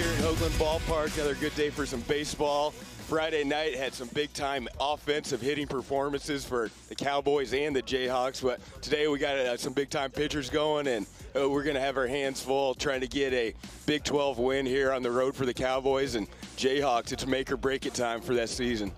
here at Hoglund Ballpark. Another good day for some baseball. Friday night had some big time offensive hitting performances for the Cowboys and the Jayhawks. But today we got uh, some big time pitchers going, and uh, we're going to have our hands full trying to get a Big 12 win here on the road for the Cowboys and Jayhawks. It's make or break it time for that season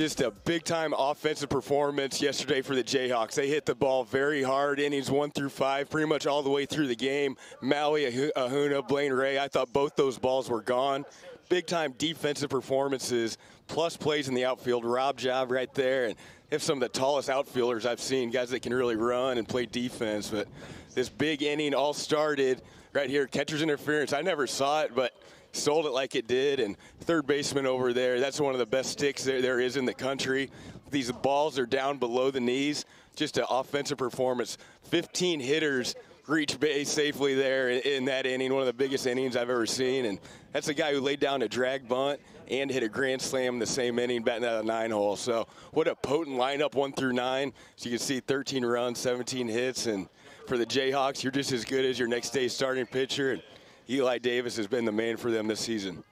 just a big time offensive performance yesterday for the Jayhawks. They hit the ball very hard, innings one through five, pretty much all the way through the game. Maui Ahuna, Blaine Ray, I thought both those balls were gone. Big time defensive performances, plus plays in the outfield. Rob Job right there. And have some of the tallest outfielders I've seen, guys that can really run and play defense. But this big inning all started right here, catcher's interference. I never saw it, but sold it like it did. And third baseman over there, that's one of the best sticks there, there is in the country. These balls are down below the knees. Just an offensive performance. 15 hitters reach base safely there in that inning, one of the biggest innings I've ever seen. And that's a guy who laid down a drag bunt and hit a grand slam in the same inning, batting out a nine hole. So what a potent lineup, one through nine. So you can see 13 runs, 17 hits, and for the Jayhawks, you're just as good as your next day starting pitcher. And Eli Davis has been the man for them this season.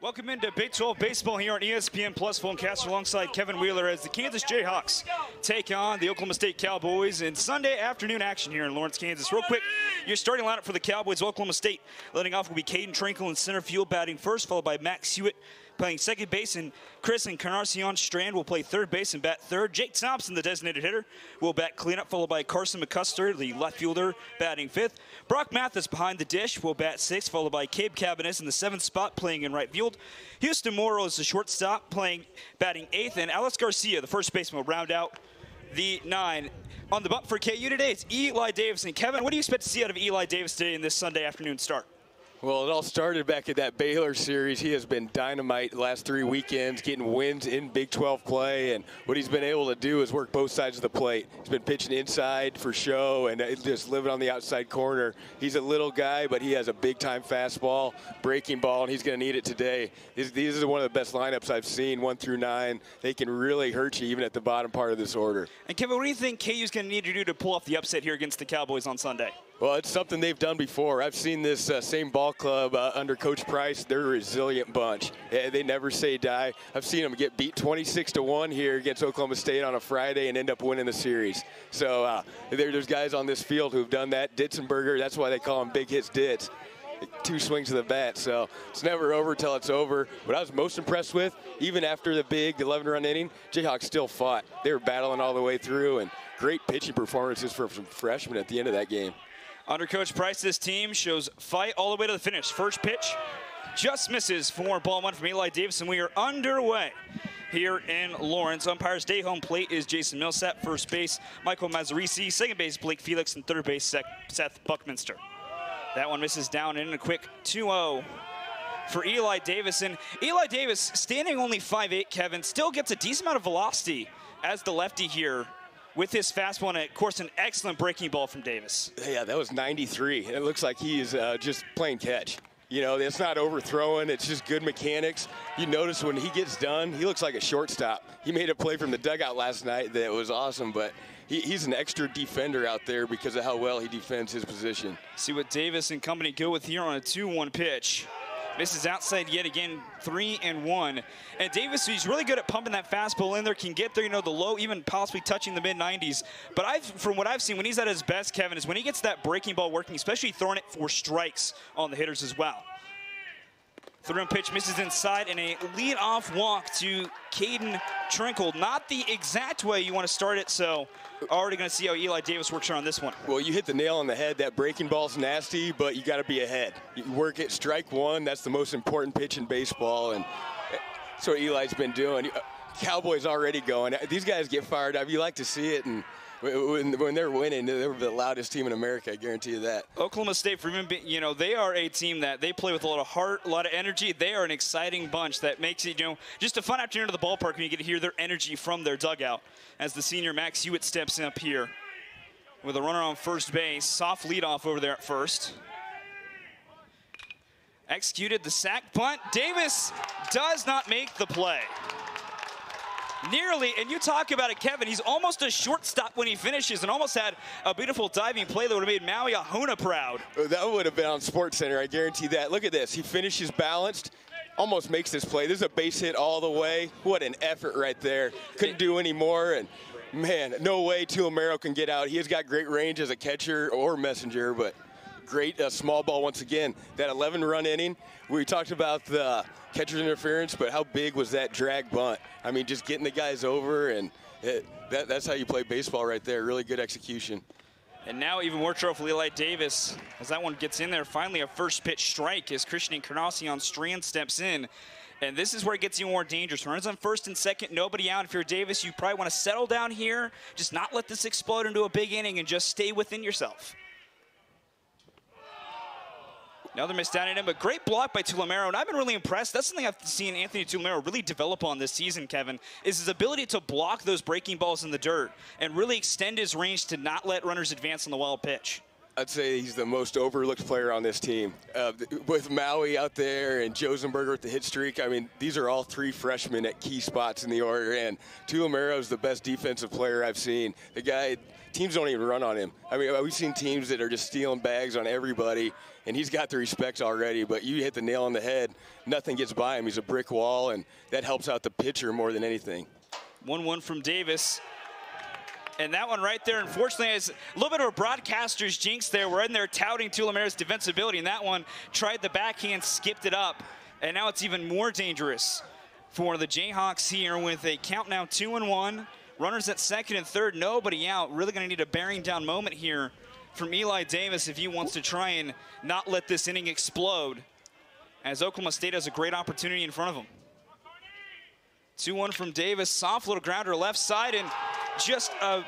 Welcome into Big 12 baseball here on ESPN Plus Phonecast alongside Kevin Wheeler as the Kansas Jayhawks take on the Oklahoma State Cowboys in Sunday afternoon action here in Lawrence, Kansas. Real quick, your starting lineup for the Cowboys, Oklahoma State, letting off will be Caeden Trenkle in center field batting first, followed by Max Hewitt playing second base, and Christian Encarnacion Strand will play third base and bat third. Jake Thompson, the designated hitter, will bat cleanup, followed by Carson McCusker, the left fielder, batting fifth. Brock Mathis behind the dish will bat sixth, followed by Cade Cabbiness in the seventh spot, playing in right field. Hueston Morrill is the shortstop, playing batting eighth, and Alix Garcia, the first baseman, will round out the nine. On the bump for KU today, it's Eli Davis. And Kevin, what do you expect to see out of Eli Davis today in this Sunday afternoon start? Well, it all started back at that Baylor series. He has been dynamite last three weekends, getting wins in Big 12 play. And what he's been able to do is work both sides of the plate. He's been pitching inside for show and uh, just living on the outside corner. He's a little guy, but he has a big time fastball, breaking ball, and he's going to need it today. These, these are one of the best lineups I've seen, one through nine. They can really hurt you even at the bottom part of this order. And Kevin, what do you think KU's going to need to do to pull off the upset here against the Cowboys on Sunday? Well, it's something they've done before. I've seen this uh, same ball club uh, under Coach Price. They're a resilient bunch. They never say die. I've seen them get beat 26 to one here against Oklahoma State on a Friday and end up winning the series. So uh, there, there's guys on this field who've done that. Ditzenberger, that's why they call him Big Hits Dits. Two swings of the bat, so it's never over till it's over. What I was most impressed with, even after the big 11-run inning, Jayhawks still fought. They were battling all the way through, and great pitching performances from some freshmen at the end of that game. Under Coach Price, this team shows fight all the way to the finish. First pitch just misses for ball one from Eli Davis, and we are underway here in Lawrence. Umpire's day home plate is Jason Millsap. First base, Michael Mazzarisi. Second base, Blake Felix. And third base, Seth Buckminster. That one misses down in a quick 2-0 for Eli Davis. Eli Davis, standing only 5'8", Kevin, still gets a decent amount of velocity as the lefty here with his fastball and, of course, an excellent breaking ball from Davis. Yeah, that was 93. It looks like he is uh, just playing catch. You know, it's not overthrowing. It's just good mechanics. You notice when he gets done, he looks like a shortstop. He made a play from the dugout last night that was awesome, but he, he's an extra defender out there because of how well he defends his position. See what Davis and company go with here on a 2-1 pitch. Misses outside yet again, three and one. And Davis, he's really good at pumping that fastball in there, can get there, you know, the low, even possibly touching the mid-90s. But I've, from what I've seen, when he's at his best, Kevin, is when he gets that breaking ball working, especially throwing it for strikes on the hitters as well. Through pitch misses inside and a lead-off walk to Caeden Trenkle. Not the exact way you want to start it, so already going to see how Eli Davis works around this one. Well, you hit the nail on the head. That breaking ball's nasty, but you got to be ahead. You work it, strike one. That's the most important pitch in baseball, and that's what Eli's been doing. Cowboys already going. These guys get fired up. You like to see it, and when, when they're winning, they're the loudest team in America. I guarantee you that. Oklahoma State, for you know, they are a team that they play with a lot of heart, a lot of energy. They are an exciting bunch that makes it, you know, just a fun afternoon at the ballpark when you get to hear their energy from their dugout. As the senior Max Hewitt steps up here with a runner on first base, soft leadoff over there at first. Executed the sack bunt. Davis does not make the play. Nearly, and you talk about it, Kevin. He's almost a shortstop when he finishes, and almost had a beautiful diving play that would have made Maui Ahuna proud. Uh, that would have been on Sports Center, I guarantee that. Look at this. He finishes balanced, almost makes this play. This is a base hit all the way. What an effort right there. Couldn't do any more, and man, no way Tulimero can get out. He has got great range as a catcher or Messinger, but great uh, small ball once again. That 11 run inning, we talked about the catcher's interference, but how big was that drag bunt? I mean, just getting the guys over, and it, that, that's how you play baseball right there. Really good execution. And now even more trophy Eli Davis as that one gets in there. Finally a first pitch strike as Christian Encarnacion Strand steps in. And this is where it gets even more dangerous. Runners on first and second, nobody out. If you're Davis, you probably want to settle down here, just not let this explode into a big inning and just stay within yourself. Another missed down at him, but great block by Tulimero. And I've been really impressed. That's something I've seen Anthony Tulimero really develop on this season, Kevin, is his ability to block those breaking balls in the dirt and really extend his range to not let runners advance on the wild pitch. I'd say he's the most overlooked player on this team. Uh, with Maui out there and Josenberger with the hit streak, I mean, these are all three freshmen at key spots in the order. And Tulimero is the best defensive player I've seen. The guy, teams don't even run on him. I mean, we've seen teams that are just stealing bags on everybody, and he's got the respect already. But you hit the nail on the head. Nothing gets by him. He's a brick wall, and that helps out the pitcher more than anything. 1 1 from Davis. And that one right there, unfortunately, is a little bit of a broadcaster's jinx there. We're in there touting Tulimero's defensibility, and that one tried the backhand, skipped it up, and now it's even more dangerous for the Jayhawks here with a count now two and one. Runners at second and third, nobody out. Really going to need a bearing down moment here from Eli Davis if he wants to try and not let this inning explode, as Oklahoma State has a great opportunity in front of them. 2-1 from Davis, soft little grounder left side, and just a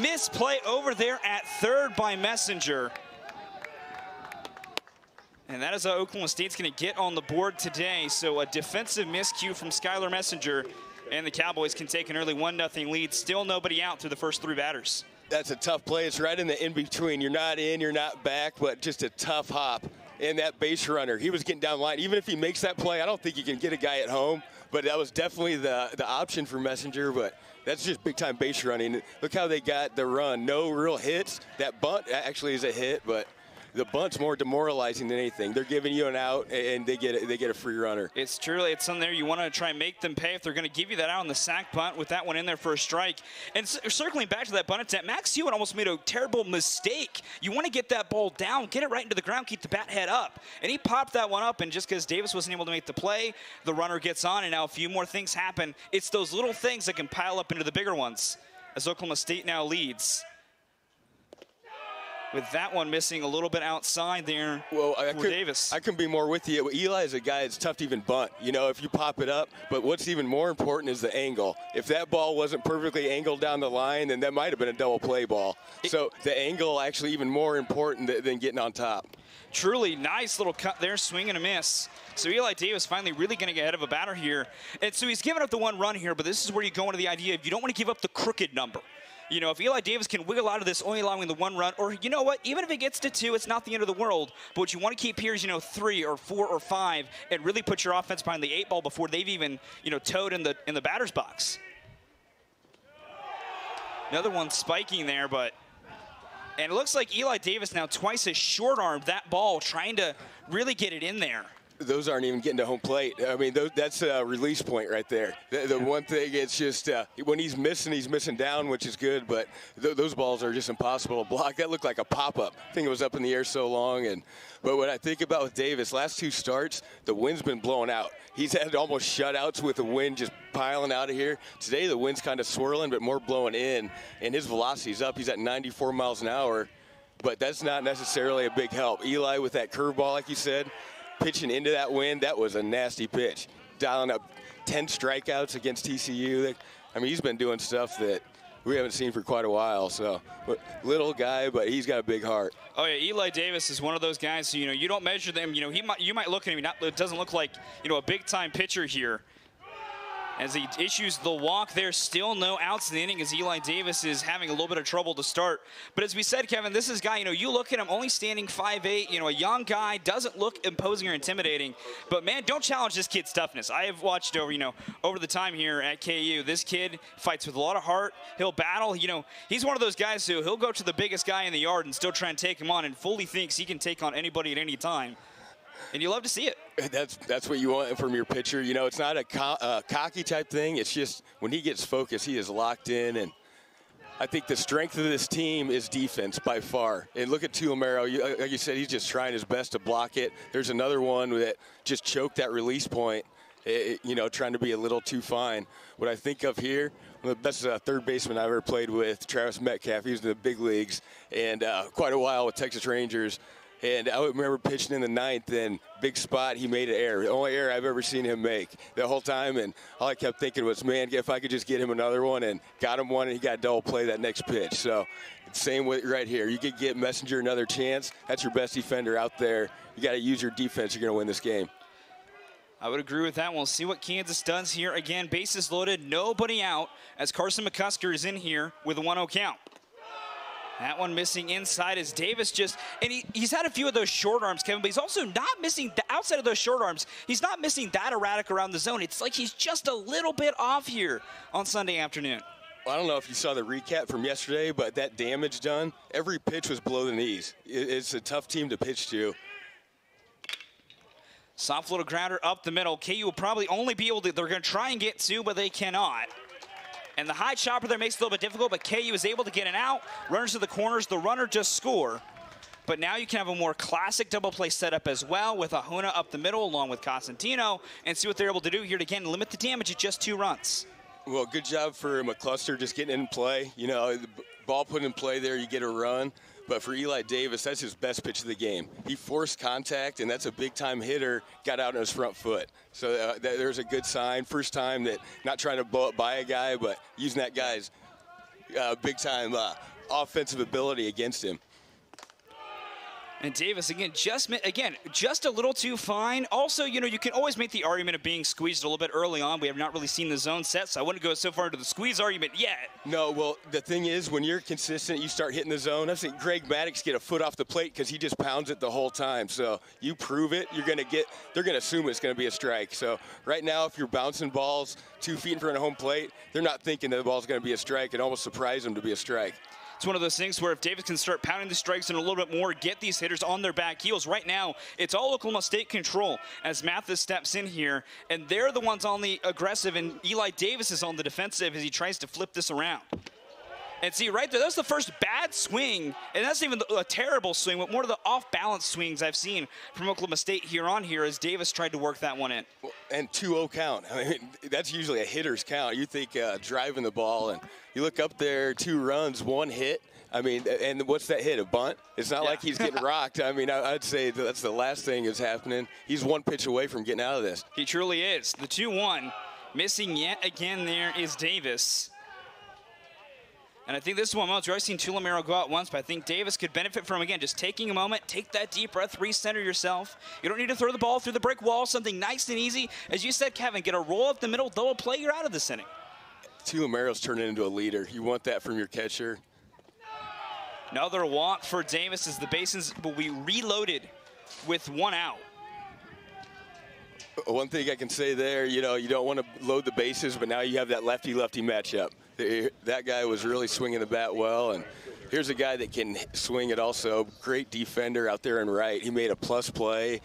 misplay over there at third by Messinger. And that is how Oklahoma State's going to get on the board today. So a defensive miscue from Skyler Messinger, and the Cowboys can take an early 1-0 lead. Still nobody out through the first three batters. That's a tough play. It's right in the in-between. You're not in, you're not back, but just a tough hop. And that base runner, he was getting down line. Even if he makes that play, I don't think you can get a guy at home. But that was definitely the, the option for Messinger. But that's just big time base running. Look how they got the run. No real hits. That bunt actually is a hit, but the bunt's more demoralizing than anything. They're giving you an out, and they get a, they get a free runner. It's truly it's something there you want to try and make them pay if they're going to give you that out on the sack bunt with that one in there for a strike. And circling back to that bunt attempt, Max Hewitt almost made a terrible mistake. You want to get that ball down, get it right into the ground, keep the bat head up, and he popped that one up. And just because Davis wasn't able to make the play, the runner gets on, and now a few more things happen. It's those little things that can pile up into the bigger ones. As Oklahoma State now leads with that one missing a little bit outside there well, I could, Davis. I can be more with you. Eli is a guy that's tough to even bunt, you know, if you pop it up. But what's even more important is the angle. If that ball wasn't perfectly angled down the line, then that might have been a double play ball. It, so the angle actually even more important than getting on top. Truly nice little cut there, swing and a miss. So Eli Davis finally really going to get ahead of a batter here. And so he's given up the one run here, but this is where you go into the idea of you don't want to give up the crooked number. You know, if Eli Davis can wiggle out of this, only allowing the one run, or you know what, even if it gets to two, it's not the end of the world. But what you want to keep here is, you know, three or four or five, and really put your offense behind the eight ball before they've even, you know, towed in the in the batter's box. Another one spiking there, but and it looks like Eli Davis now twice as short armed that ball, trying to really get it in there those aren't even getting to home plate. I mean, those, that's a release point right there. The, the one thing, it's just uh, when he's missing, he's missing down, which is good, but th- those balls are just impossible to block. That looked like a pop up. I think it was up in the air so long. And But what I think about with Davis, last two starts, the wind's been blowing out. He's had almost shutouts with the wind just piling out of here. Today, the wind's kind of swirling, but more blowing in, and his velocity's up. He's at 94 miles an hour but that's not necessarily a big help. Eli with that curveball, like you said, pitching into that wind, that was a nasty pitch. Dialing up 10 strikeouts against TCU. I mean, he's been doing stuff that we haven't seen for quite a while. So, little guy, but he's got a big heart. Oh yeah, Eli Davis is one of those guys. Who, you know, you don't measure them. You know, he might you might look at him. Not, it doesn't look like you know a big time pitcher here. As he issues the walk there. Still no outs in the inning as Eli Davis is having a little bit of trouble to start. But as we said, Kevin, this is guy, you know, you look at him only standing 5'8", you know, a young guy, doesn't look imposing or intimidating. But, man, don't challenge this kid's toughness. I have watched over, you know, over the time here at KU, this kid fights with a lot of heart. He'll battle. You know, he's one of those guys who he'll go to the biggest guy in the yard and still try and take him on and fully thinks he can take on anybody at any time and you love to see it. That's that's what you want from your pitcher. You know, it's not a co uh, cocky type thing. It's just when he gets focused, he is locked in. And I think the strength of this team is defense by far. And look at Tulimero. You, like you said, he's just trying his best to block it. There's another one that just choked that release point. It, you know, trying to be a little too fine. What I think of here, the best uh, third baseman I've ever played with, Travis Metcalf. He was in the big leagues and uh, quite a while with Texas Rangers. And I remember pitching in the ninth, and big spot, he made an error. The only error I've ever seen him make the whole time. And all I kept thinking was, man, if I could just get him another one, and got him one, and he got double play that next pitch. So same with right here. You could get Messinger another chance. That's your best defender out there. You got to use your defense. You're going to win this game. I would agree with that. We'll see what Kansas does here. Again, bases loaded, nobody out as Carson McCusker is in here with a 1-0 count. That one missing inside is Davis just, and he, he's had a few of those short arms, Kevin, but he's also not missing, the, outside of those short arms, he's not missing that erratic around the zone. It's like he's just a little bit off here on Sunday afternoon. I don't know if you saw the recap from yesterday, but that damage done, every pitch was below the knees. It's a tough team to pitch to. Soft little grounder up the middle. KU will probably only be able to, they're going to try and get two, but they cannot. And the high chopper there makes it a little bit difficult, but KU is able to get it out. Runners to the corners, the runner just score. But now you can have a more classic double play setup as well with Ahuna up the middle along with Cosentino and see what they're able to do here to, again, limit the damage at just two runs. Well, good job for McCusker just getting in play. You know, the ball put in play there, you get a run. But for Eli Davis, that's his best pitch of the game. He forced contact, and that's a big-time hitter, got out on his front foot. So uh, there's a good sign. First time that not trying to blow up by a guy, but using that guy's uh, big-time uh, offensive ability against him. And Davis, again, just again, just a little too fine. Also, you know, you can always make the argument of being squeezed a little bit early on. We have not really seen the zone set, so I wouldn't go so far into the squeeze argument yet. No, well, the thing is, when you're consistent, you start hitting the zone. I've seen Greg Maddux get a foot off the plate because he just pounds it the whole time. So you prove it, you're going to get, they're going to assume it's going to be a strike. So right now, if you're bouncing balls two feet in front of home plate, they're not thinking that the ball's going to be a strike It almost surprised them to be a strike. It's one of those things where if Davis can start pounding the strikes in a little bit more, get these hitters on their back heels. Right now, it's all Oklahoma State control as Mathis steps in here, and they're the ones on the aggressive, and Eli Davis is on the defensive as he tries to flip this around. And see, right there, that's the first bad swing, and that's even a terrible swing, but more of the off-balance swings I've seen from Oklahoma State here on here as Davis tried to work that one in. And 2-0 count. I mean, that's usually a hitter's count. You think uh, driving the ball, and you look up there, two runs, one hit. I mean, and what's that hit? A bunt? It's not yeah. like he's getting rocked. I mean, I'd say that's the last thing that's happening. He's one pitch away from getting out of this. He truly is. The 2-1. Missing yet again there is Davis. And I think this is one moment. I've seen Tulimero go out once, but I think Davis could benefit from, again, just taking a moment, take that deep breath, recenter yourself. You don't need to throw the ball through the brick wall, something nice and easy. As you said, Kevin, get a roll up the middle, double play, you're out of this inning. Tulimero's turning into a leader. You want that from your catcher. Another walk for Davis as the bases will be reloaded with one out. One thing I can say there, you know, you don't want to load the bases, but now you have that lefty-lefty matchup that guy was really swinging the bat well. And here's a guy that can swing it also. Great defender out there in right. He made a plus play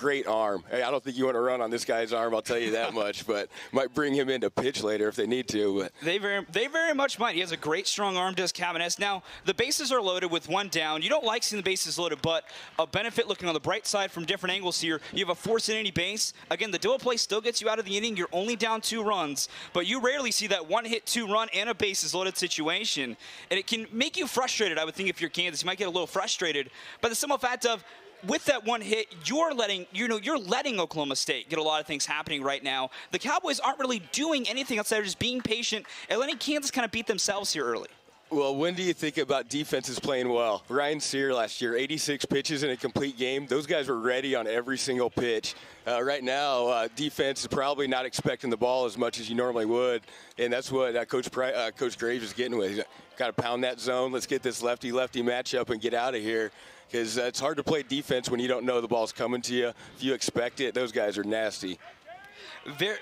great arm. Hey, I don't think you want to run on this guy's arm. I'll tell you that much. But might bring him into pitch later if they need to. But they very, they very much might. He has a great strong arm. Does Cabbiness. Now the bases are loaded with one down. You don't like seeing the bases loaded, but a benefit looking on the bright side from different angles here. You have a force in any base. Again, the double play still gets you out of the inning. You're only down two runs, but you rarely see that one hit, two run, and a bases loaded situation, and it can make you frustrated. I would think if you're Kansas, you might get a little frustrated. But the simple fact of with that one hit, you're letting you know you're letting Oklahoma State get a lot of things happening right now. The Cowboys aren't really doing anything outside of just being patient and letting Kansas kind of beat themselves here early. Well, when do you think about defenses playing well? Ryan Cyr last year, 86 pitches in a complete game. Those guys were ready on every single pitch. Uh, right now, uh, defense is probably not expecting the ball as much as you normally would, and that's what uh, Coach Pri- uh, Coach Graves is getting with. Got to pound that zone. Let's get this lefty-lefty matchup and get out of here because uh, it's hard to play defense when you don't know the ball's coming to you. If you expect it, those guys are nasty. Very,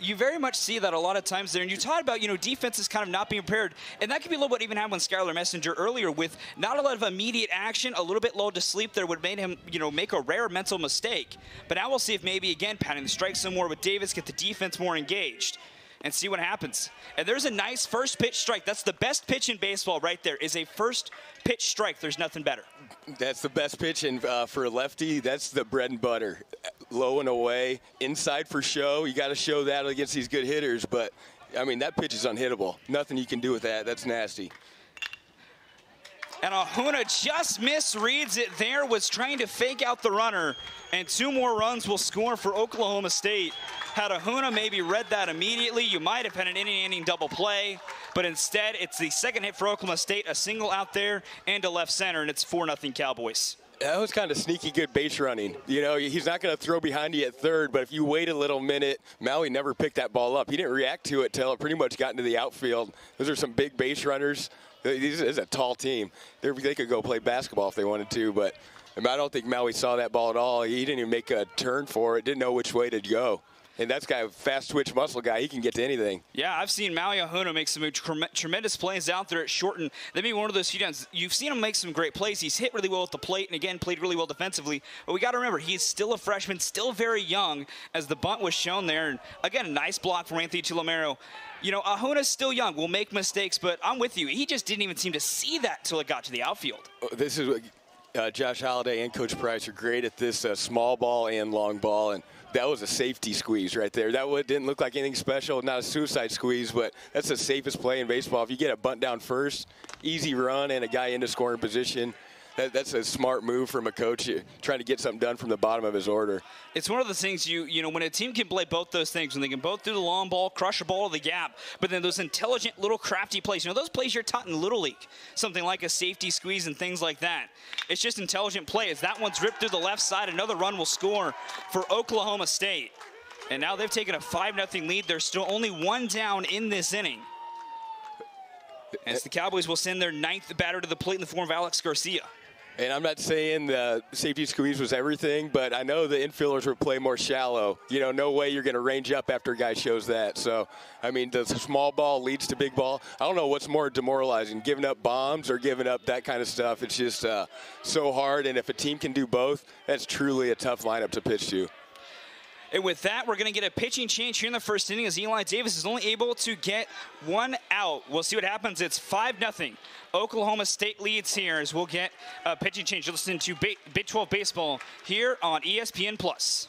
you very much see that a lot of times there. And you talked about, you know, defenses kind of not being prepared. And that could be a little bit even happened with Skyler Messinger earlier with not a lot of immediate action, a little bit low to sleep there would make him, you know, make a rare mental mistake. But now we'll see if maybe, again, pounding the strike some more with Davis, get the defense more engaged and see what happens. And there's a nice first pitch strike. That's the best pitch in baseball right there is a first pitch strike. There's nothing better. That's the best pitch, and uh, for a lefty, that's the bread and butter. Low and away, inside for show. You got to show that against these good hitters, but I mean that pitch is unhittable. Nothing you can do with that. That's nasty. And Ahuna just misreads it there, was trying to fake out the runner, and two more runs will score for Oklahoma State. Had Ahuna maybe read that immediately, you might have had an inning-inning double play, but instead it's the second hit for Oklahoma State, a single out there and a left center, and it's 4-0 Cowboys. That was kind of sneaky good base running. You know, he's not going to throw behind you at third, but if you wait a little minute, Maui never picked that ball up. He didn't react to it till it pretty much got into the outfield. Those are some big base runners. This is a tall team. They're, they could go play basketball if they wanted to, but I don't think Maui saw that ball at all. He didn't even make a turn for it, didn't know which way to go. And that's guy, fast twitch muscle guy. He can get to anything. Yeah, I've seen Maui Ahuna make some tremendous plays out there at shorten. That may be one of those few times. You've seen him make some great plays. He's hit really well at the plate and, again, played really well defensively. But we got to remember, he's still a freshman, still very young, as the bunt was shown there. And, again, a nice block from Anthony Tulimero. You know, Ahuna's still young, will make mistakes, but I'm with you. He just didn't even seem to see that until it got to the outfield. This is uh, Josh Holliday and Coach Price are great at this uh, small ball and long ball. And that was a safety squeeze right there. That didn't look like anything special, not a suicide squeeze, but that's the safest play in baseball. If you get a bunt down first, easy run, and a guy into scoring position, that, that's a smart move from a coach trying to get something done from the bottom of his order. It's one of the things you you know when a team can play both those things, when they can both do the long ball, crush a ball to the gap, but then those intelligent little crafty plays. You know those plays you're taught in little league, something like a safety squeeze and things like that. It's just intelligent plays. That one's ripped through the left side. Another run will score for Oklahoma State. And now they've taken a 5 0 lead. There's still only one down in this inning. As the Cowboys will send their ninth batter to the plate in the form of Alix Garcia. And I'm not saying the safety squeeze was everything, but I know the infielders would play more shallow. You know, no way you're going to range up after a guy shows that. So, I mean, the small ball leads to big ball. I don't know what's more demoralizing, giving up bombs or giving up that kind of stuff. It's just uh, so hard. And if a team can do both, that's truly a tough lineup to pitch to. And with that, we're going to get a pitching change here in the first inning as Eli Davis is only able to get one out. We'll see what happens. It's 5 0. Oklahoma State leads here as we'll get a pitching change. You're listening to Big 12 Baseball here on ESPN Plus.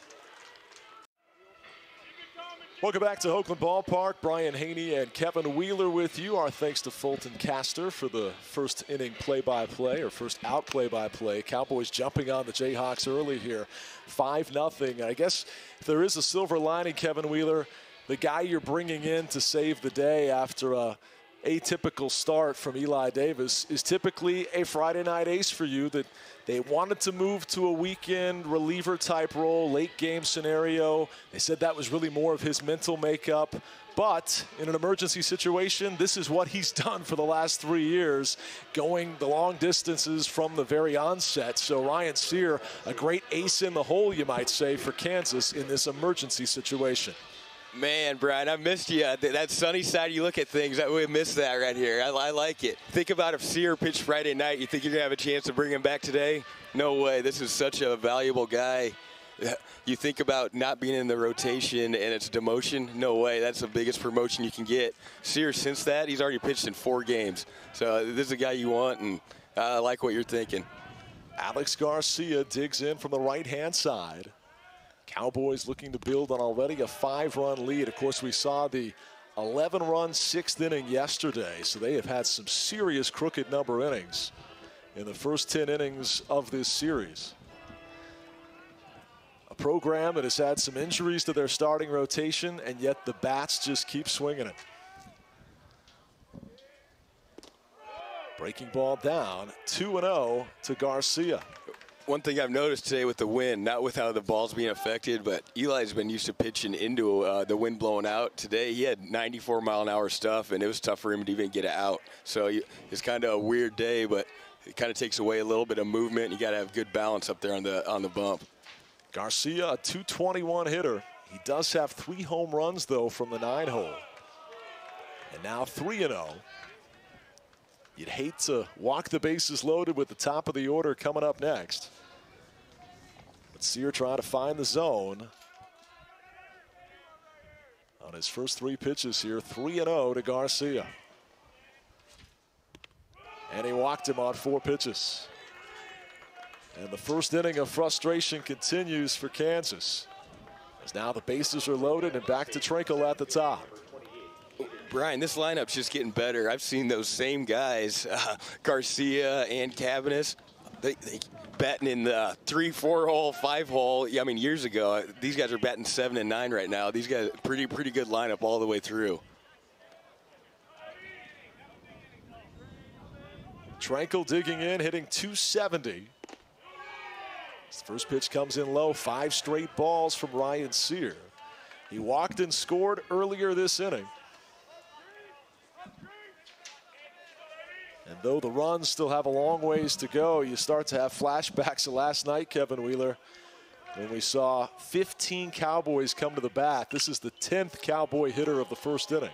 Welcome back to Hoglund Ballpark. Brian Hanni and Kevin Wheeler with you. Our thanks to Fulton Castor for the first inning play-by-play or first out play-by-play. Cowboys jumping on the Jayhawks early here, five nothing. I guess if there is a silver lining, Kevin Wheeler, the guy you're bringing in to save the day after a atypical start from Eli Davis is typically a Friday night ace for you that they wanted to move to a weekend reliever type role, late game scenario. They said that was really more of his mental makeup. But in an emergency situation, this is what he's done for the last three years, going the long distances from the very onset. So Ryan Cyr, a great ace in the hole, you might say, for Kansas in this emergency situation. Man, Brian, I missed you. Uh, that sunny side you look at things, I would miss that right here. I, I, like it. Think about if Cyr pitched Friday night, you think you're going to have a chance to bring him back today? No way. This is such a valuable guy. You think about not being in the rotation and it's demotion? No way. That's the biggest promotion you can get. Cyr, since that, he's already pitched in four games. So uh, this is a guy you want, and I like what you're thinking. Alix Garcia digs in from the right-hand side. Cowboys looking to build on already a five-run lead. Of course, we saw the 11-run sixth inning yesterday, so they have had some serious crooked number innings in the first 10 innings of this series. A program that has had some injuries to their starting rotation, and yet the bats just keep swinging it. Breaking ball down, 2-0 to Garcia. One thing I've noticed today with the wind, not with how the ball's being affected, but Eli's been used to pitching into uh, the wind blowing out. Today he had 94 mile an hour stuff, and it was tough for him to even get it out. So it's kind of a weird day, but it kind of takes away a little bit of movement. You got to have good balance up there on the on the bump. Garcia, a 221 hitter. He does have three home runs, though, from the nine hole. And now 3 0. You'd hate to walk the bases loaded with the top of the order coming up next. But Cyr trying to find the zone. On his first three pitches here, 3 0 to Garcia. And he walked him on four pitches. And the first inning of frustration continues for Kansas. As now the bases are loaded and back to Trenkle at the top. Brian, this lineup's just getting better. I've seen those same guys, uh, Garcia and Cabbiness, they, they batting in the three, four hole, five hole. I mean, years ago, uh, these guys are batting seven and nine right now. These guys, pretty, pretty good lineup all the way through. Trenkle digging in, hitting 270. His first pitch comes in low, five straight balls from Ryan Cyr. He walked and scored earlier this inning. And though the runs still have a long ways to go, you start to have flashbacks of last night, Kevin Wheeler, when we saw 15 Cowboys come to the bat. This is the 10th Cowboy hitter of the first inning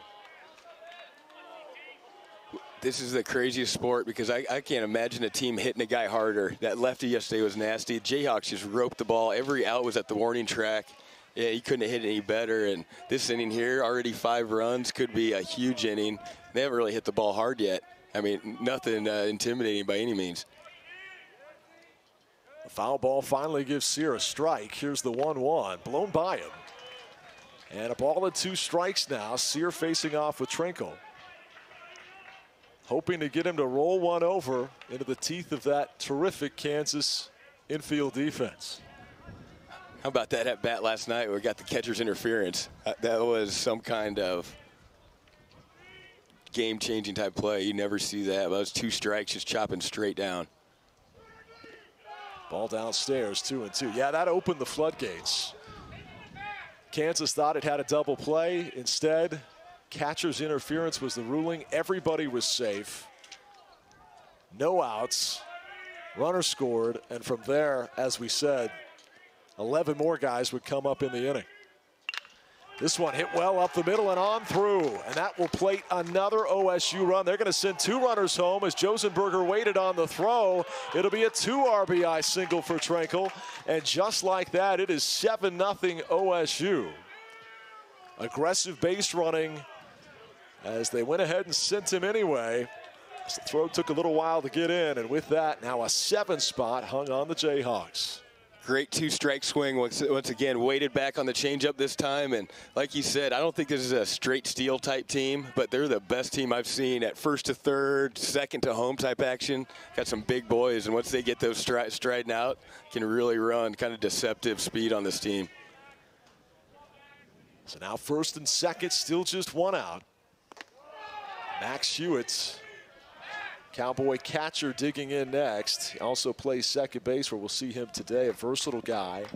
this is the craziest sport because I, I, can't imagine a team hitting a guy harder. That lefty yesterday was nasty. Jayhawks just roped the ball. Every out was at the warning track. Yeah, he couldn't have hit any better. And this inning here, already five runs, could be a huge inning. They haven't really hit the ball hard yet. I mean, nothing uh, intimidating by any means. The foul ball finally gives Cyr a strike. Here's the 1-1, blown by him. And a ball and two strikes now. Cyr facing off with Trenkle hoping to get him to roll one over into the teeth of that terrific Kansas infield defense. How about that at bat last night? We got the catcher's interference. Uh, that was some kind of game-changing type play. You never see that. Those two strikes just chopping straight down. Ball downstairs, two and two. Yeah, that opened the floodgates. Kansas thought it had a double play. Instead, Catcher's interference was the ruling. Everybody was safe. No outs. Runner scored. And from there, as we said, 11 more guys would come up in the inning. This one hit well up the middle and on through. And that will plate another OSU run. They're going to send two runners home as Josenberger waited on the throw. It'll be a two RBI single for Trenkle. And just like that, it is 7 0 OSU. Aggressive base running as they went ahead and sent him anyway. the throw took a little while to get in, and with that, now a seven spot hung on the Jayhawks. Great two strike swing once, once again, weighted back on the changeup this time. And like you said, I don't think this is a straight steal type team, but they're the best team I've seen at first to third, second to home type action. Got some big boys, and once they get those stri- striding out, can really run kind of deceptive speed on this team. So now first and second, still just one out. Max Hewitt, Cowboy catcher digging in next. He also plays second base where we'll see him today, a versatile guy.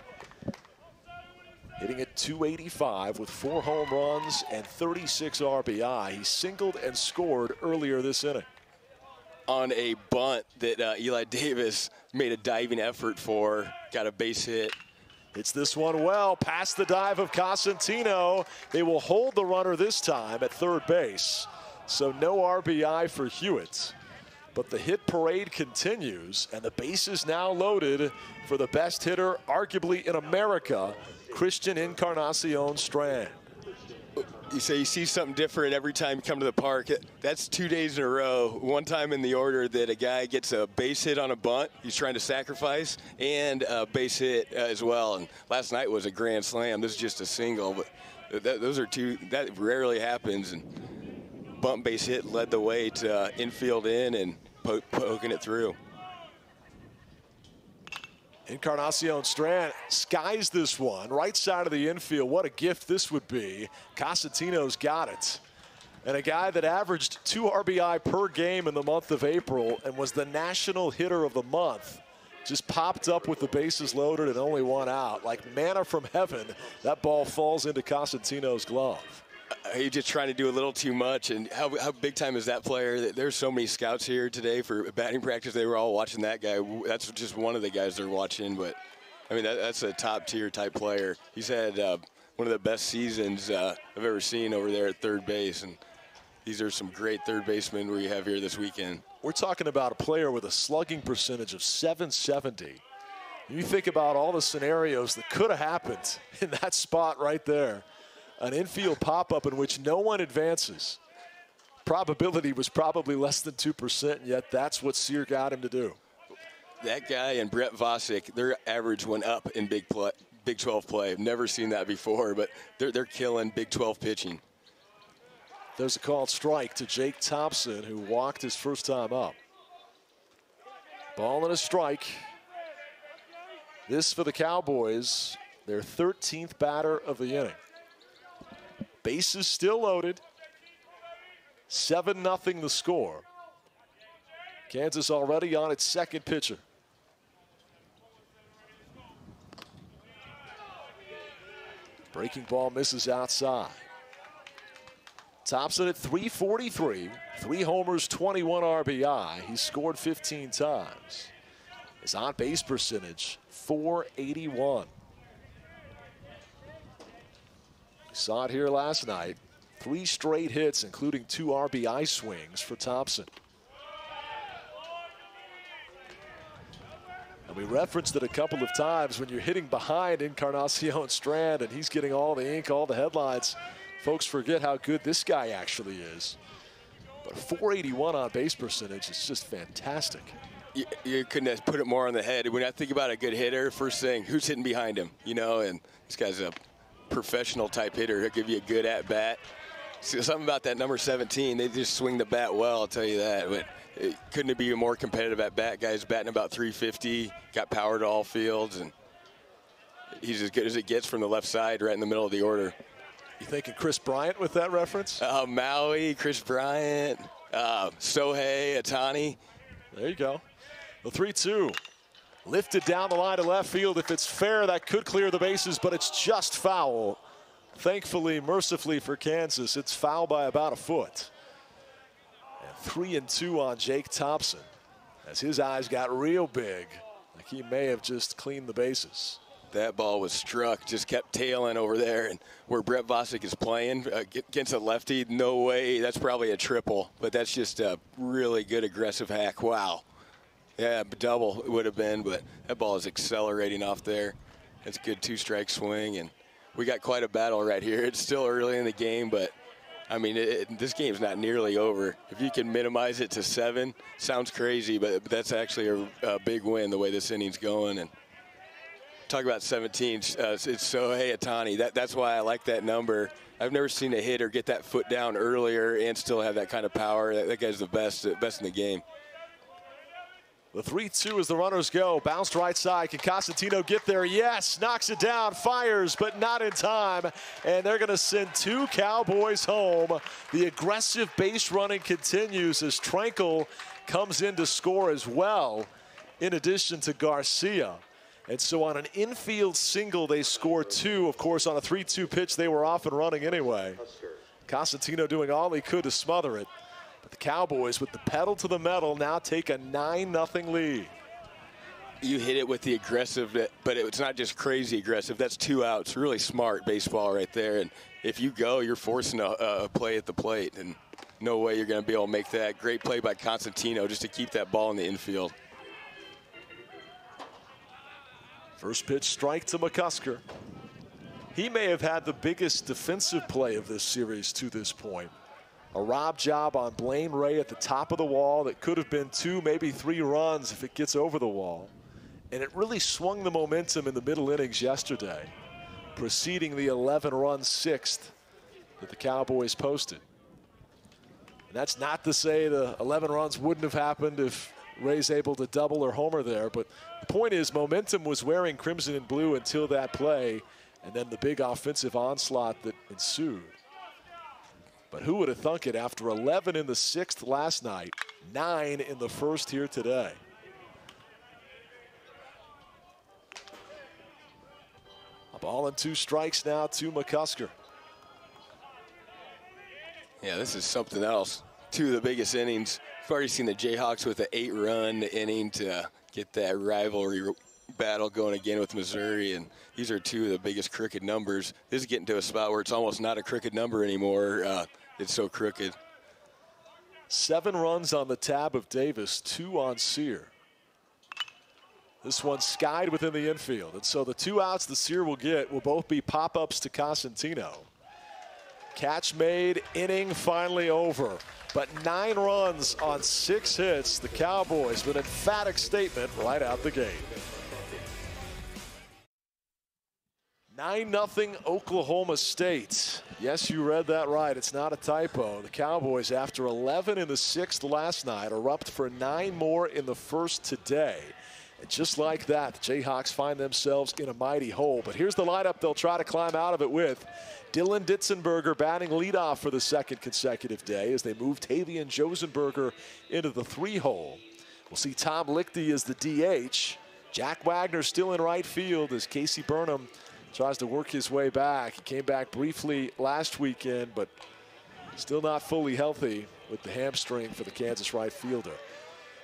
Hitting at 285 with four home runs and 36 RBI. He singled and scored earlier this inning. On a bunt that uh, Eli Davis made a diving effort for, got a base hit. It's this one well past the dive of Cosentino. They will hold the runner this time at third base. So no RBI for Hewitt. But the hit parade continues, and the base is now loaded for the best hitter, arguably in America, Christian Encarnacion Strand. You say you see something different every time you come to the park. That's two days in a row. One time in the order that a guy gets a base hit on a bunt, he's trying to sacrifice, and a base hit uh, as well. And last night was a grand slam. This is just a single, but those are two that rarely happens. And bump base hit led the way to uh, infield in and po poking it through. Encarnacion Strand skies this one, right side of the infield. What a gift this would be. Cosentino's got it. And a guy that averaged two RBI per game in the month of April and was the national hitter of the month just popped up with the bases loaded and only one out. Like manna from heaven, that ball falls into Cosentino's glove. He's just trying to do a little too much. And how, how big time is that player? There's so many scouts here today for batting practice. They were all watching that guy. That's just one of the guys they're watching. But, I mean, that, that's a top tier type player. He's had uh, one of the best seasons uh, I've ever seen over there at third base. And these are some great third basemen we have here this weekend. We're talking about a player with a slugging percentage of 770. You think about all the scenarios that could have happened in that spot right there an infield pop up in which no one advances. Probability was probably less than 2%, and yet that's what Cyr got him to do. That guy and Brett Vosik, their average went up in Big, play, Big 12 play. I've never seen that before, but they're, they're killing Big 12 pitching. There's a called strike to Jake Thompson, who walked his first time up. Ball and a strike. This for the Cowboys, their 13th batter of the inning. Bases still loaded. 7 0 the score. Kansas already on its second pitcher. Breaking ball misses outside. Thompson at 343, three homers, 21 RBI. He's scored 15 times. His on base percentage, 481. We saw it here last night. Three straight hits, including two RBI swings for Thompson. And we referenced it a couple of times when you're hitting behind Encarnacion Strand and he's getting all the ink, all the headlines. Folks forget how good this guy actually is. But 481 on base percentage is just fantastic. You, you, couldn't have put it more on the head. When I think about a good hitter, first thing, who's hitting behind him? You know, and this guy's a professional type hitter. He'll give you a good at bat. So something about that number 17, they just swing the bat well, I'll tell you that. But it, couldn't it be a more competitive at bat? Guy's batting about 350, got power to all fields, and he's as good as it gets from the left side, right in the middle of the order. You thinking Kris Bryant with that reference? Uh, Maui, Kris Bryant, uh, Shohei, Ohtani. There you go. The 3 2. Lifted down the line to left field. If it's fair, that could clear the bases, but it's just foul. Thankfully, mercifully for Kansas, it's foul by about a foot. And 3 and 2 on Jake Thompson as his eyes got real big, like he may have just cleaned the bases that ball was struck, just kept tailing over there. And where Brett Vosik is playing uh, against a lefty, no way. That's probably a triple, but that's just a really good aggressive hack. Wow. Yeah, double it would have been, but that ball is accelerating off there. It's a good two-strike swing, and we got quite a battle right here. It's still early in the game, but I mean, it, this game's not nearly over. If you can minimize it to seven, sounds crazy, but that's actually a, a big win the way this inning's going. And talk about 17. Uh, it's Shohei Ohtani. That, that's why I like that number. I've never seen a hitter get that foot down earlier and still have that kind of power. That, that guy's the best, best in the game. The 3-2 as the runners go. Bounced right side. Can Cosentino get there? Yes. Knocks it down. Fires, but not in time. And they're going to send two Cowboys home. The aggressive base running continues as Trenkle comes in to score as well, in addition to Garcia. And so on an infield single, they score two. Of course, on a 3-2 pitch, they were off and running anyway. Cosentino doing all he could to smother it. But the Cowboys, with the pedal to the metal, now take a 9-0 lead. You hit it with the aggressive, but it's not just crazy aggressive. That's two outs. Really smart baseball right there. And if you go, you're forcing a, a play at the plate. And no way you're going to be able to make that. Great play by Cosentino just to keep that ball in the infield. First pitch strike to McCusker. He may have had the biggest defensive play of this series to this point. A rob job on Blaine Ray at the top of the wall that could have been two, maybe three runs if it gets over the wall. And it really swung the momentum in the middle innings yesterday, preceding the 11 run sixth that the Cowboys posted. And that's not to say the 11 runs wouldn't have happened if Ray's able to double or homer there. But the point is, momentum was wearing crimson and blue until that play, and then the big offensive onslaught that ensued. But who would have thunk it after 11 in the sixth last night, nine in the first here today? A ball and two strikes now to McCusker. Yeah, this is something else. Two of the biggest innings. We've already seen the Jayhawks with an eight-run inning to get that rivalry battle going again with Missouri, and these are two of the biggest crooked numbers. This is getting to a spot where it's almost not a crooked number anymore. Uh, it's so crooked. Seven runs on the tab of Davis, two on Cyr. This one skied within the infield, and so the two outs the Cyr will get will both be pop-ups to Cosentino. Catch made, inning finally over. But nine runs on six hits. The Cowboys with an emphatic statement right out the gate. 9 0 Oklahoma State. Yes, you read that right. It's not a typo. The Cowboys, after 11 in the sixth last night, erupt for nine more in the first today. And just like that, the Jayhawks find themselves in a mighty hole. But here's the lineup they'll try to climb out of it with. Dylan Ditzenberger batting leadoff for the second consecutive day as they move Tavian Josenberger into the three hole. We'll see Tom Lichty as the DH. Jack Wagner still in right field as Casey Burnham tries to work his way back. He came back briefly last weekend, but still not fully healthy with the hamstring for the Kansas right fielder.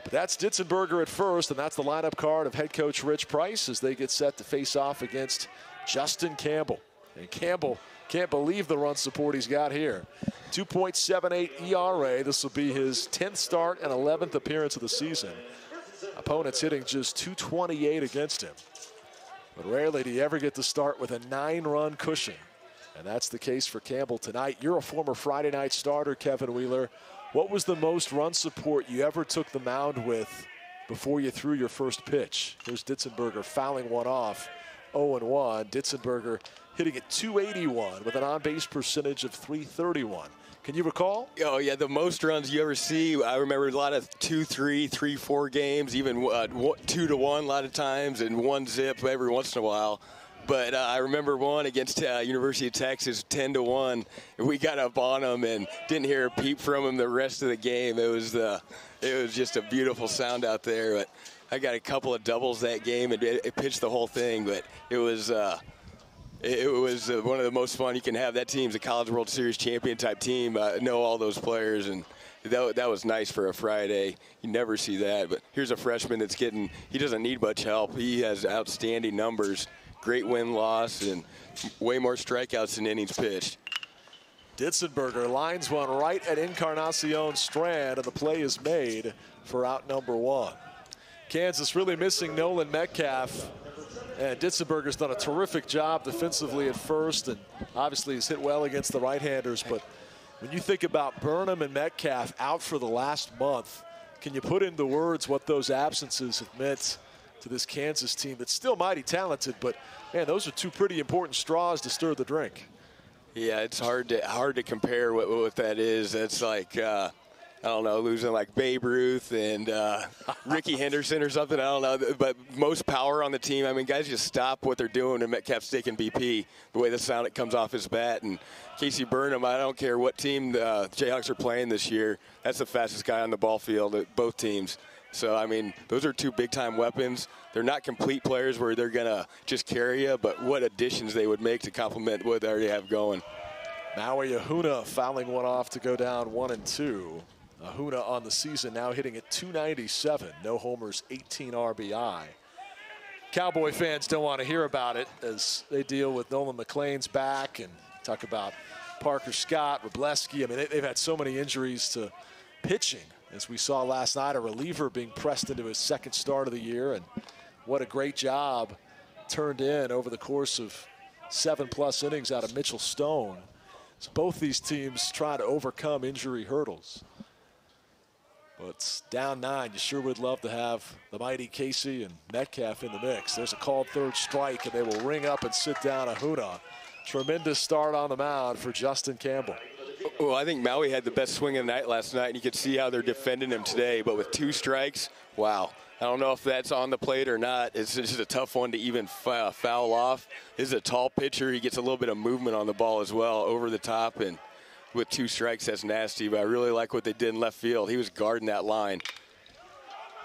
But that's Ditzenberger at first, and that's the lineup card of head coach Rich Price as they get set to face off against Justin Campbell. And Campbell can't believe the run support he's got here. 2.78 ERA. This will be his 10th start and 11th appearance of the season. Opponents hitting just 228 against him. But rarely do you ever get to start with a nine run cushion. And that's the case for Campbell tonight. You're a former Friday night starter, Kevin Wheeler. What was the most run support you ever took the mound with before you threw your first pitch? Here's Ditzenberger fouling one off, 0 1. Ditzenberger hitting at 281 with an on base percentage of 331. Can you recall? Oh yeah, the most runs you ever see. I remember a lot of two, three, three, four games, even uh, two to one a lot of times, and one zip every once in a while. But uh, I remember one against uh, University of Texas, 10 to one. We got up on them and didn't hear a peep from them the rest of the game. It was the, it was just a beautiful sound out there. But I got a couple of doubles that game and it, it pitched the whole thing. But it was. It was uh, one of the most fun you can have. That team's a College World Series champion type team. I know all those players, and that, that was nice for a Friday. You never see that. But here's a freshman that's getting, he doesn't need much help. He has outstanding numbers, great win loss, and way more strikeouts than innings pitched. Ditzenberger lines one right at Encarnacion Strand, and the play is made for out number one. Kansas really missing Nolan Metcalf and Ditzenberger's done a terrific job defensively at first, and obviously he's hit well against the right-handers. But when you think about Burnham and Metcalf out for the last month, can you put into words what those absences have meant to this Kansas team that's still mighty talented? But man, those are two pretty important straws to stir the drink. Yeah, it's hard to hard to compare what, what that is. It's like. Uh, I don't know, losing like Babe Ruth and uh, Rickey Henderson or something. I don't know, but most power on the team. I mean, guys just stop what they're doing and Metcalf's taking BP. The way the sound it comes off his bat and Casey Burnham. I don't care what team the uh, Jayhawks are playing this year. That's the fastest guy on the ball field at both teams. So I mean, those are two big-time weapons. They're not complete players where they're gonna just carry you, but what additions they would make to complement what they already have going. Maui Ahuna fouling one off to go down one and two. Ahuna on the season now hitting at 297. No homers, 18 RBI. Cowboy fans don't want to hear about it as they deal with Nolan McLean's back and talk about Parker Scott, Wroblewski. I mean, they've had so many injuries to pitching, as we saw last night, a reliever being pressed into his second start of the year. And what a great job turned in over the course of seven plus innings out of Mitchell Stone. So both these teams try to overcome injury hurdles. But down nine, you sure would love to have the mighty Casey and Metcalf in the mix. There's a called third strike, and they will ring up and sit down a Ahuna. Tremendous start on the mound for Justin Campbell. Well, I think Maui had the best swing of the night last night, and you could see how they're defending him today. But with two strikes, wow. I don't know if that's on the plate or not. It's just a tough one to even uh, foul off. This is a tall pitcher. He gets a little bit of movement on the ball as well, over the top, and with two strikes, that's nasty. But I really like what they did in left field. He was guarding that line.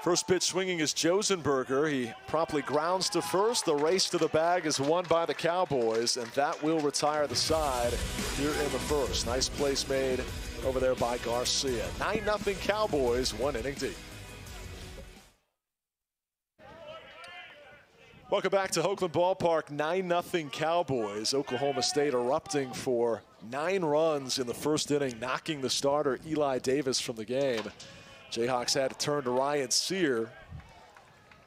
First pitch swinging is Josenberger. He promptly grounds to first. The race to the bag is won by the Cowboys, and that will retire the side here in the first. Nice place made over there by Garcia. 9 0 Cowboys, one inning deep. Welcome back to Hoglund Ballpark. 9 0 Cowboys. Oklahoma State erupting for nine runs in the first inning, knocking the starter Eli Davis from the game. Jayhawks had to turn to Ryan Cyr.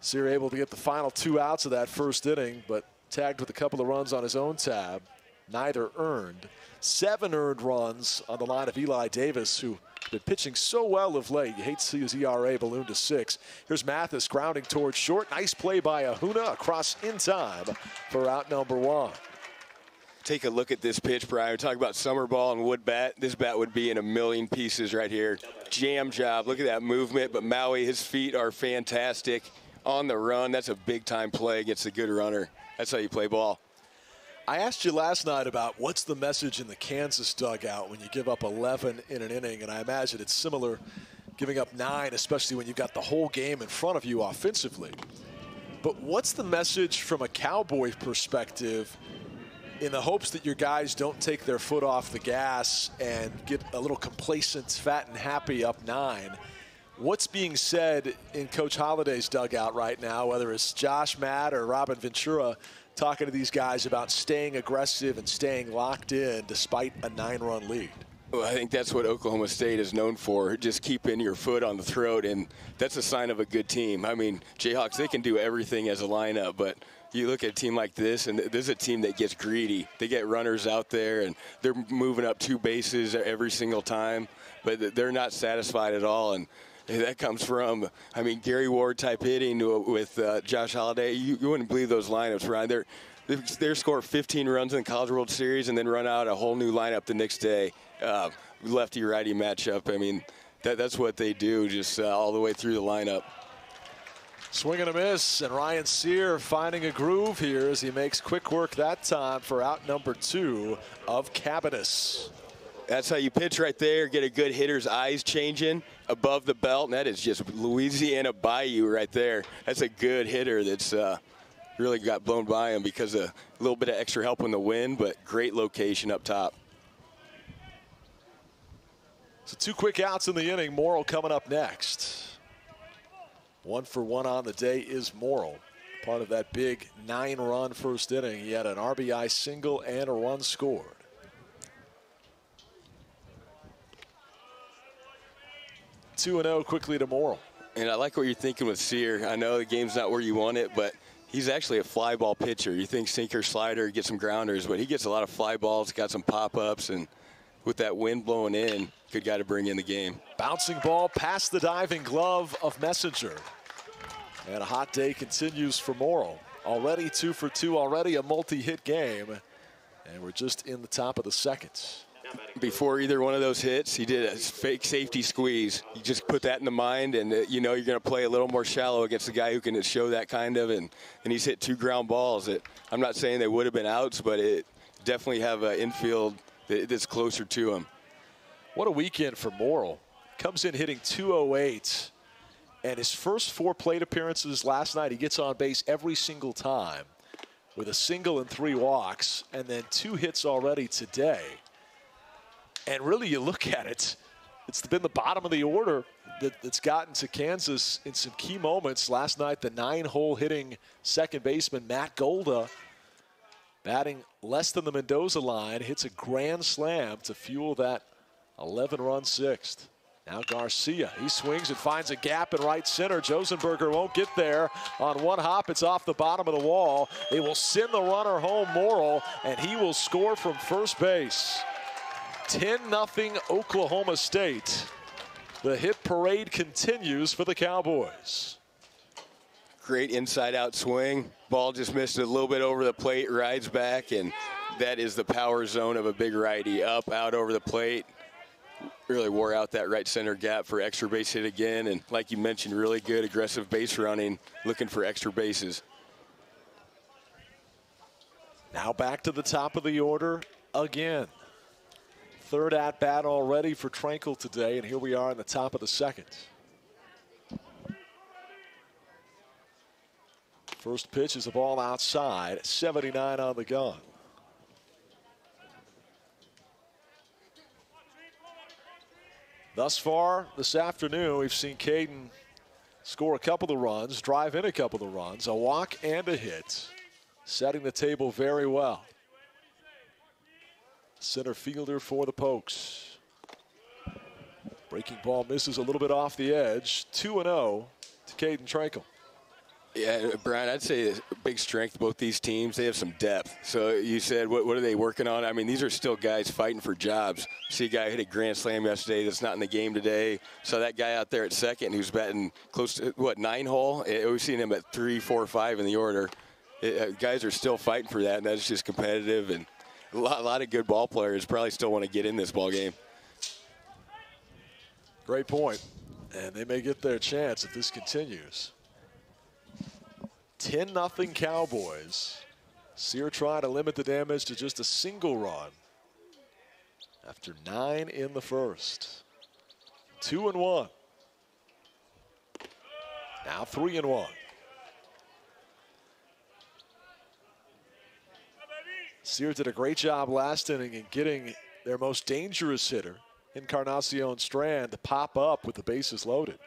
Sear able to get the final two outs of that first inning, but tagged with a couple of runs on his own tab. Neither earned. Seven earned runs on the line of Eli Davis, who been pitching so well of late. You hate to see his ERA balloon to six. Here's Mathis grounding towards short. Nice play by Ahuna across in time for out number one take a look at this pitch, Brian. Talking about summer ball and wood bat. This bat would be in a million pieces right here. Jam job. Look at that movement. But Maui, his feet are fantastic. On the run, that's a big time play against a good runner. That's how you play ball. I asked you last night about what's the message in the Kansas dugout when you give up 11 in an inning, and I imagine it's similar giving up nine, especially when you've got the whole game in front of you offensively. But what's the message from a Cowboy perspective in the hopes that your guys don't take their foot off the gas and get a little complacent, fat and happy up nine. What's being said in Coach Holliday's dugout right now, whether it's Josh Matt or Robin Ventura, talking to these guys about staying aggressive and staying locked in despite a nine-run lead? Well, I think that's what Oklahoma State is known for, just keeping your foot on the throat, and that's a sign of a good team. I mean, Jayhawks, they can do everything as a lineup, but – you look at a team like this, and this is a team that gets greedy. They get runners out there, and they're moving up two bases every single time, but they're not satisfied at all. And that comes from, I mean, Gary Ward type hitting with uh, Josh Holliday. You, you, wouldn't believe those lineups, Ryan. They're they score 15 runs in the College World Series and then run out a whole new lineup the next day. Uh, lefty righty matchup. I mean, that, that's what they do, just uh, all the way through the lineup. Swing and a miss, and Ryan Cyr finding a groove here as he makes quick work that time for out number two of Cabbiness. That's how you pitch right there. Get a good hitter's eyes changing above the belt, and that is just Louisiana Bayou right there. That's a good hitter that's uh, really got blown by him because of a little bit of extra help in the wind, but great location up top. So two quick outs in the inning. Morrill coming up next. One for one on the day is Morrill. Part of that big nine run first inning. He had an RBI single and a run scored. Two and zero oh quickly to Morrill. And I like what you're thinking with Cyr. I know the game's not where you want it, but he's actually a fly ball pitcher. You think sinker, slider, get some grounders, but he gets a lot of fly balls, got some pop ups, and with that wind blowing in, good guy to bring in the game. Bouncing ball past the diving glove of Messinger. And a hot day continues for Morrill. Already two for two, already a multi-hit game. And we're just in the top of the second. Before either one of those hits, he did a fake safety squeeze. You just put that in the mind, and uh, you know you're going to play a little more shallow against a guy who can show that kind of. And, and he's hit two ground balls. That I'm not saying they would have been outs, but it definitely have an infield that's closer to him. What a weekend for Morrill. Comes in hitting 208 and his first four plate appearances last night, he gets on base every single time with a single and three walks, and then two hits already today. And really, you look at it, it's been the bottom of the order that, that's gotten to Kansas in some key moments. Last night, the nine hole hitting second baseman, Matt Golda, batting less than the Mendoza line, hits a grand slam to fuel that 11 run sixth. Now Garcia, he swings and finds a gap in right center. Josenberger won't get there. On one hop, it's off the bottom of the wall. They will send the runner home, Morrill, and he will score from first base. 10-0 Oklahoma State. The hit parade continues for the Cowboys. Great inside-out swing. Ball just missed a little bit over the plate, rides back, and that is the power zone of a big righty. Up, out over the plate really wore out that right center gap for extra base hit again. And like you mentioned, really good aggressive base running, looking for extra bases. Now back to the top of the order again. Third at bat already for Trenkle today, and here we are in the top of the second. First pitch is a ball outside, 79 on the gun. Thus far this afternoon, we've seen Caeden score a couple of runs, drive in a couple of runs, a walk and a hit, setting the table very well. Center fielder for the Pokes. Breaking ball misses a little bit off the edge. 2 0 to Caeden Trenkle. Yeah, Brian, I'd say a big strength both these teams. They have some depth. So you said, what, what are they working on? I mean, these are still guys fighting for jobs. See a guy hit a grand slam yesterday that's not in the game today. Saw that guy out there at second who's batting close to, what, nine hole? Eh, we've seen him at three, four, five in the order. It, uh, guys are still fighting for that, and that's just competitive. And a lot, a lot of good ball players probably still want to get in this ball game. Great point. And they may get their chance if this continues. 10 0 Cowboys. Cyr trying to limit the damage to just a single run after nine in the first. Two and one. Now three and one. Cyr did a great job last inning in getting their most dangerous hitter, Encarnacion Strand, to pop up with the bases loaded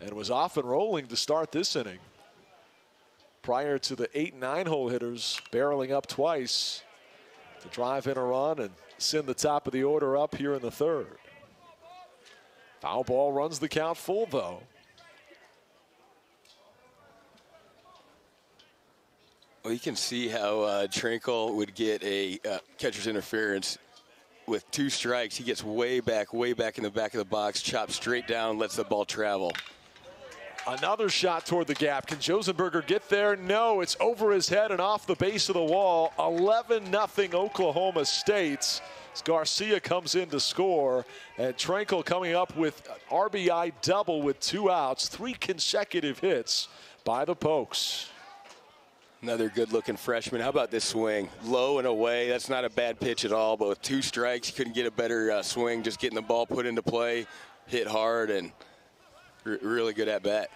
and was off and rolling to start this inning. Prior to the 8 9 hole hitters barreling up twice to drive in a run and send the top of the order up here in the third. Foul ball runs the count full, though. Well, you can see how uh, Trenkle would get a uh, catcher's interference with two strikes. He gets way back, way back in the back of the box, chops straight down, lets the ball travel. Another shot toward the gap. Can Josenberger get there? No, it's over his head and off the base of the wall. 11 0 Oklahoma State. Garcia comes in to score, and Trenkle coming up with RBI double with two outs, three consecutive hits by the Pokes. Another good looking freshman. How about this swing? Low and away. That's not a bad pitch at all, but with two strikes, couldn't get a better uh, swing. Just getting the ball put into play, hit hard, and really good at bat.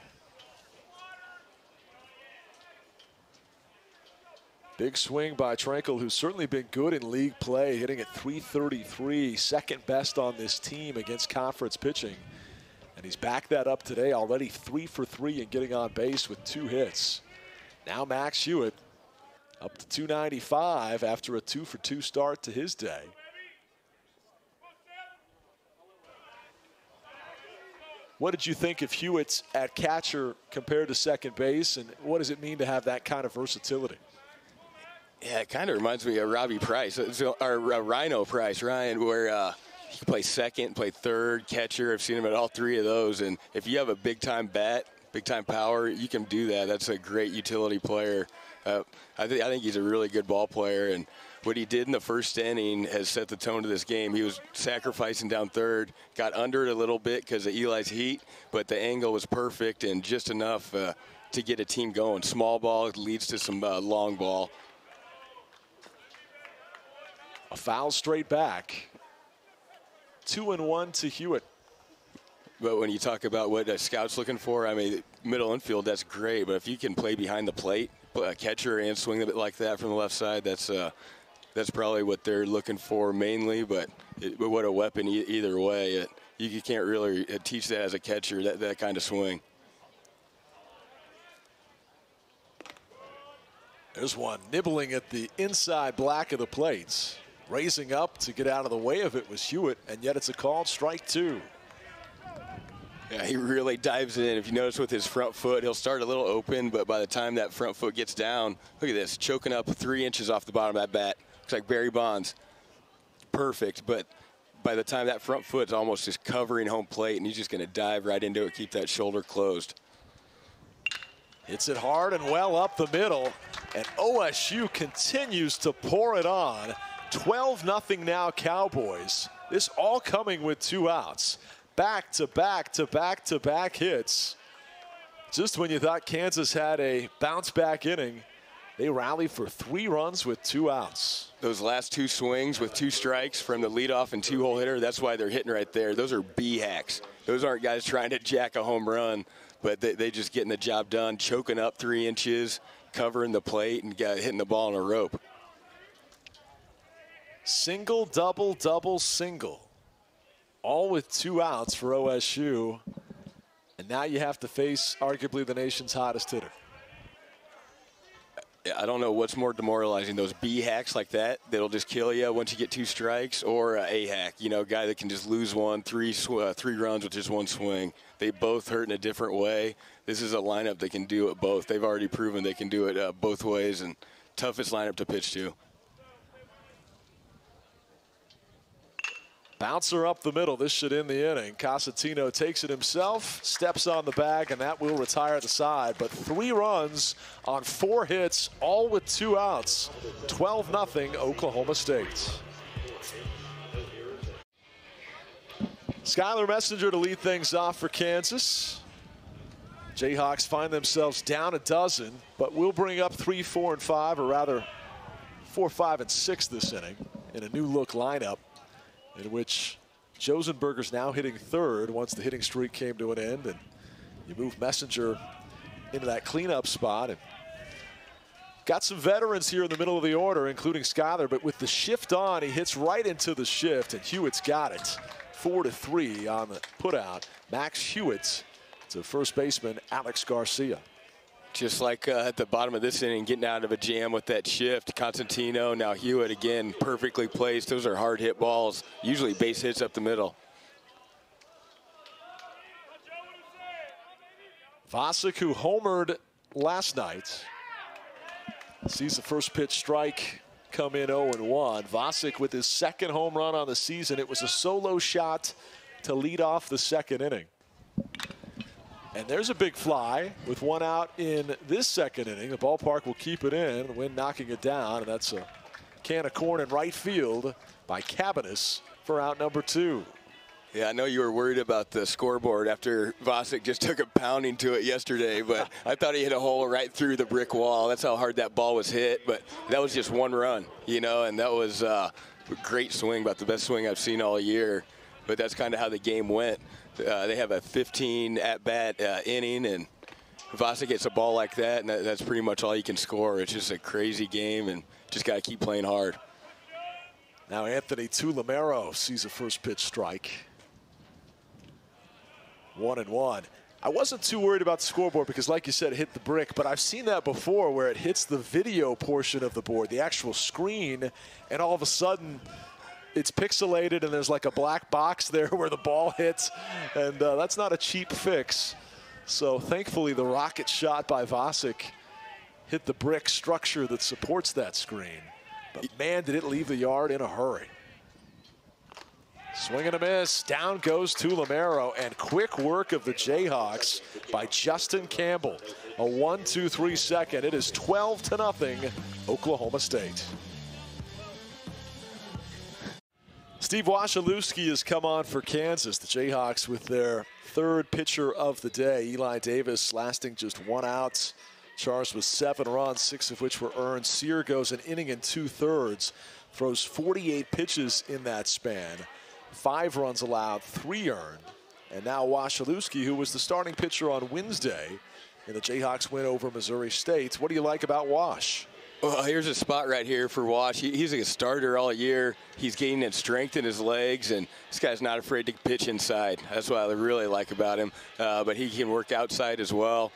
Big swing by Trenkle, who's certainly been good in league play, hitting at 333, second best on this team against conference pitching. And he's backed that up today, already three for three and getting on base with two hits. Now Max Hewitt up to 295 after a two for two start to his day. What did you think of Hewitt's at catcher compared to second base, and what does it mean to have that kind of versatility? Yeah, it kind of reminds me of Robbie Price, or uh, Rhino Price, Ryan, where uh, he can play second, play third, catcher. I've seen him at all three of those. And if you have a big time bat, big time power, you can do that. That's a great utility player. Uh, I, th- I think he's a really good ball player. And what he did in the first inning has set the tone of this game. He was sacrificing down third, got under it a little bit because of Eli's heat, but the angle was perfect and just enough uh, to get a team going. Small ball leads to some uh, long ball. A foul straight back. Two and one to Hewitt. But when you talk about what a scout's looking for, I mean, middle infield, that's great. But if you can play behind the plate, a catcher and swing a bit like that from the left side, that's uh, that's probably what they're looking for mainly. But, it, but what a weapon e- either way. It, you can't really uh, teach that as a catcher, that, that kind of swing. There's one nibbling at the inside black of the plates. Raising up to get out of the way of it was Hewitt, and yet it's a called strike two. Yeah, he really dives in. If you notice with his front foot, he'll start a little open, but by the time that front foot gets down, look at this, choking up three inches off the bottom of that bat. Looks like Barry Bonds. Perfect, but by the time that front foot's almost just covering home plate, and he's just going to dive right into it, keep that shoulder closed. Hits it hard and well up the middle, and OSU continues to pour it on. 12 0 now, Cowboys. This all coming with two outs. Back to back to back to back hits. Just when you thought Kansas had a bounce back inning, They rally for three runs with two outs. Those last two swings with two strikes from the leadoff and two hole hitter, that's why they're hitting right there. Those are B hacks. Those aren't guys trying to jack a home run, but they, they just getting the job done, choking up three inches, covering the plate, and got, hitting the ball on a rope. Single, double, double, single. All with two outs for OSU. And now you have to face arguably the nation's hottest hitter. I don't know what's more demoralizing, those B hacks like that that'll just kill you once you get two strikes, or a hack, you know, a guy that can just lose one, three uh, three runs with just one swing. They both hurt in a different way. This is a lineup that can do it both. They've already proven they can do it uh, both ways, and toughest lineup to pitch to. Bouncer up the middle. This should end the inning. Cosentino takes it himself, steps on the bag, and that will retire the side. But three runs on four hits, all with two outs. 12 0 Oklahoma State. Skyler Messinger to lead things off for Kansas. Jayhawks find themselves down a dozen, but will bring up three, four, and five, or rather four, five, and six this inning in a new look lineup in which Josenberger's now hitting third once the hitting streak came to an end. And you move Messinger into that cleanup spot. And got some veterans here in the middle of the order, including Skyler. But with the shift on, he hits right into the shift, and Hewitt's got it. Four to three on the putout. Max Hewitt to first baseman Alix Garcia just like uh, at the bottom of this inning, getting out of a jam with that shift. Cosentino, now Hewitt again, perfectly placed. Those are hard hit balls, usually base hits up the middle. Vosik, who homered last night, sees the first pitch strike come in 0-1. Vosik with his second home run on the season. It was a solo shot to lead off the second inning. And there's a big fly with one out in this second inning. The ballpark will keep it in. The wind knocking it down, and that's a can of corn in right field by Cabbiness for out number two. Yeah, I know you were worried about the scoreboard after Vosik just took a pounding to it yesterday, but I thought he hit a hole right through the brick wall. That's how hard that ball was hit, but that was just one run, you know, and that was uh, a great swing, about the best swing I've seen all year. But that's kind of how the game went. Uh, they have a 15 at bat uh, inning, and Vasa gets a ball like that, and that, that's pretty much all you can score. It's just a crazy game, and just got to keep playing hard. Now Anthony Tulimero sees a first pitch strike. One and one. I wasn't too worried about the scoreboard because, like you said, it hit the brick, but I've seen that before where it hits the video portion of the board, the actual screen, and all of a sudden it's pixelated and there's like a black box there where the ball hits, and uh, that's not a cheap fix. So thankfully, the rocket shot by Vosik hit the brick structure that supports that screen. But man, did it leave the yard in a hurry. Swing and a miss. Down goes Tulimero, and quick work of the Jayhawks by Justin Campbell. A one-two-three second. It is 12 to nothing, Oklahoma State. Steve Washilewski has come on for Kansas. The Jayhawks with their third pitcher of the day. Eli Davis lasting just one out. Charged with seven runs, six of which were earned. Cyr goes an inning and two thirds. Throws 48 pitches in that span. Five runs allowed, three earned. And now Washilewski, who was the starting pitcher on Wednesday in the Jayhawks win over Missouri State. What do you like about Wash? Well, here's a spot right here for Wash. He, he's a starter all year. He's gaining that strength in his legs, and this guy's not afraid to pitch inside. That's what I really like about him. Uh, but he can work outside as well.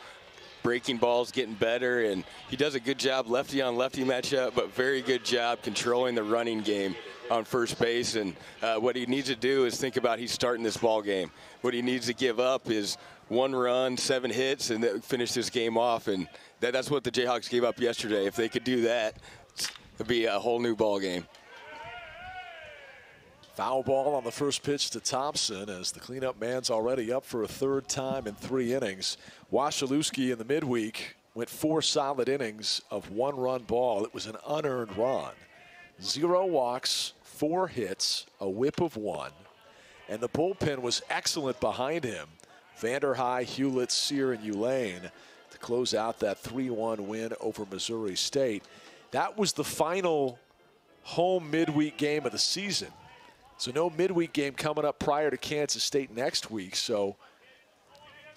Breaking balls getting better, and he does a good job lefty on lefty matchup, but very good job controlling the running game on first base. And uh, what he needs to do is think about he's starting this ball game. What he needs to give up is one run, seven hits, and finish this game off. And that, that's what the Jayhawks gave up yesterday. If they could do that, it'd be a whole new ball game. Foul ball on the first pitch to Thompson as the cleanup man's already up for a third time in three innings. Washilewski in the midweek went four solid innings of one run ball. It was an unearned run. Zero walks, four hits, a whip of one. And the bullpen was excellent behind him. Vanderhei, Hewlett, Cyr, and Ulane. Close out that 3-1 win over Missouri State. That was the final home midweek game of the season. So no midweek game coming up prior to Kansas State next week. So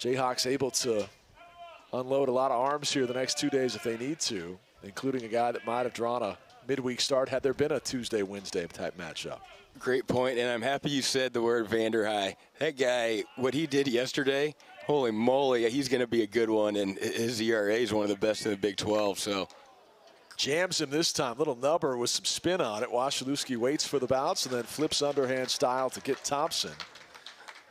Jayhawks able to unload a lot of arms here the next two days if they need to, including a guy that might have drawn a midweek start had there been a Tuesday, Wednesday type matchup. Great point, and I'm happy you said the word Vanderhei. That guy, what he did yesterday, holy moly, he's going to be a good one, and his ERA is one of the best in the Big 12. So jams him this time. Little nubber with some spin on it. Washilewski waits for the bounce and then flips underhand style to get Thompson.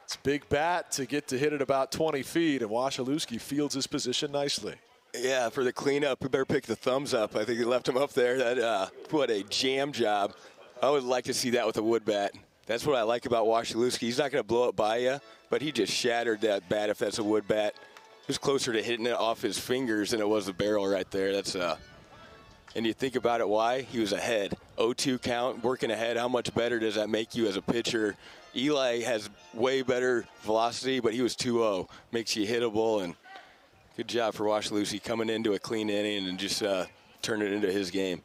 It's a big bat to get to hit it about 20 feet, and Washilewski fields his position nicely. Yeah, for the cleanup, we better pick the thumbs up. I think he left him up there. That uh, what a jam job. I would like to see that with a wood bat. That's what I like about Washilewski. He's not going to blow it by you, but he just shattered that bat if that's a wood bat. It was closer to hitting it off his fingers than it was the barrel right there. That's uh, and you think about it, why? He was ahead. 0-2 count, working ahead. How much better does that make you as a pitcher? Eli has way better velocity, but he was 2-0. Makes you hittable, and good job for Washilewski coming into a clean inning and just uh, turn it into his game.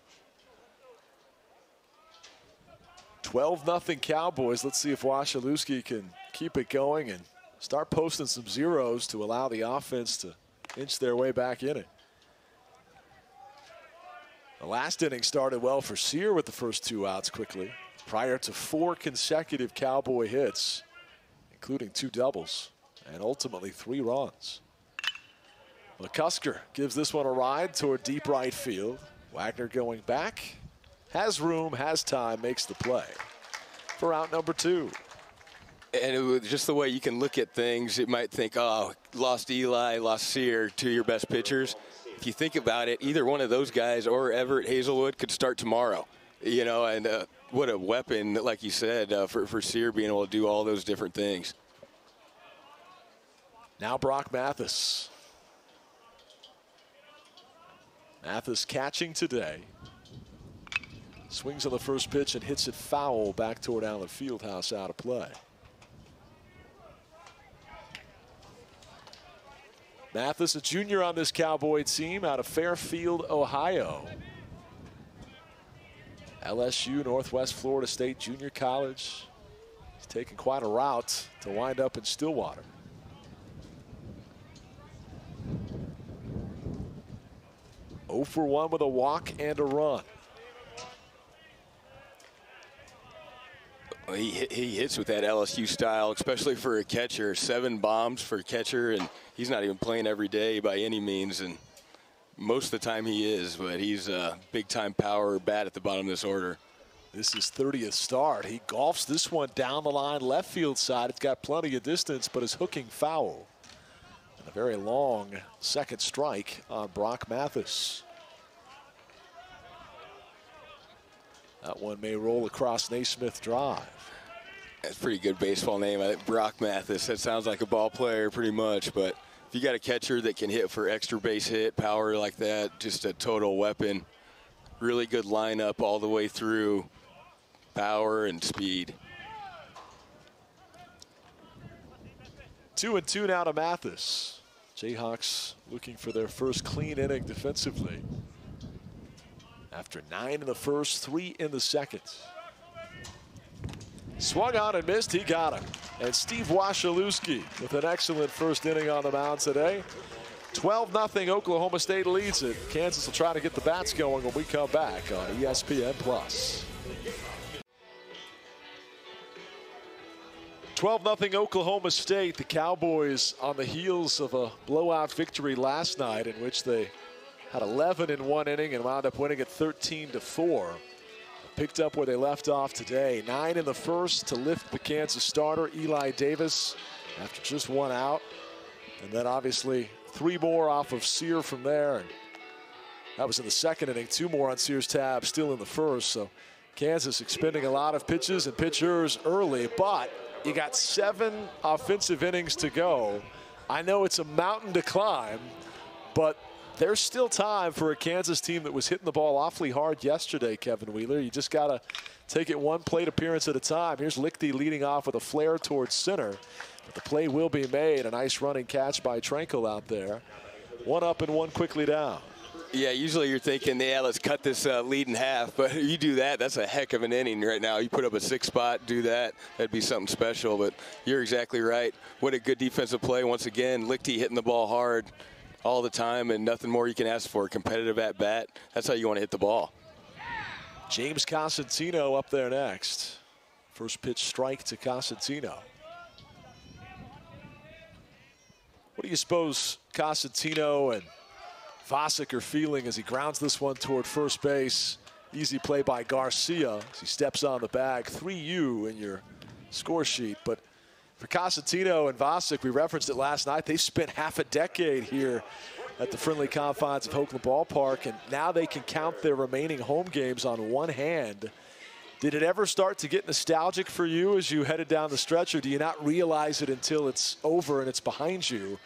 12 nothing Cowboys. Let's see if Washilewski can keep it going and start posting some zeros to allow the offense to inch their way back in it. The last inning started well for Cyr with the first two outs quickly, prior to four consecutive Cowboy hits, including two doubles, and ultimately three runs. McCusker gives this one a ride toward deep right field. Wagner going back, has room, has time, makes the play for out number two. And it was just the way you can look at things, it might think, oh, lost Eli, lost Cyr, two of your best pitchers if you think about it, either one of those guys or Everett Hazelwood could start tomorrow. You know, and uh, what a weapon, like you said, uh, for, for Cyr being able to do all those different things. Now Brock Mathis. Mathis catching today. Swings on the first pitch and hits it foul back toward Allen Fieldhouse out of play. Mathis, a junior on this Cowboy team out of Fairfield, Ohio. LSU, Northwest Florida State Junior College. He's taken quite a route to wind up in Stillwater. Oh for 1 with a walk and a run. He, he hits with that LSU style, especially for a catcher. Seven bombs for a catcher, and he's not even playing every day by any means. And most of the time he is, but he's a big time power bat at the bottom of this order. This is 30th start. He golfs this one down the line, left field side. It's got plenty of distance, but is hooking foul. And a very long second strike on Brock Mathis. That one may roll across Naismith Drive. That's a pretty good baseball name. I think Brock Mathis. That sounds like a ball player pretty much, but if you got a catcher that can hit for extra base hit power like that, just a total weapon. Really good lineup all the way through, power and speed. Two and two now to Mathis. Jayhawks looking for their first clean inning defensively. After nine in the first, three in the second. Swung on and missed, he got him. And Steve Washilewski with an excellent first inning on the mound today. 12-0 Oklahoma State leads it. Kansas will try to get the bats going when we come back on ESPN+. Plus. 12-0 Oklahoma State. The Cowboys on the heels of a blowout victory last night in which they had 11 in one inning and wound up winning at 13 to 4 picked up where they left off today. Nine in the first to lift the Kansas starter, Eli Davis, after just one out. And then obviously three more off of Cyr from there. And that was in the second inning. Two more on Cyr's tab, still in the first. So Kansas expending a lot of pitches and pitchers early, but you got seven offensive innings to go. I know it's a mountain to climb, but there's still time for a Kansas team that was hitting the ball awfully hard yesterday, Kevin Wheeler. You just got to take it one plate appearance at a time. Here's Lichty leading off with a flare towards center. But the play will be made. A nice running catch by Trenkle out there. One up and one quickly down. Yeah, usually you're thinking, yeah, let's cut this uh, lead in half. But you do that, that's a heck of an inning right now. You put up a six spot, do that, that'd be something special. But you're exactly right. What a good defensive play once again. Lichty hitting the ball hard all the time, and nothing more you can ask for. Competitive at bat. That's how you want to hit the ball. James Cosentino up there next. First pitch strike to Cosentino. What do you suppose Cosentino and Vosik are feeling as he grounds this one toward first base? Easy play by Garcia as he steps on the bag. 3U in your score sheet. But for Cosentino and Vosik, we referenced it last night. They spent half a decade here at the friendly confines of Hoglund Ballpark, and now they can count their remaining home games on one hand. Did it ever start to get nostalgic for you as you headed down the stretch, or do you not realize it until it's over and it's behind you?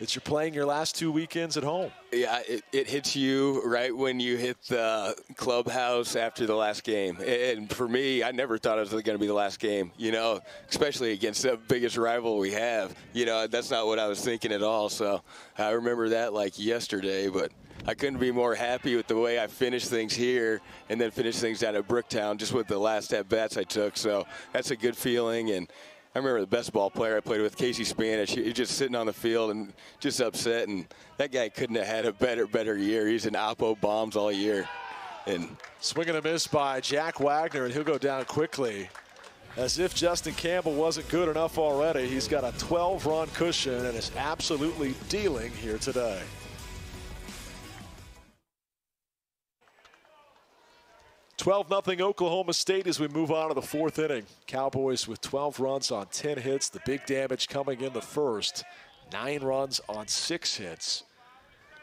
That you're playing your last two weekends at home. Yeah, it, it, hits you right when you hit the clubhouse after the last game. And for me, I never thought it was going to be the last game, you know, especially against the biggest rival we have. You know, that's not what I was thinking at all. So I remember that like yesterday, but I couldn't be more happy with the way I finished things here and then finished things down at Brooktown just with the last at bats I took. So that's a good feeling. And I remember the best ball player I played with, Casey Spanish. He just sitting on the field and just upset. And that guy couldn't have had a better, better year. He's in Oppo bombs all year. And swinging a miss by Jack Wagner, and he'll go down quickly. As if Justin Campbell wasn't good enough already, he's got a 12-run cushion and is absolutely dealing here today. 12 0 Oklahoma State as we move on to the fourth inning. Cowboys with 12 runs on 10 hits. The big damage coming in the first. Nine runs on six hits.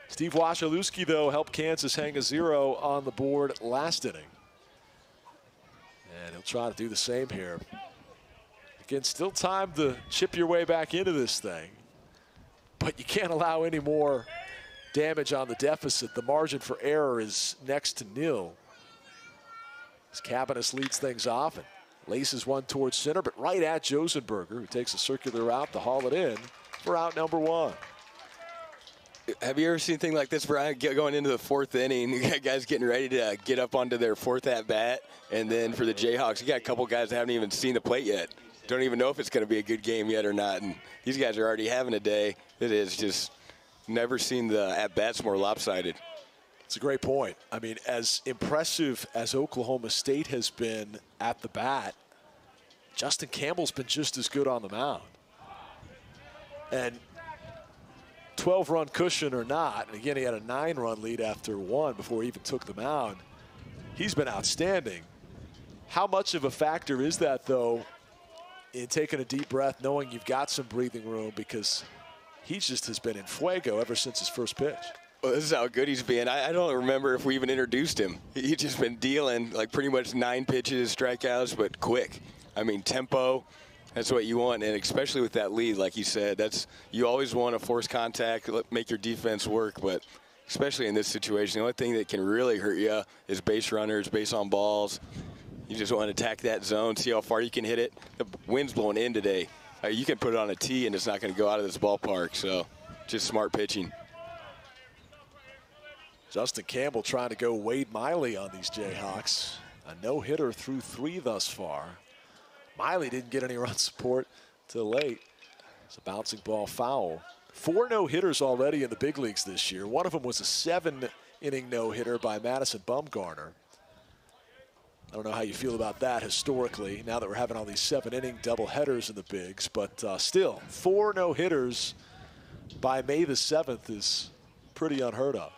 Steve Washilewski, though, helped Kansas hang a zero on the board last inning. And he'll try to do the same here. Again, still time to chip your way back into this thing. But you can't allow any more damage on the deficit. The margin for error is next to nil. As Cabbiness leads things off and laces one towards center, but right at Josenberger, who takes a circular route to haul it in for out number one. Have you ever seen anything like this, Brian? Going into the fourth inning, guys getting ready to get up onto their fourth at bat, and then for the Jayhawks, you got a couple guys that haven't even seen the plate yet. Don't even know if it's going to be a good game yet or not. And these guys are already having a day. It is just never seen the at bats more lopsided. It's a great point. I mean, as impressive as Oklahoma State has been at the bat, Justin Campbell's been just as good on the mound. And 12 run cushion or not, and again, he had a nine run lead after one before he even took the mound. He's been outstanding. How much of a factor is that, though, in taking a deep breath, knowing you've got some breathing room because he just has been in fuego ever since his first pitch? Well, this is how good he's been. I, I, don't remember if we even introduced him. He's just been dealing like pretty much nine pitches, strikeouts, but quick. I mean, tempo. That's what you want, and especially with that lead, like you said, that's you always want to force contact, make your defense work. But especially in this situation, the only thing that can really hurt you is base runners, base on balls. You just want to attack that zone, see how far you can hit it. The wind's blowing in today. Uh, you can put it on a tee, and it's not going to go out of this ballpark. So, just smart pitching. Justin Campbell trying to go Wade Miley on these Jayhawks. A no-hitter through three thus far. Miley didn't get any run support till late. It's a bouncing ball foul. Four no-hitters already in the big leagues this year. One of them was a seven-inning no-hitter by Madison Bumgarner. I don't know how you feel about that historically, now that we're having all these seven-inning doubleheaders in the bigs. But uh, still, four no-hitters by May the 7th is pretty unheard of.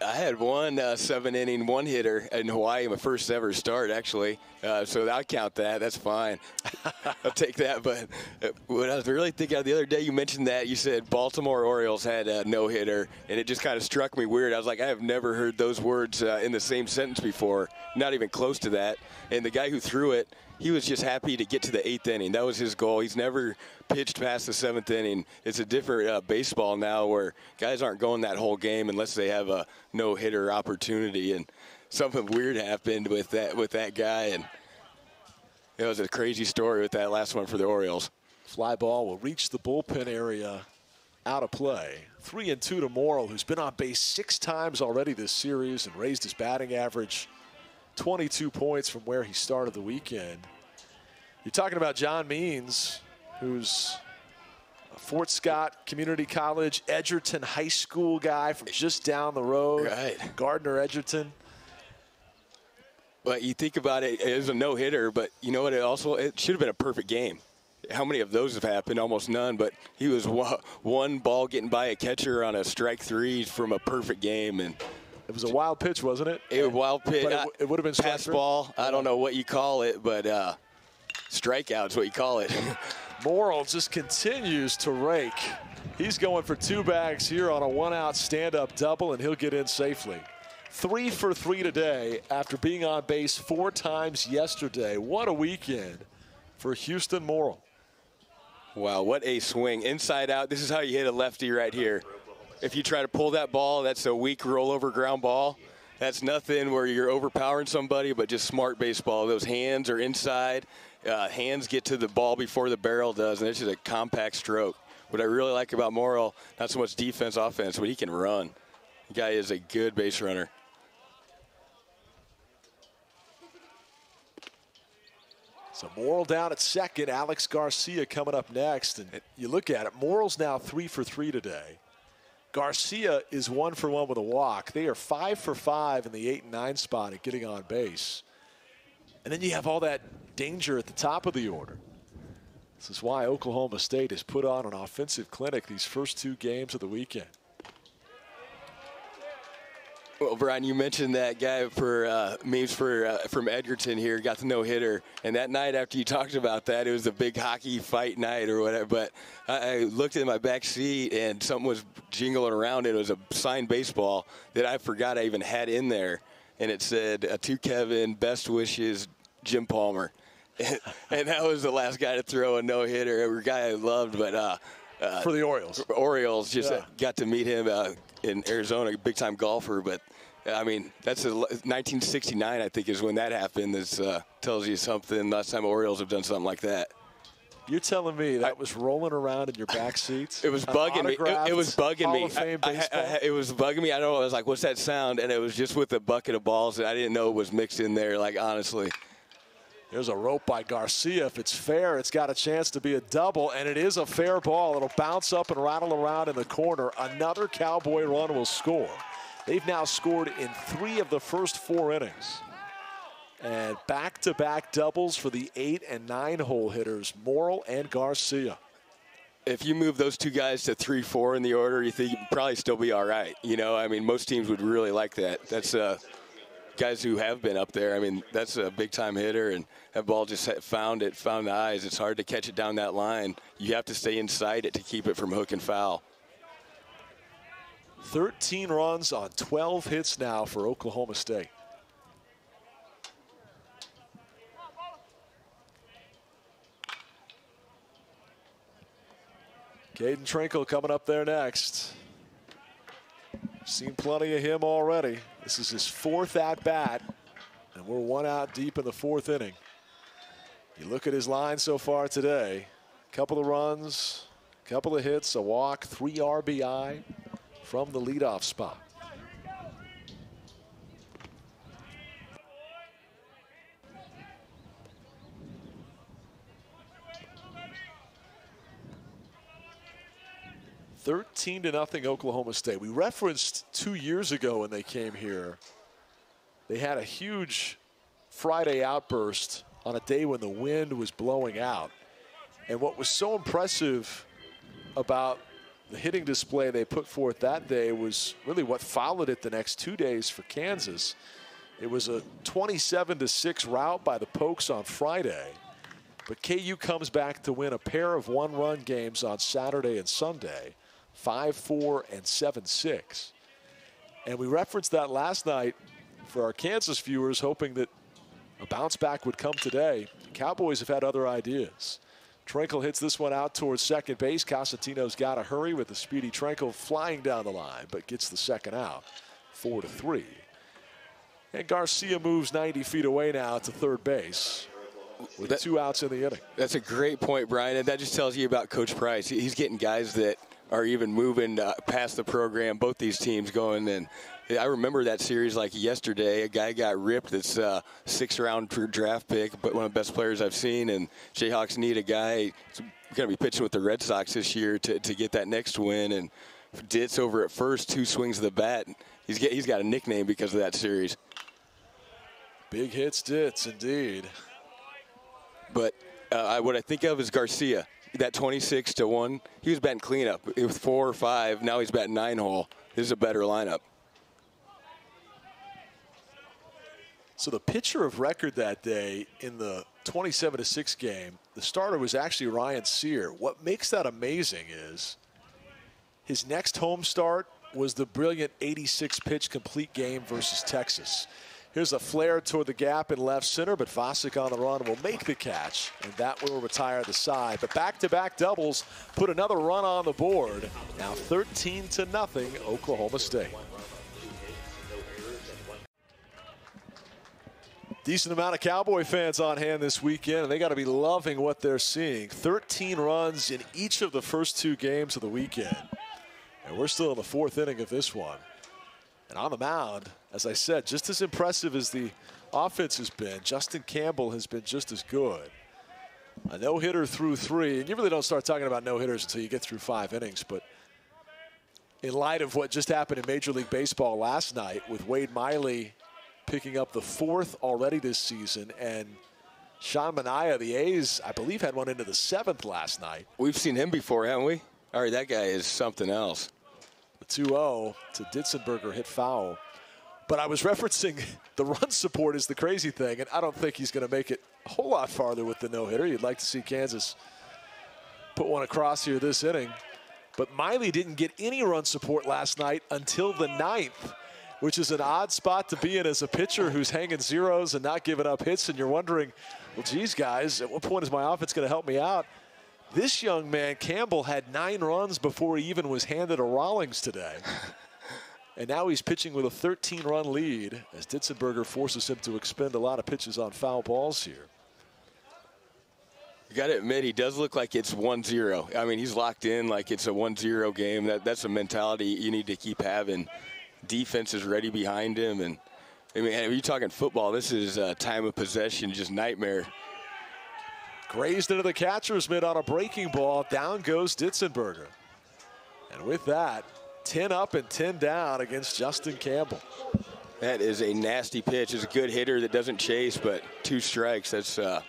I had one uh, seven inning one hitter in Hawaii, my first ever start actually. Uh, so I'll count that. That's fine. I'll take that. But uh, what I was really thinking of the other day, you mentioned that you said Baltimore Orioles had a no hitter, and it just kind of struck me weird. I was like, I have never heard those words uh, in the same sentence before, not even close to that. And the guy who threw it he was just happy to get to the eighth inning. That was his goal. He's never pitched past the seventh inning. It's a different uh, baseball now where guys aren't going that whole game unless they have a no hitter opportunity. And something weird happened with that with that guy, and it was a crazy story with that last one for the Orioles. Fly ball will reach the bullpen area out of play. Three and two to Morrill, who's been on base six times already this series and raised his batting average 22 points from where he started the weekend. You're talking about John Means, who's a Fort Scott Community College, Edgerton High School guy from just down the road. Right. Gardner Edgerton. But you think about it, it was a no hitter, but you know what? It also it should have been a perfect game. How many of those have happened? Almost none. But he was one ball getting by a catcher on a strike three from a perfect game, and it was a wild pitch, wasn't it? It was wild pitch. But it, it would have been pass ball. I don't know what you call it, but uh, strikeout's what you call it. Morrill just continues to rake. He's going for two bags here on a one-out stand-up double, and he'll get in safely. Three for three today after being on base four times yesterday. What a weekend for Hueston Morrill. Wow, what a swing. Inside out. This is how you hit a lefty right here. If you try to pull that ball, that's a weak rollover ground ball. That's nothing where you're overpowering somebody, but just smart baseball. Those hands are inside. Uh, hands get to the ball before the barrel does, and it's just a compact stroke. What I really like about Morrill, not so much defense, offense, but he can run. The guy is a good base runner. So Morrill down at second. Alix Garcia coming up next. And you look at it, Morrill's now three for three today. Garcia is one for one with a walk. They are five for five in the eight and nine spot at getting on base. And then you have all that danger at the top of the order. This is why Oklahoma State has put on an offensive clinic these first two games of the weekend. Well, Brian, you mentioned that guy for uh, memes for uh, from Edgerton here got the no hitter, and that night after you talked about that, it was a big hockey fight night or whatever. But I, I looked in my back seat and something was jingling around. It was a signed baseball that I forgot I even had in there, and it said uh, "To Kevin, best wishes, Jim Palmer," and, and that was the last guy to throw a no hitter. A guy I loved, but. Uh, uh, for the Orioles. Orioles just yeah. got to meet him uh, in Arizona, big time golfer. But I mean, that's a, 1969, I think, is when that happened. This uh, tells you something. Last time Orioles have done something like that. You're telling me that I, was rolling around in your back seats? It was bugging me. It, it, was bugging me. I, I, it was bugging me. I don't know. I was like, "What's that sound?" And it was just with a bucket of balls, and I didn't know it was mixed in there. Like honestly. There's a rope by Garcia. If it's fair, it's got a chance to be a double, and it is a fair ball. It'll bounce up and rattle around in the corner. Another Cowboy run will score. They've now scored in three of the first four innings. And back-to-back -back doubles for the eight and nine hole hitters, Morrill and Garcia. If you move those two guys to three, four in the order, you think you'd probably still be all right. You know, I mean, most teams would really like that. That's uh, guys who have been up there. I mean, that's a big time hitter, and that ball just found it, found the eyes. It's hard to catch it down that line. You have to stay inside it to keep it from hook and foul. 13 runs on 12 hits now for Oklahoma State. Caeden Trenkle coming up there next. Seen plenty of him already. This is his fourth at bat, and we're one out deep in the fourth inning. You look at his line so far today. A couple of runs, a couple of hits, a walk, three RBI from the leadoff spot. Thirteen to nothing Oklahoma State. We referenced two years ago when they came here. They had a huge Friday outburst on a day when the wind was blowing out. And what was so impressive about the hitting display they put forth that day was really what followed it the next two days for Kansas. It was a 27 to 6 rout by the Pokes on Friday. But KU comes back to win a pair of one run games on Saturday and Sunday 5 4 and 7 6. And we referenced that last night for our Kansas viewers, hoping that a bounce back would come today. Cowboys have had other ideas. Trenkle hits this one out towards second base. Cosentino's got to hurry with the speedy Trenkle flying down the line, but gets the second out. Four to three. And Garcia moves 90 feet away now to third base with that, two outs in the inning. That's a great point, Brian, and that just tells you about Coach Price. He's getting guys that are even moving uh, past the program. Both these teams going and I remember that series like yesterday. A guy got ripped. That's a six round draft pick, but one of the best players I've seen. And Jayhawks need a guy going to be pitching with the Red Sox this year to, to get that next win. And Ditz over at first, two swings of the bat. He's get, he's got a nickname because of that series. Big hits, Ditz, indeed. But uh, what I think of is Garcia. That 26 to one, he was batting cleanup. It was four or five. Now he's batting nine hole. This is a better lineup. So the pitcher of record that day in the 27 to 6 game, the starter was actually Ryan Cyr. What makes that amazing is his next home start was the brilliant 86 pitch complete game versus Texas. Here's a flare toward the gap in left center, but Vosik on the run will make the catch, and that will retire the side. But back-to-back -back doubles put another run on the board. Now 13 to nothing, Oklahoma State. Decent amount of Cowboy fans on hand this weekend, and they got to be loving what they're seeing. 13 runs in each of the first two games of the weekend. And we're still in the fourth inning of this one. And on the mound, as I said, just as impressive as the offense has been, Justin Campbell has been just as good. A no-hitter through three, and you really don't start talking about no-hitters until you get through five innings, but in light of what just happened in Major League Baseball last night with Wade Miley picking up the fourth already this season. And Sean Manaea, the A's, I believe, had one into the seventh last night. We've seen him before, haven't we? All right, that guy is something else. The 2-0 to Ditzenberger hit foul. But I was referencing the run support is the crazy thing, and I don't think he's going to make it a whole lot farther with the no-hitter. You'd like to see Kansas put one across here this inning. But Miley didn't get any run support last night until the ninth which is an odd spot to be in as a pitcher who's hanging zeros and not giving up hits. And you're wondering, well, geez, guys, at what point is my offense going to help me out? This young man, Campbell, had nine runs before he even was handed a Rawlings today. and now he's pitching with a 13 run lead as Ditzenberger forces him to expend a lot of pitches on foul balls here. You got to admit, he does look like it's 1 0. I mean, he's locked in like it's a 1 0 game. That, that's a mentality you need to keep having defense is ready behind him. And I mean, are you talking football? This is a time of possession, just nightmare. Grazed into the catcher's mitt on a breaking ball. Down goes Ditzenberger. And with that, 10 up and 10 down against Justin Campbell. That is a nasty pitch. It's a good hitter that doesn't chase, but two strikes. That's uh,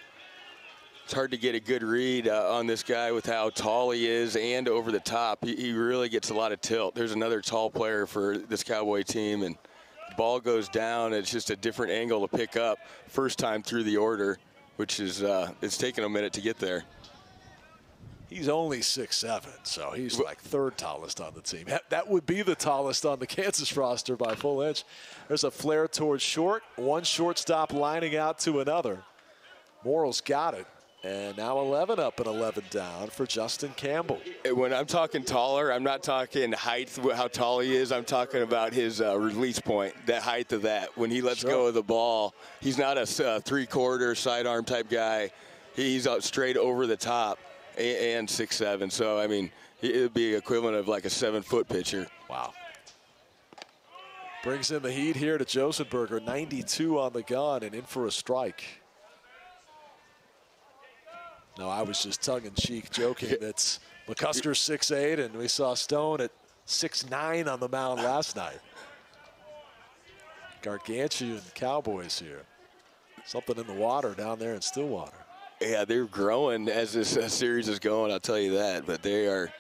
it's hard to get a good read uh, on this guy with how tall he is and over the top. He, he, really gets a lot of tilt. There's another tall player for this Cowboy team, and ball goes down. It's just a different angle to pick up first time through the order, which is uh, it's taken a minute to get there. He's only six seven, so he's like third tallest on the team. That would be the tallest on the Kansas roster by full inch. There's a flare towards short, one shortstop lining out to another. Morrill's got it. And now 11 up and 11 down for Justin Campbell. When I'm talking taller, I'm not talking height, how tall he is. I'm talking about his uh, release point, the height of that. When he lets sure. go of the ball, he's not a uh, three-quarter sidearm type guy. He's straight over the top and six seven. So I mean, it would be equivalent of like a seven-foot pitcher. Wow. Brings in the heat here to Josenberger, 92 on the gun and in for a strike. No, I was just tongue-in-cheek joking that McCusker 6'8", and we saw Stone at 6'9 on the mound last night. Gargantuan Cowboys here. Something in the water down there in Stillwater. Yeah, they're growing as this uh, series is going, I'll tell you that. But they are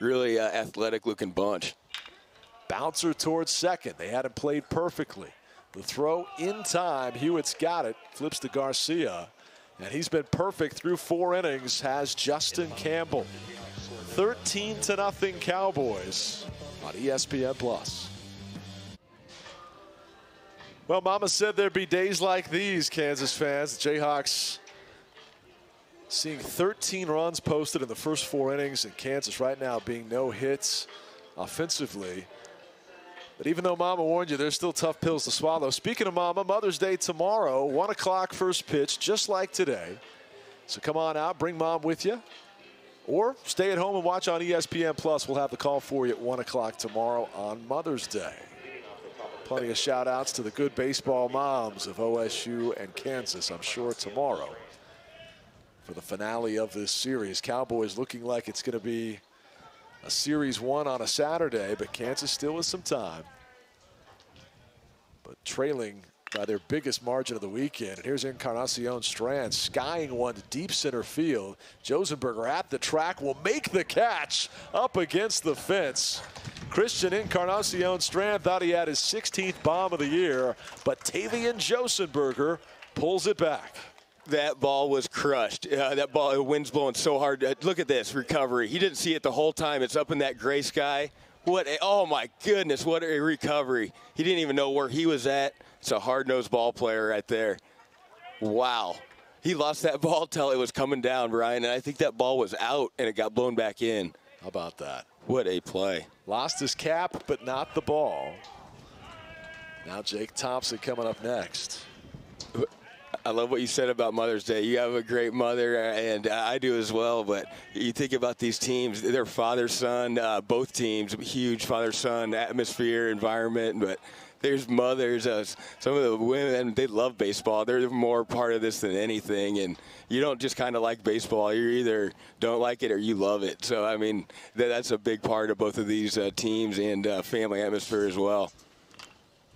really uh, athletic-looking bunch. Bouncer towards second. They had him played perfectly. The throw in time. Hewitt's got it. Flips to Garcia. And he's been perfect through four innings, has Justin Campbell. 13 to nothing Cowboys on ESPN Plus. Well, Mama said there'd be days like these, Kansas fans. The Jayhawks seeing 13 runs posted in the first four innings, in Kansas right now being no hits offensively. But even though Mama warned you, there's still tough pills to swallow. Speaking of Mama, Mother's Day tomorrow, 1 o'clock first pitch, just like today. So come on out, bring Mom with you. Or stay at home and watch on ESPN Plus. We'll have the call for you at 1 o'clock tomorrow on Mother's Day. Plenty of shout outs to the good baseball moms of OSU and Kansas, I'm sure, tomorrow for the finale of this series. Cowboys looking like it's going to be a series one on a Saturday, but Kansas still has some time. But trailing by their biggest margin of the weekend. And here's Encarnacion Strand skying one to deep center field. Josenberger at the track will make the catch up against the fence. Christian Encarnacion Strand thought he had his 16th bomb of the year, but Tavian Josenberger pulls it back that ball was crushed. Uh, that ball, the wind's blowing so hard. Uh, look at this recovery. He didn't see it the whole time. It's up in that gray sky. What? A, oh my goodness! What a recovery. He didn't even know where he was at. It's a hard-nosed ball player right there. Wow. He lost that ball till it was coming down, Brian, and I think that ball was out and it got blown back in. How about that? What a play. Lost his cap, but not the ball. Now Jake Thompson coming up next. I love what you said about Mother's Day. You have a great mother, and I do as well. But you think about these teams, they're father son, uh, both teams, huge father son atmosphere, environment. But there's mothers, uh, some of the women, they love baseball. They're more part of this than anything. And you don't just kind of like baseball. You either don't like it or you love it. So, I mean, that's a big part of both of these uh, teams and uh, family atmosphere as well.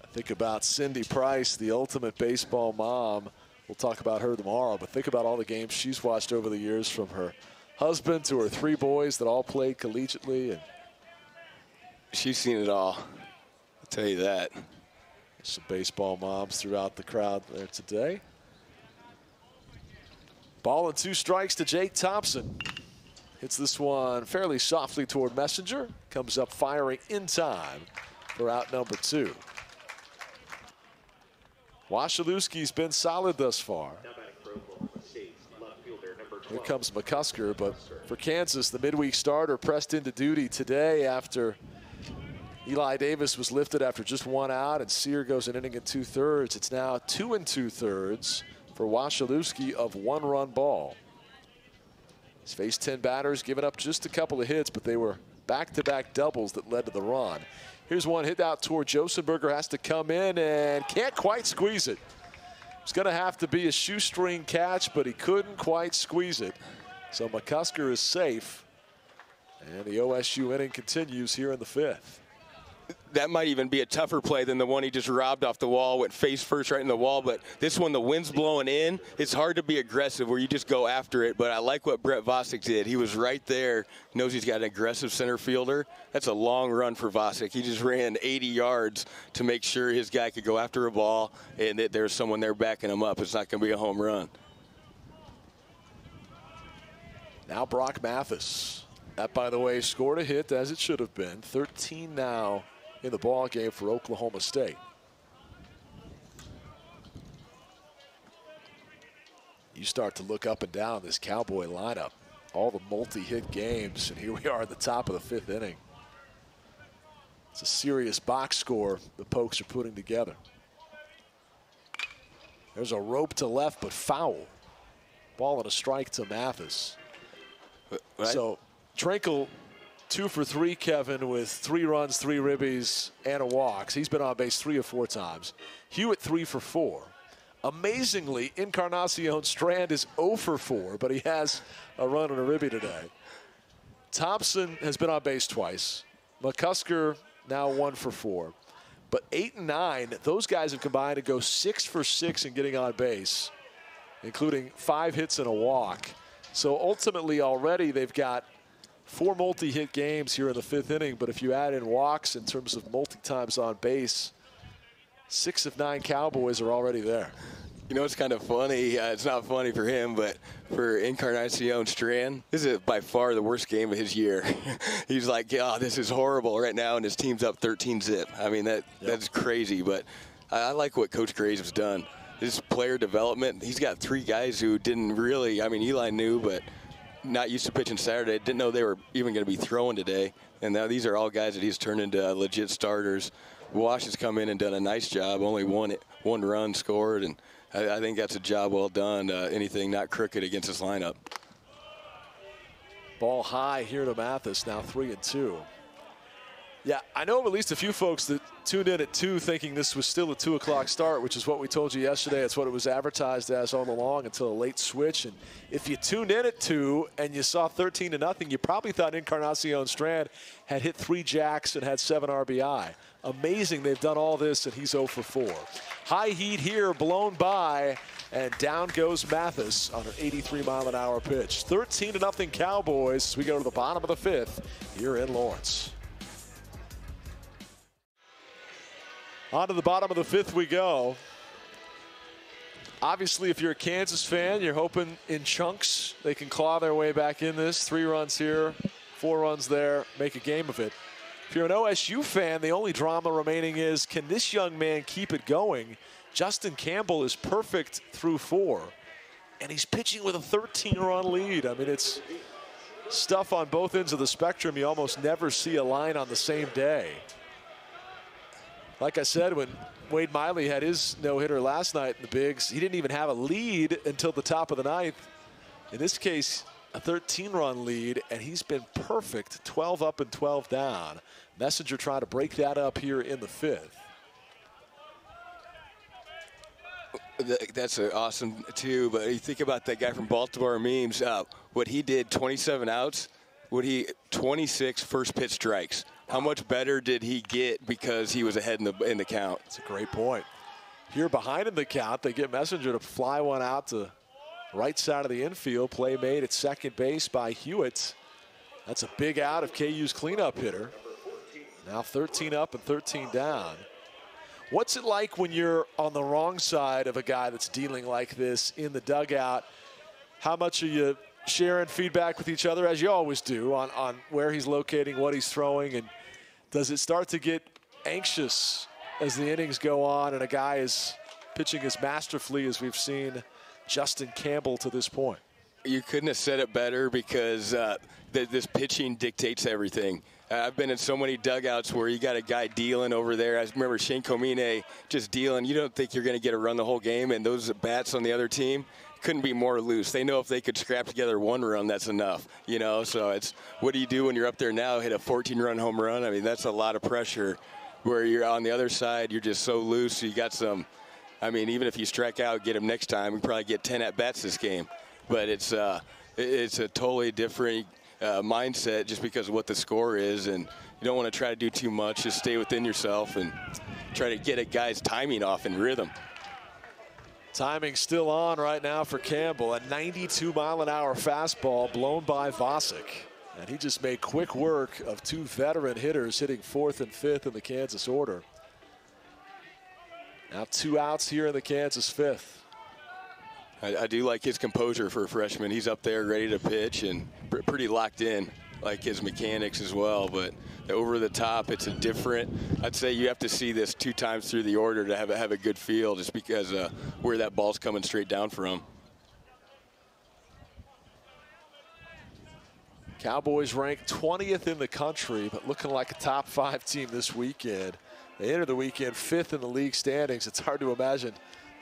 I think about Cindy Price, the ultimate baseball mom. We'll talk about her tomorrow, but think about all the games she's watched over the years from her husband to her three boys that all played collegiately. and She's seen it all. I'll tell you that. Some baseball moms throughout the crowd there today. Ball and two strikes to Jake Thompson. Hits this one fairly softly toward Messinger. Comes up firing in time for out number two. Washilewski's been solid thus far. Here comes McCusker, but for Kansas, the midweek starter pressed into duty today after Eli Davis was lifted after just one out, and Cyr goes an inning and two thirds. It's now two and two thirds for Wasilewski of one run ball. He's faced 10 batters, given up just a couple of hits, but they were back to back doubles that led to the run. Here's one hit out toward Josenberger, has to come in and can't quite squeeze it. It's going to have to be a shoestring catch, but he couldn't quite squeeze it. So McCusker is safe. And the OSU inning continues here in the fifth that might even be a tougher play than the one he just robbed off the wall, went face first right in the wall. But this one, the wind's blowing in. It's hard to be aggressive where you just go after it. But I like what Brett Vosik did. He was right there, knows he's got an aggressive center fielder. That's a long run for Vosick. He just ran 80 yards to make sure his guy could go after a ball and that there's someone there backing him up. It's not going to be a home run. Now Brock Mathis. That, by the way, scored a hit as it should have been. 13 now in the ball game for Oklahoma State. You start to look up and down this Cowboy lineup. All the multi-hit games, and here we are at the top of the fifth inning. It's a serious box score the Pokes are putting together. There's a rope to left, but foul. Ball and a strike to Mathis. Right. So Trenkle two for three, Kevin, with three runs, three ribbies, and a walk. He's been on base three or four times. Hewitt three for four. Amazingly, Encarnacion Strand is 0 for 4, but he has a run and a ribby today. Thompson has been on base twice. McCusker now 1 for 4. But 8 and 9, those guys have combined to go 6 for 6 in getting on base, including five hits and a walk. So ultimately, already they've got four multi-hit games here in the fifth inning, but if you add in walks in terms of multi-times on base, six of nine Cowboys are already there. You know, it's kind of funny. Uh, it's not funny for him, but for Encarnacion Strand, this is by far the worst game of his year. He's like, oh, this is horrible right now, and his team's up 13 zip. I mean, that yep. that's crazy, but I, I like what Coach Graves has done. His player development, he's got three guys who didn't really, I mean, Eli knew, but – not used to pitching Saturday. Didn't know they were even going to be throwing today. And now these are all guys that he's turned into legit starters. Wash has come in and done a nice job. Only one one run scored, and I, I think that's a job well done. Uh, anything not crooked against this lineup. Ball high here to Mathis, now three and two. Yeah, I know of at least a few folks that tuned in at 2 thinking this was still a 2 o'clock start, which is what we told you yesterday. It's what it was advertised as all along until a late switch. And if you tuned in at 2 and you saw 13 to nothing, you probably thought Encarnacion Strand had hit three jacks and had seven RBI. Amazing they've done all this, and he's 0 for 4. High heat here, blown by, and down goes Mathis on an 83 mile an hour pitch. 13 to nothing Cowboys as we go to the bottom of the fifth here in Lawrence. On to the bottom of the fifth we go. Obviously, if you're a Kansas fan, you're hoping in chunks they can claw their way back in this. Three runs here, four runs there, make a game of it. If you're an OSU fan, the only drama remaining is can this young man keep it going? Justin Campbell is perfect through four, and he's pitching with a 13 run lead. I mean, it's stuff on both ends of the spectrum you almost never see a line on the same day. Like I said, when Wade Miley had his no-hitter last night in the bigs, he didn't even have a lead until the top of the ninth. In this case, a 13-run lead, and he's been perfect, 12 up and 12 down. Messinger trying to break that up here in the fifth. That's awesome too. But you think about that guy from Baltimore memes. Uh, what he did, 27 outs. What he 26 first pitch strikes. How much better did he get because he was ahead in the in the count? That's a great point. Here behind in the count, they get Messinger to fly one out to right side of the infield. Play made at second base by Hewitt. That's a big out of KU's cleanup hitter. Now 13 up and 13 down. What's it like when you're on the wrong side of a guy that's dealing like this in the dugout? How much are you sharing feedback with each other, as you always do, on, on where he's locating, what he's throwing, and does it start to get anxious as the innings go on and a guy is pitching as masterfully as we've seen Justin Campbell to this point? You couldn't have said it better because uh, th this pitching dictates everything. Uh, I've been in so many dugouts where you got a guy dealing over there. I remember Shane Komine just dealing. You don't think you're going to get a run the whole game, and those bats on the other team couldn't be more loose. They know if they could scrap together one run, that's enough. You know, so it's what do you do when you're up there now, hit a 14-run home run? I mean, that's a lot of pressure. Where you're on the other side, you're just so loose. You got some. I mean, even if you strike out, get him next time, you probably get 10 at bats this game. But it's uh, it's a totally different uh, mindset just because of what the score is, and you don't want to try to do too much. Just stay within yourself and try to get a guy's timing off and rhythm. Timing still on right now for Campbell. A 92 mile an hour fastball blown by Vosik. And he just made quick work of two veteran hitters hitting fourth and fifth in the Kansas order. Now two outs here in the Kansas fifth. I, I, do like his composure for a freshman. He's up there ready to pitch and pr pretty locked in, like his mechanics as well. But over the top, it's a different. I'd say you have to see this two times through the order to have a, have a good feel, just because uh, where that ball's coming straight down from. Cowboys ranked 20th in the country, but looking like a top five team this weekend. They enter the weekend fifth in the league standings. It's hard to imagine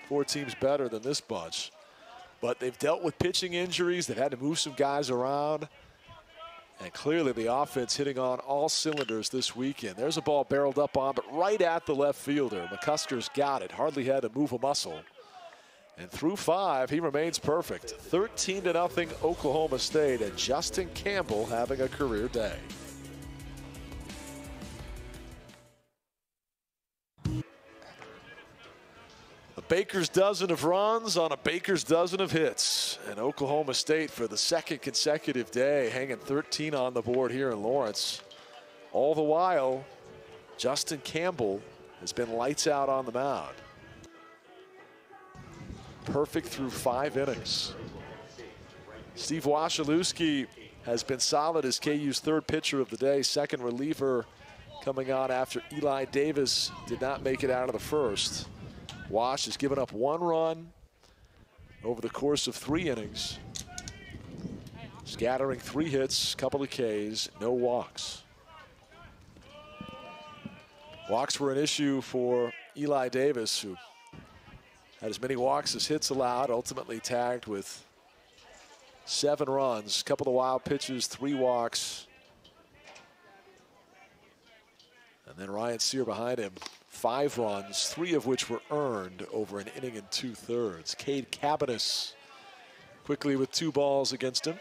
four teams better than this bunch. But they've dealt with pitching injuries. They've had to move some guys around. And clearly the offense hitting on all cylinders this weekend. There's a ball barreled up on, but right at the left fielder. McCusker's got it. Hardly had to move a muscle. And through five, he remains perfect. 13 to nothing Oklahoma State, and Justin Campbell having a career day. Baker's dozen of runs on a baker's dozen of hits. And Oklahoma State for the second consecutive day hanging 13 on the board here in Lawrence. All the while, Justin Campbell has been lights out on the mound. Perfect through five innings. Steve Washilewski has been solid as KU's third pitcher of the day, second reliever coming on after Eli Davis did not make it out of the first. Wash has given up one run over the course of three innings. Scattering three hits, couple of Ks, no walks. Walks were an issue for Eli Davis, who had as many walks as hits allowed, ultimately tagged with seven runs, a couple of wild pitches, three walks. And then Ryan Cyr behind him, five runs, three of which were earned over an inning and two thirds. Cade Cabbiness quickly with two balls against him.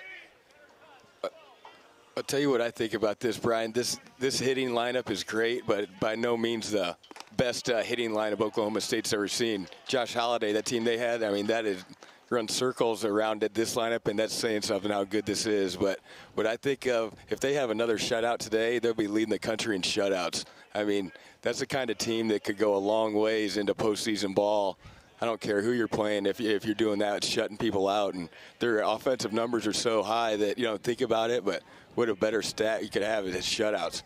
I'll tell you what I think about this, Brian. This this hitting lineup is great, but by no means the best uh, hitting lineup Oklahoma State's ever seen. Josh Holliday, that team they had, I mean, that is run circles around it, this lineup, and that's saying something how good this is. But what I think of, if they have another shutout today, they'll be leading the country in shutouts. I mean, that's the kind of team that could go a long ways into postseason ball. I don't care who you're playing. If, if you're doing that, shutting people out. And their offensive numbers are so high that you don't think about it, but what a better stat you could have is shutouts.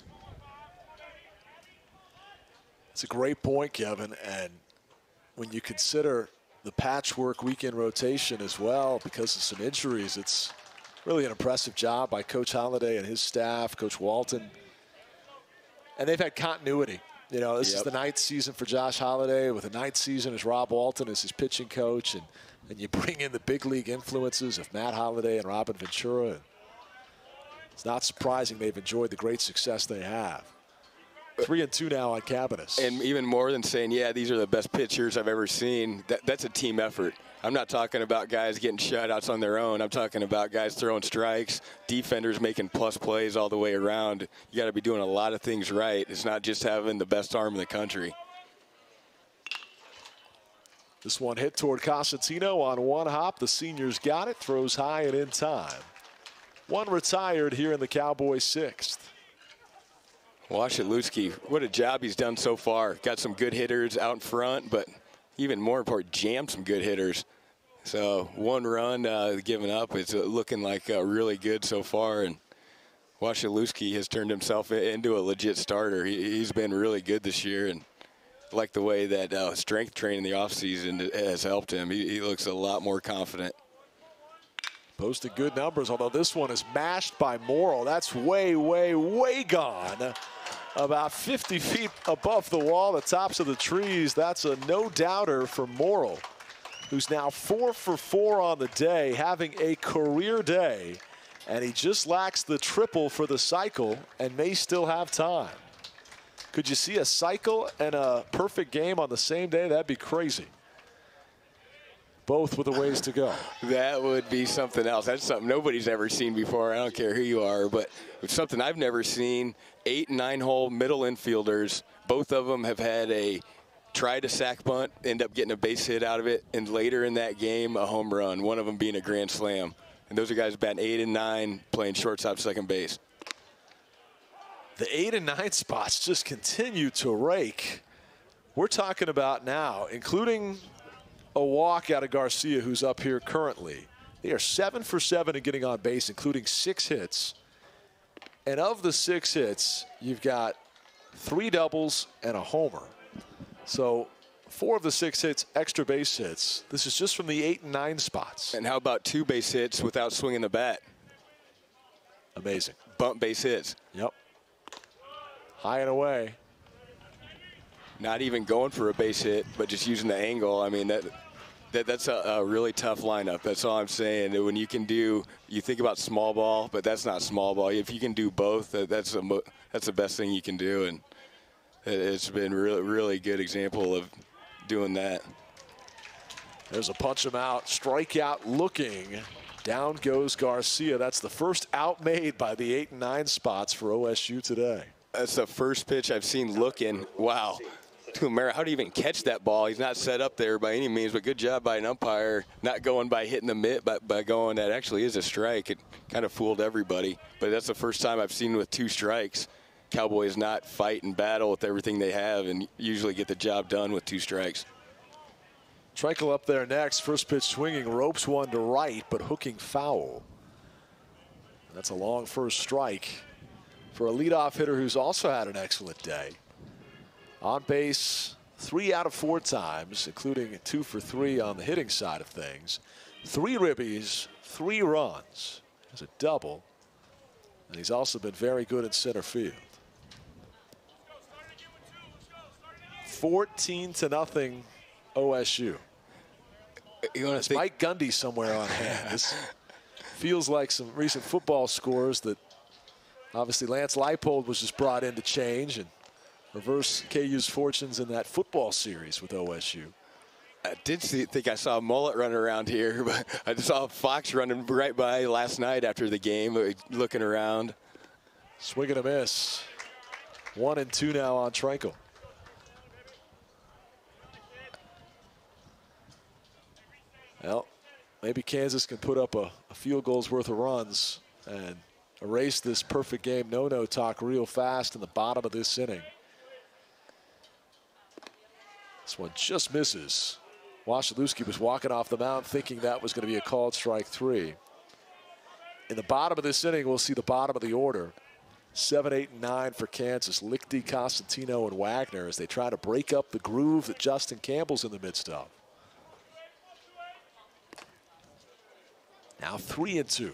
It's a great point, Kevin. And when you consider the patchwork weekend rotation as well, because of some injuries, it's really an impressive job by Coach Holliday and his staff, Coach Walton. And they've had continuity. You know, this yep. is the ninth season for Josh Holliday with a ninth season as Rob Walton as his pitching coach. And, and you bring in the big league influences of Matt Holliday and Robin Ventura. It's not surprising they've enjoyed the great success they have. Three and two now on Cabbiness. And even more than saying, yeah, these are the best pitchers I've ever seen, that, that's a team effort. I'm not talking about guys getting shutouts on their own. I'm talking about guys throwing strikes, defenders making plus plays all the way around. You got to be doing a lot of things right. It's not just having the best arm in the country. This one hit toward Cosentino on one hop. The seniors got it, throws high and in time. One retired here in the Cowboys sixth. Washilewski, what a job he's done so far. Got some good hitters out in front, but even more important, jammed some good hitters. So one run uh, given up is looking like uh, really good so far. And Washilewski has turned himself into a legit starter. He, has been really good this year. And like the way that uh, strength training in the offseason has helped him. He, he looks a lot more confident. Posted good numbers, although this one is mashed by Morrill. That's way, way, way gone. About 50 feet above the wall, the tops of the trees. That's a no-doubter for Morrill, who's now four for four on the day, having a career day. And he just lacks the triple for the cycle and may still have time. Could you see a cycle and a perfect game on the same day? That'd be crazy both with a ways to go. That would be something else. That's something nobody's ever seen before. I don't care who you are, but it's something I've never seen. Eight and nine hole middle infielders. Both of them have had a try to sack bunt, end up getting a base hit out of it, and later in that game, a home run, one of them being a grand slam. And those are guys batting eight and nine, playing shortstop, second base. The eight and nine spots just continue to rake. We're talking about now, including a walk out of Garcia, who's up here currently. They are seven for seven in getting on base, including six hits. And of the six hits, you've got three doubles and a homer. So four of the six hits, extra base hits. This is just from the eight and nine spots. And how about two base hits without swinging the bat? Amazing. Bump base hits. Yep. High and away. Not even going for a base hit, but just using the angle. I mean, that that, that's a, a, really tough lineup. That's all I'm saying. When you can do, you think about small ball, but that's not small ball. If you can do both, that's a, that's the best thing you can do, and it's been really really good example of doing that. There's a punch him out, strikeout looking. Down goes Garcia. That's the first out made by the eight and nine spots for OSU today. That's the first pitch I've seen looking. Wow. Kumara, how do you even catch that ball? He's not set up there by any means, but good job by an umpire, not going by hitting the mitt, but by going that actually is a strike. It kind of fooled everybody. But that's the first time I've seen with two strikes. Cowboys not fight and battle with everything they have and usually get the job done with two strikes. Trenkle up there next. First pitch swinging, ropes one to right, but hooking foul. That's a long first strike for a leadoff hitter who's also had an excellent day. On base three out of four times, including two for three on the hitting side of things. Three ribbies, three runs. There's a double. And he's also been very good in center field. 14 to nothing OSU. You want to Mike Gundy somewhere on hand. This, feels like some recent football scores that obviously Lance Leipold was just brought in to change and reverse KU's fortunes in that football series with OSU. I did see, think I saw a mullet running around here, but I just saw a Fox running right by last night after the game, uh, looking around. Swing and a miss. One and two now on Trenkle. Well, maybe Kansas can put up a, a field goal's worth of runs and erase this perfect game no-no talk real fast in the bottom of this inning. This one just misses. Washilewski was walking off the mound thinking that was going to be a called strike three. In the bottom of this inning, we'll see the bottom of the order. Seven, eight, and nine for Kansas. Lichty, Cosentino, and Wagner as they try to break up the groove that Justin Campbell's in the midst of. Now three and two.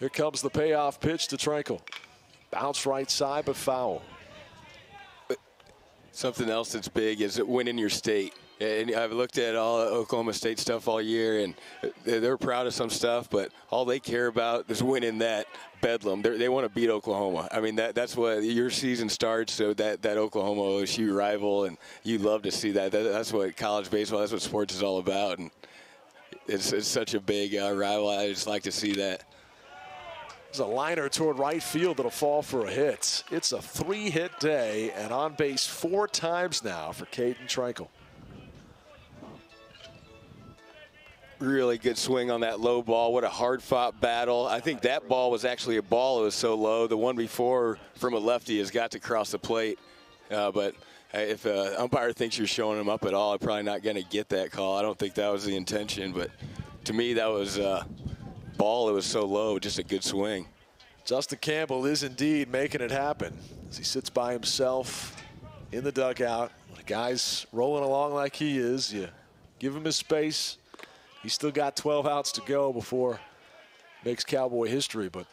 Here comes the payoff pitch to Trenkle. Bounce right side, but foul. Something else that's big is it winning your state. And I've looked at all Oklahoma State stuff all year, and they're proud of some stuff, but all they care about is winning that bedlam. They're, they want to beat Oklahoma. I mean, that that's what your season starts. So that that Oklahoma OSU rival, and you love to see that. that. That's what college baseball. That's what sports is all about, and it's, it's such a big uh, rival. I just like to see that. There's a liner toward right field that'll fall for a hit. It's a three-hit day and on base four times now for Caeden Trenkle. Really good swing on that low ball. What a hard-fought battle. I think that ball was actually a ball. It was so low. The one before from a lefty has got to cross the plate. Uh, but if an umpire thinks you're showing him up at all, I'm probably not going to get that call. I don't think that was the intention. But to me, that was uh, ball, it was so low, just a good swing. Justin Campbell is indeed making it happen as he sits by himself in the dugout. The guy's rolling along like he is. You give him his space. He's still got 12 outs to go before makes Cowboy history, but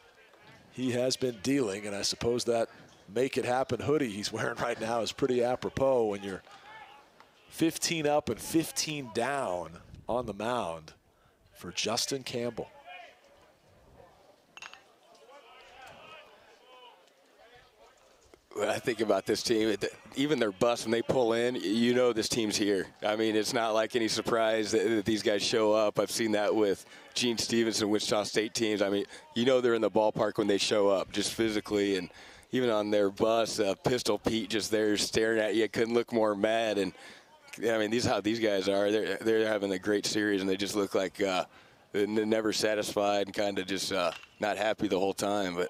he has been dealing, and I suppose that make it happen hoodie he's wearing right now is pretty apropos when you're 15 up and 15 down on the mound for Justin Campbell. I think about this team, even their bus when they pull in, you know this team's here. I mean, it's not like any surprise that, that, these guys show up. I've seen that with Gene Stephenson, Wichita State teams. I mean, you know they're in the ballpark when they show up, just physically, and even on their bus, uh, Pistol Pete just there staring at you, couldn't look more mad. And I mean, these how these guys are. They're they're having a great series, and they just look like uh, they're never satisfied and kind of just uh, not happy the whole time, but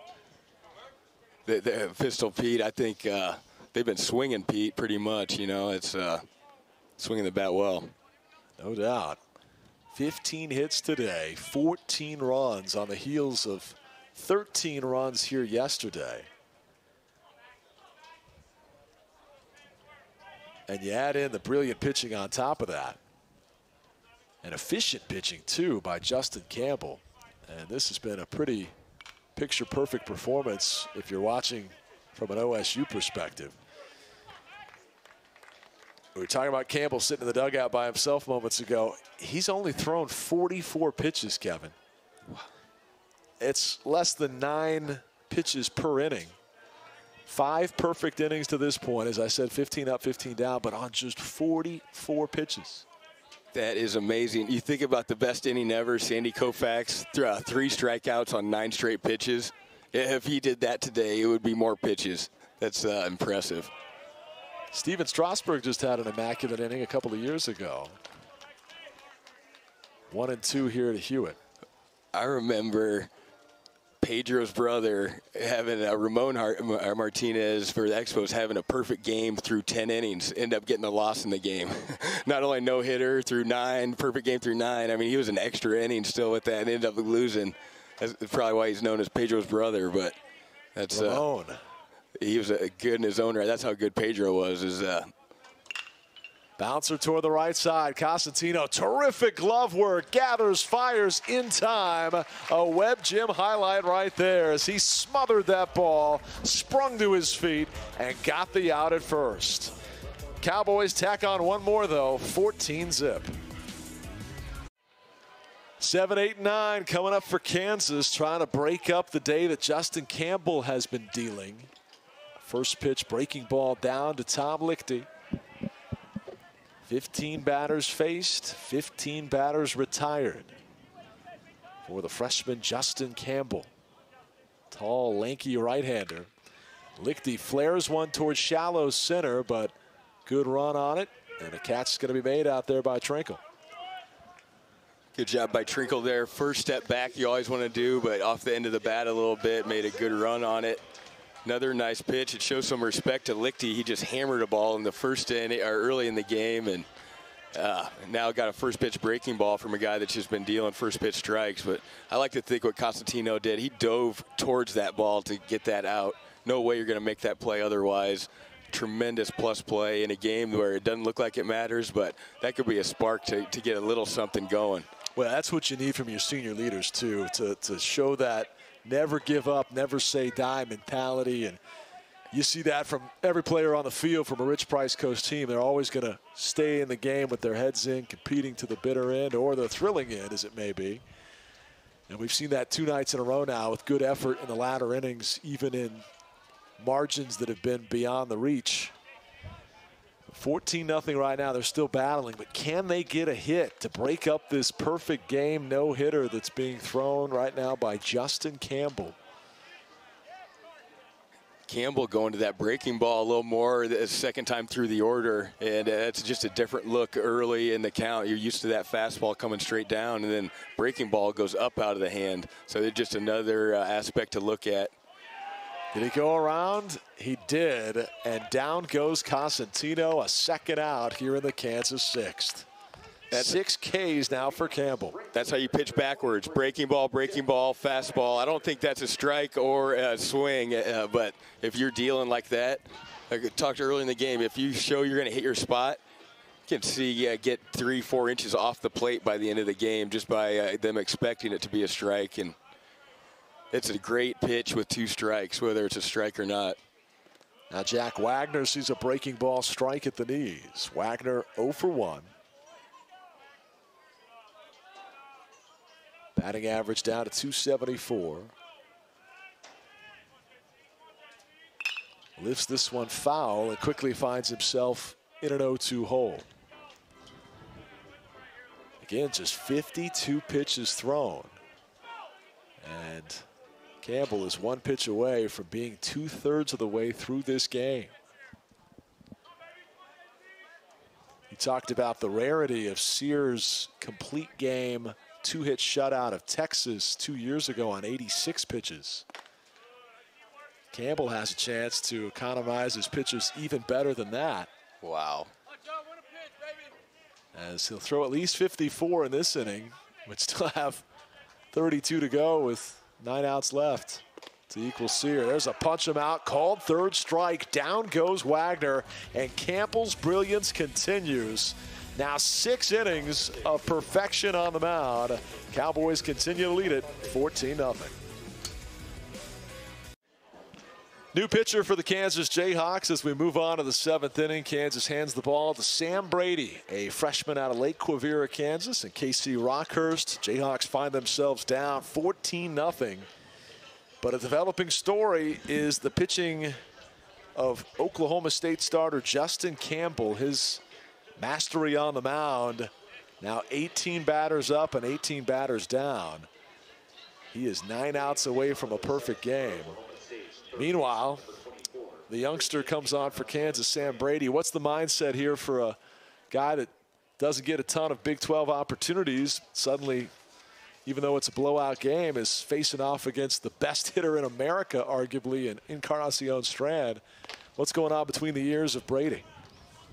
the, the Pistol Pete, I think uh, they've been swinging Pete pretty much. You know, it's uh, swinging the bat well. No doubt. 15 hits today, 14 runs on the heels of 13 runs here yesterday. And you add in the brilliant pitching on top of that. And efficient pitching, too, by Justin Campbell. And this has been a pretty picture perfect performance if you're watching from an OSU perspective. We were talking about Campbell sitting in the dugout by himself moments ago. He's only thrown 44 pitches, Kevin. It's less than nine pitches per inning. Five perfect innings to this point. As I said, 15 up, 15 down, but on just 44 pitches. That is amazing. You think about the best inning ever, Sandy Koufax, uh, three strikeouts on nine straight pitches. If he did that today, it would be more pitches. That's uh, impressive. Stephen Strasburg just had an immaculate inning a couple of years ago. One and two here to Hewitt. I remember Pedro's brother having a Ramon uh, Martinez for the Expos having a perfect game through 10 innings, end up getting a loss in the game. Not only no hitter through nine, perfect game through nine. I mean, he was an extra inning still with that and ended up losing. That's probably why he's known as Pedro's brother, but that's Ramon. Uh, he was a good in his own right. That's how good Pedro was. Is uh, Bouncer toward the right side. Cosentino, terrific glove work, gathers, fires in time. A Web Gem highlight right there as he smothered that ball, sprung to his feet, and got the out at first. Cowboys tack on one more, though, 14 zip. 7, 8, 9 coming up for Kansas, trying to break up the day that Justin Campbell has been dealing. First pitch, breaking ball down to Tom Lichty. 15 batters faced, 15 batters retired for the freshman Justin Campbell. Tall, lanky right-hander. Lichty flares one towards shallow center, but good run on it. And a catch is going to be made out there by Trenkle. Good job by Trenkle there. First step back you always want to do, but off the end of the bat a little bit, made a good run on it. Another nice pitch. It shows some respect to Lichty. He just hammered a ball in the first inning or early in the game, and uh, now got a first pitch breaking ball from a guy that's just been dealing first pitch strikes. But I like to think what Cosentino did. He dove towards that ball to get that out. No way you're going to make that play otherwise. Tremendous plus play in a game where it doesn't look like it matters, but that could be a spark to, to get a little something going. Well, that's what you need from your senior leaders, too, to, to show that never give up, never say die mentality. And you see that from every player on the field from a Rich Price Coast team. They're always going to stay in the game with their heads in, competing to the bitter end or the thrilling end, as it may be. And we've seen that two nights in a row now with good effort in the latter innings, even in margins that have been beyond the reach 14 nothing right now. They're still battling, but can they get a hit to break up this perfect game no hitter that's being thrown right now by Justin Campbell? Campbell going to that breaking ball a little more the second time through the order, and it's just a different look early in the count. You're used to that fastball coming straight down, and then breaking ball goes up out of the hand. So it's just another uh, aspect to look at. Did he go around? He did. And down goes Cosentino, a second out here in the Kansas sixth. That's Six Ks now for Campbell. That's how you pitch backwards. Breaking ball, breaking ball, fastball. I don't think that's a strike or a swing, uh, but if you're dealing like that, I talked early in the game, if you show you're going to hit your spot, you can see uh, get three, four inches off the plate by the end of the game just by uh, them expecting it to be a strike. And it's a great pitch with two strikes, whether it's a strike or not. Now Jack Wagner sees a breaking ball strike at the knees. Wagner 0 for 1. Batting average down to 274. Lifts this one foul and quickly finds himself in an 0-2 hole. Again, just 52 pitches thrown. And Campbell is one pitch away from being two-thirds of the way through this game. He talked about the rarity of Sears' complete game two-hit shutout of Texas two years ago on 86 pitches. Campbell has a chance to economize his pitches even better than that. Wow. As he'll throw at least 54 in this inning, but still have 32 to go with Nine outs left to equal Sear. There's a punch him out, called third strike. Down goes Wagner, and Campbell's brilliance continues. Now six innings of perfection on the mound. Cowboys continue to lead it 14 0. New pitcher for the Kansas Jayhawks as we move on to the seventh inning. Kansas hands the ball to Sam Brady, a freshman out of Lake Quivira, Kansas, and KC Rockhurst. Jayhawks find themselves down 14 0. But a developing story is the pitching of Oklahoma State starter Justin Campbell, his mastery on the mound. Now 18 batters up and 18 batters down. He is nine outs away from a perfect game. Meanwhile, the youngster comes on for Kansas, Sam Brady. What's the mindset here for a guy that doesn't get a ton of Big 12 opportunities? Suddenly, even though it's a blowout game, is facing off against the best hitter in America, arguably, in Encarnacion Strand. What's going on between the ears of Brady?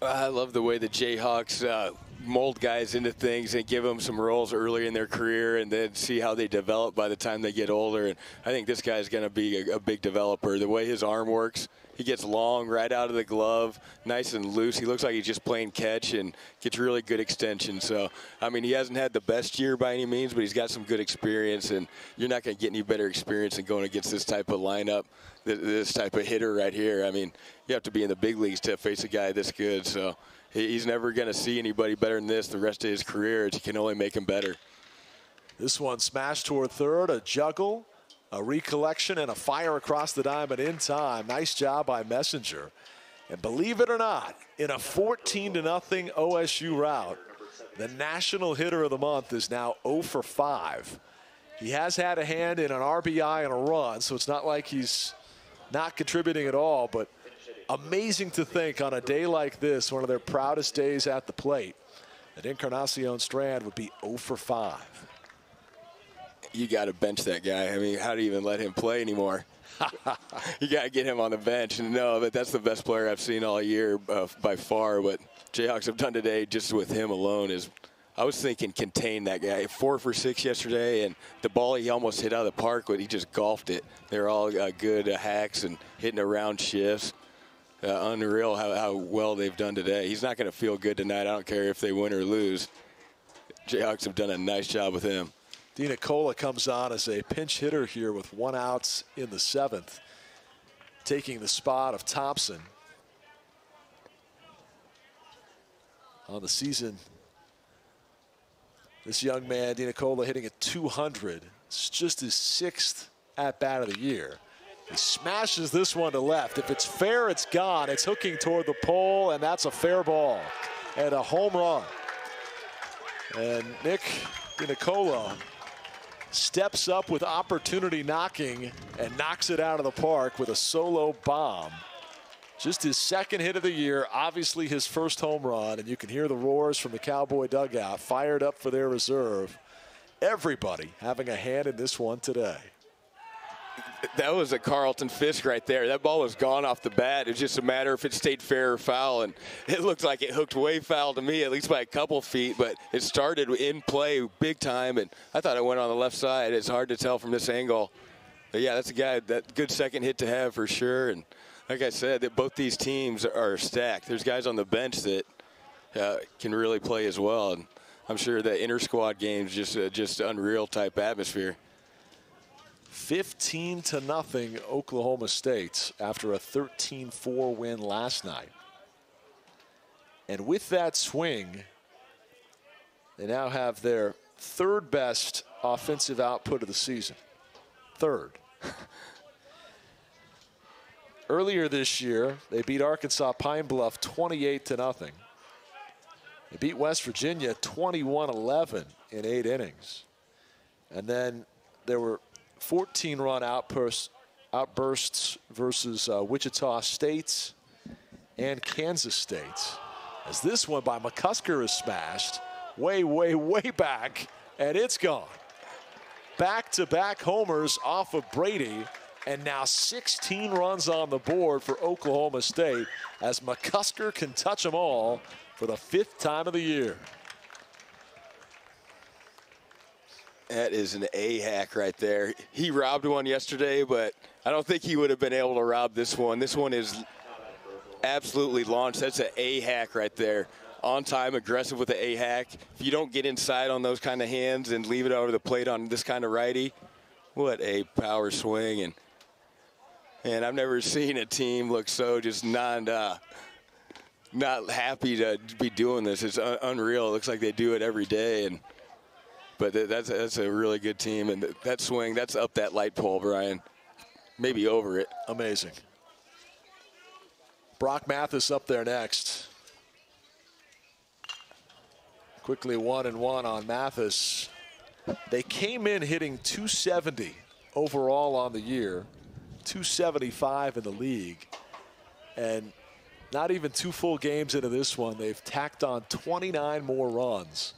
I love the way the Jayhawks uh, mold guys into things and give them some roles early in their career and then see how they develop by the time they get older. And I think this guy is going to be a, a, big developer. The way his arm works, He gets long right out of the glove, nice and loose. He looks like he's just playing catch and gets really good extension. So, I mean, he hasn't had the best year by any means, but he's got some good experience, and you're not going to get any better experience than going against this type of lineup, this type of hitter right here. I mean, you have to be in the big leagues to face a guy this good. So, he's never going to see anybody better than this the rest of his career. It can only make him better. This one smashed toward third, a juggle, a recollection, and a fire across the diamond in time. Nice job by Messinger. And believe it or not, in a 14 to nothing OSU route, the national hitter of the month is now 0 for 5. He has had a hand in an RBI and a run, so it's not like he's not contributing at all, but amazing to think on a day like this, one of their proudest days at the plate, that Encarnacion Strand would be 0 for 5 you got to bench that guy. I mean, how do you even let him play anymore? you got to get him on the bench. And no, but that's the best player I've seen all year uh, by far. What Jayhawks have done today, just with him alone, is I was thinking contain that guy. Four for six yesterday, and the ball he almost hit out of the park, but he just golfed it. They're all uh, good uh, hacks and hitting around shifts. Uh, unreal how, how well they've done today. He's not going to feel good tonight. I don't care if they win or lose. Jayhawks have done a nice job with him. De Nicola comes on as a pinch hitter here with one out in the seventh, taking the spot of Thompson. On the season, this young man, De Nicola, hitting at 200. It's just his sixth at bat of the year. He smashes this one to left. If it's fair, it's gone. It's hooking toward the pole, and that's a fair ball and a home run. And Nick Nicola steps up with opportunity knocking and knocks it out of the park with a solo bomb. Just his second hit of the year, obviously his first home run, and you can hear the roars from the Cowboy dugout, fired up for their reserve. Everybody having a hand in this one today that was a Carlton Fisk right there. That ball was gone off the bat. It was just a matter if it stayed fair or foul, and it looked like it hooked way foul to me, at least by a couple feet. But it started in play big time, and I thought it went on the left side. It's hard to tell from this angle. But yeah, that's a guy that good second hit to have for sure. And like I said, that both these teams are stacked. There's guys on the bench that uh, can really play as well, and I'm sure that inter squad games just uh, just unreal type atmosphere. 15 to nothing Oklahoma State after a 13-4 win last night. And with that swing, they now have their third best offensive output of the season. Third. Earlier this year, they beat Arkansas Pine Bluff 28 to nothing. They beat West Virginia 21-11 in eight innings. And then there were 14 run outbursts, outbursts versus uh, Wichita State and Kansas State. As this one by McCusker is smashed way, way, way back, and it's gone. Back-to-back -back homers off of Brady, and now 16 runs on the board for Oklahoma State as McCusker can touch them all for the fifth time of the year. That is an A hack right there. He robbed one yesterday, but I don't think he would have been able to rob this one. This one is absolutely launched. That's an A hack right there. On time, aggressive with the A hack. If you don't get inside on those kind of hands and leave it over the plate on this kind of righty, what a power swing. And and I've never seen a team look so just non uh, not happy to be doing this. It's un unreal. It looks like they do it every day. And but that's that's a really good team, and that swing, that's up that light pole, Brian. Maybe over it. Amazing. Brock Mathis up there next. Quickly one and one on Mathis. They came in hitting 270 overall on the year, 275 in the league. And not even two full games into this one, they've tacked on 29 more runs.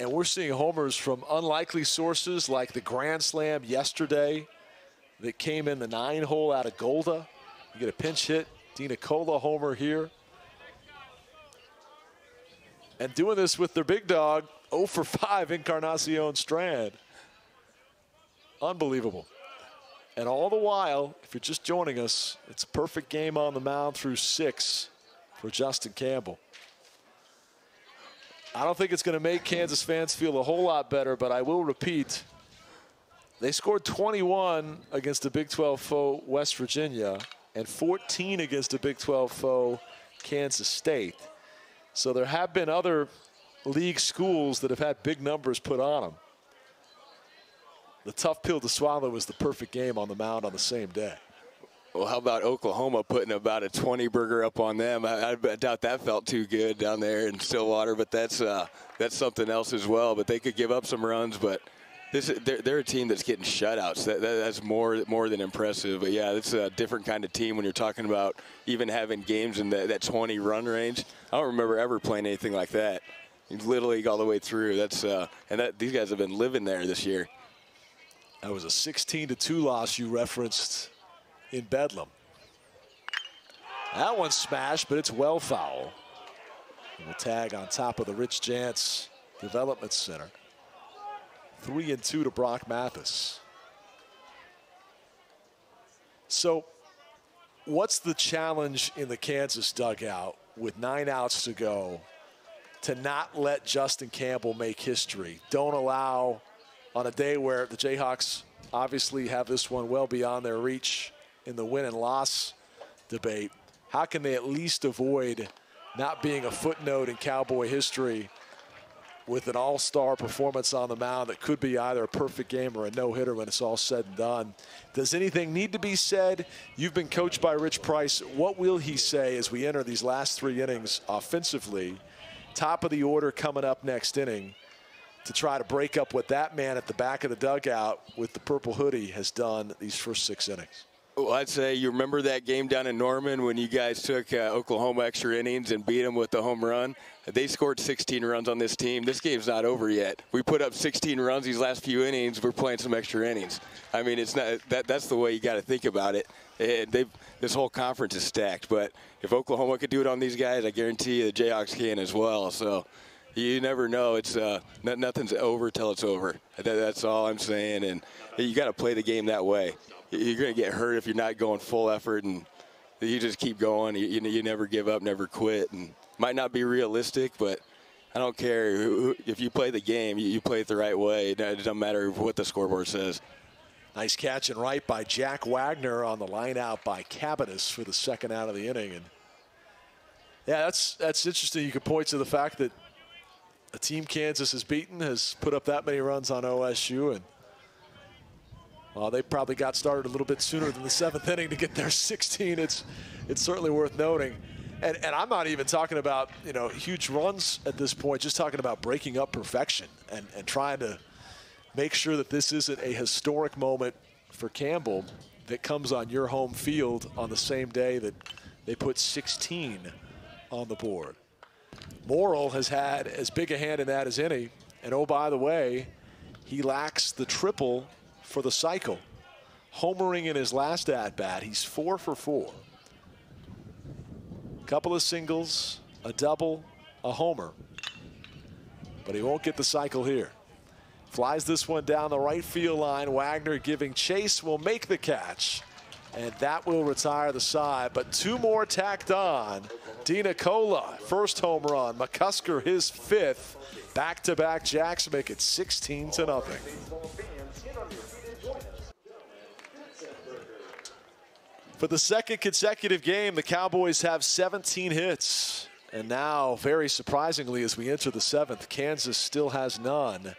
And we're seeing homers from unlikely sources like the Grand Slam yesterday that came in the nine hole out of Golda. You get a pinch hit, De Nicola homer here. And doing this with their big dog, 0 for 5, Encarnacion Strand. Unbelievable. And all the while, if you're just joining us, it's a perfect game on the mound through six for Justin Campbell. I don't think it's going to make Kansas fans feel a whole lot better, but I will repeat they scored 21 against the Big 12 foe West Virginia and 14 against the Big 12 foe Kansas State. So there have been other league schools that have had big numbers put on them. The tough pill to swallow was the perfect game on the mound on the same day. Well, how about Oklahoma putting about a 20 burger up on them? I, I doubt that felt too good down there in Stillwater, but that's uh, that's something else as well. But they could give up some runs, but this they're, they're a team that's getting shutouts. That, that, that's more more than impressive. But yeah, it's a different kind of team when you're talking about even having games in that 20 run range. I don't remember ever playing anything like that. Little League all the way through. That's uh, and that these guys have been living there this year. That was a 16 to 2 loss you referenced in Bedlam. That one's smashed, but it's well foul. And the tag on top of the Rich Jantz Development Center. Three and two to Brock Mathis. So, what's the challenge in the Kansas dugout with nine outs to go to not let Justin Campbell make history? Don't allow, on a day where the Jayhawks obviously have this one well beyond their reach in the win and loss debate, how can they at least avoid not being a footnote in Cowboy history with an all-star performance on the mound that could be either a perfect game or a no-hitter when it's all said and done. Does anything need to be said? You've been coached by Rich Price. What will he say as we enter these last three innings offensively? Top of the order coming up next inning to try to break up what that man at the back of the dugout with the purple hoodie has done these first six innings. Well, I'd say you remember that game down in Norman when you guys took uh, Oklahoma extra innings and beat them with the home run. They scored 16 runs on this team. This game's not over yet. We put up 16 runs these last few innings. We're playing some extra innings. I mean, it's not that. That's the way you got to think about it. This whole conference is stacked. But if Oklahoma could do it on these guys, I guarantee you the Jayhawks can as well. So you never know. It's uh, nothing's over till it's over. That's all I'm saying. And you got to play the game that way you're going to get hurt if you're not going full effort and you just keep going. You, you, you never give up, never quit. And might not be realistic, but I don't care. If you play the game, you, play it the right way. It doesn't matter what the scoreboard says. Nice catch and right by Jack Wagner on the line out by Cabbiness for the second out of the inning. And yeah, that's that's interesting. You could point to the fact that a team Kansas has beaten has put up that many runs on OSU and – well, they probably got started a little bit sooner than the seventh inning to get their 16. It's, it's certainly worth noting. And, and I'm not even talking about, you know, huge runs at this point, just talking about breaking up perfection and, and trying to make sure that this isn't a historic moment for Campbell that comes on your home field on the same day that they put 16 on the board. Morrill has had as big a hand in that as any. And oh, by the way, he lacks the triple for the cycle. Homering in his last at bat. He's four for four. Couple of singles, a double, a homer. But he won't get the cycle here. Flies this one down the right field line. Wagner giving chase will make the catch. And that will retire the side. But two more tacked on. DeNicola, first home run. McCusker, his fifth. Back-to-back -back jacks make it 16 to nothing. For the second consecutive game, the Cowboys have 17 hits. And now, very surprisingly, as we enter the seventh, Kansas still has none.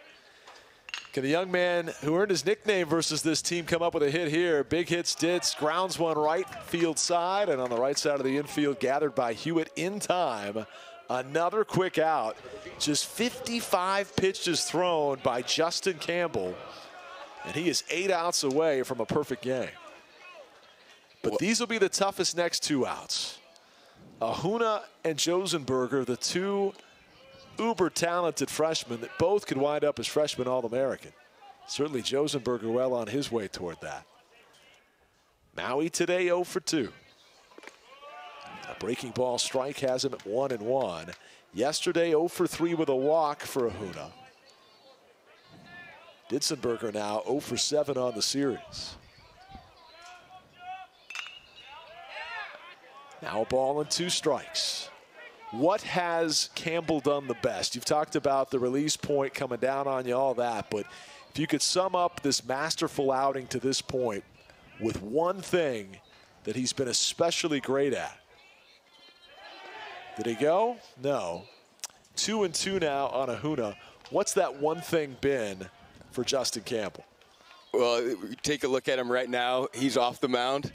Can the young man who earned his nickname versus this team come up with a hit here? Big hits Stitz, grounds one right field side, and on the right side of the infield, gathered by Hewitt in time. Another quick out. Just 55 pitches thrown by Justin Campbell, and he is eight outs away from a perfect game. But these will be the toughest next two outs. Ahuna and Josenberger, the two uber talented freshmen that both could wind up as freshman All-American. Certainly Josenberger well on his way toward that. Maui today 0 for 2. A breaking ball strike has him at 1 and 1. Yesterday 0 for 3 with a walk for Ahuna. Ditzenberger now 0 for 7 on the series. Now a ball and two strikes. What has Campbell done the best? You've talked about the release point coming down on you, all that, but if you could sum up this masterful outing to this point with one thing that he's been especially great at. Did he go? No. Two and two now on Ahuna. What's that one thing been for Justin Campbell? Well, take a look at him right now. He's off the mound.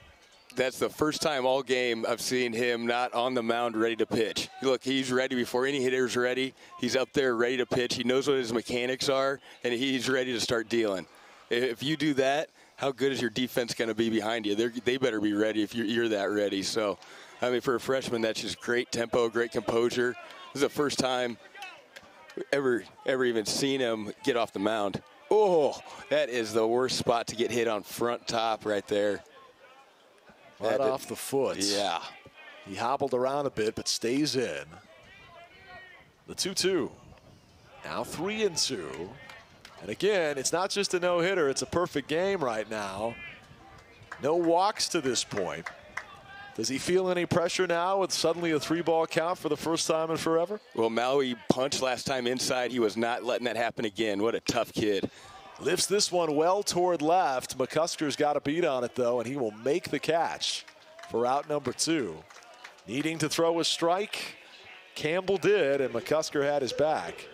That's the first time all game I've seen him not on the mound ready to pitch. Look, he's ready before any hitter's ready. He's up there ready to pitch. He knows what his mechanics are, and he's ready to start dealing. If you do that, how good is your defense going to be behind you? They're, they better be ready if you're, you're that ready. So, I mean, for a freshman, that's just great tempo, great composure. This is the first time ever ever even seen him get off the mound. Oh, that is the worst spot to get hit on front top right there. Right that off the foot. Yeah. He hobbled around a bit, but stays in. The 2-2. Now 3 and 2. And again, it's not just a no-hitter, it's a perfect game right now. No walks to this point. Does he feel any pressure now with suddenly a three ball count for the first time in forever? Well, Maui punched last time inside. He was not letting that happen again. What a tough kid. Lifts this one well toward left. McCusker's got a beat on it, though, and he will make the catch for out number two. Needing to throw a strike, Campbell did, and McCusker had his back.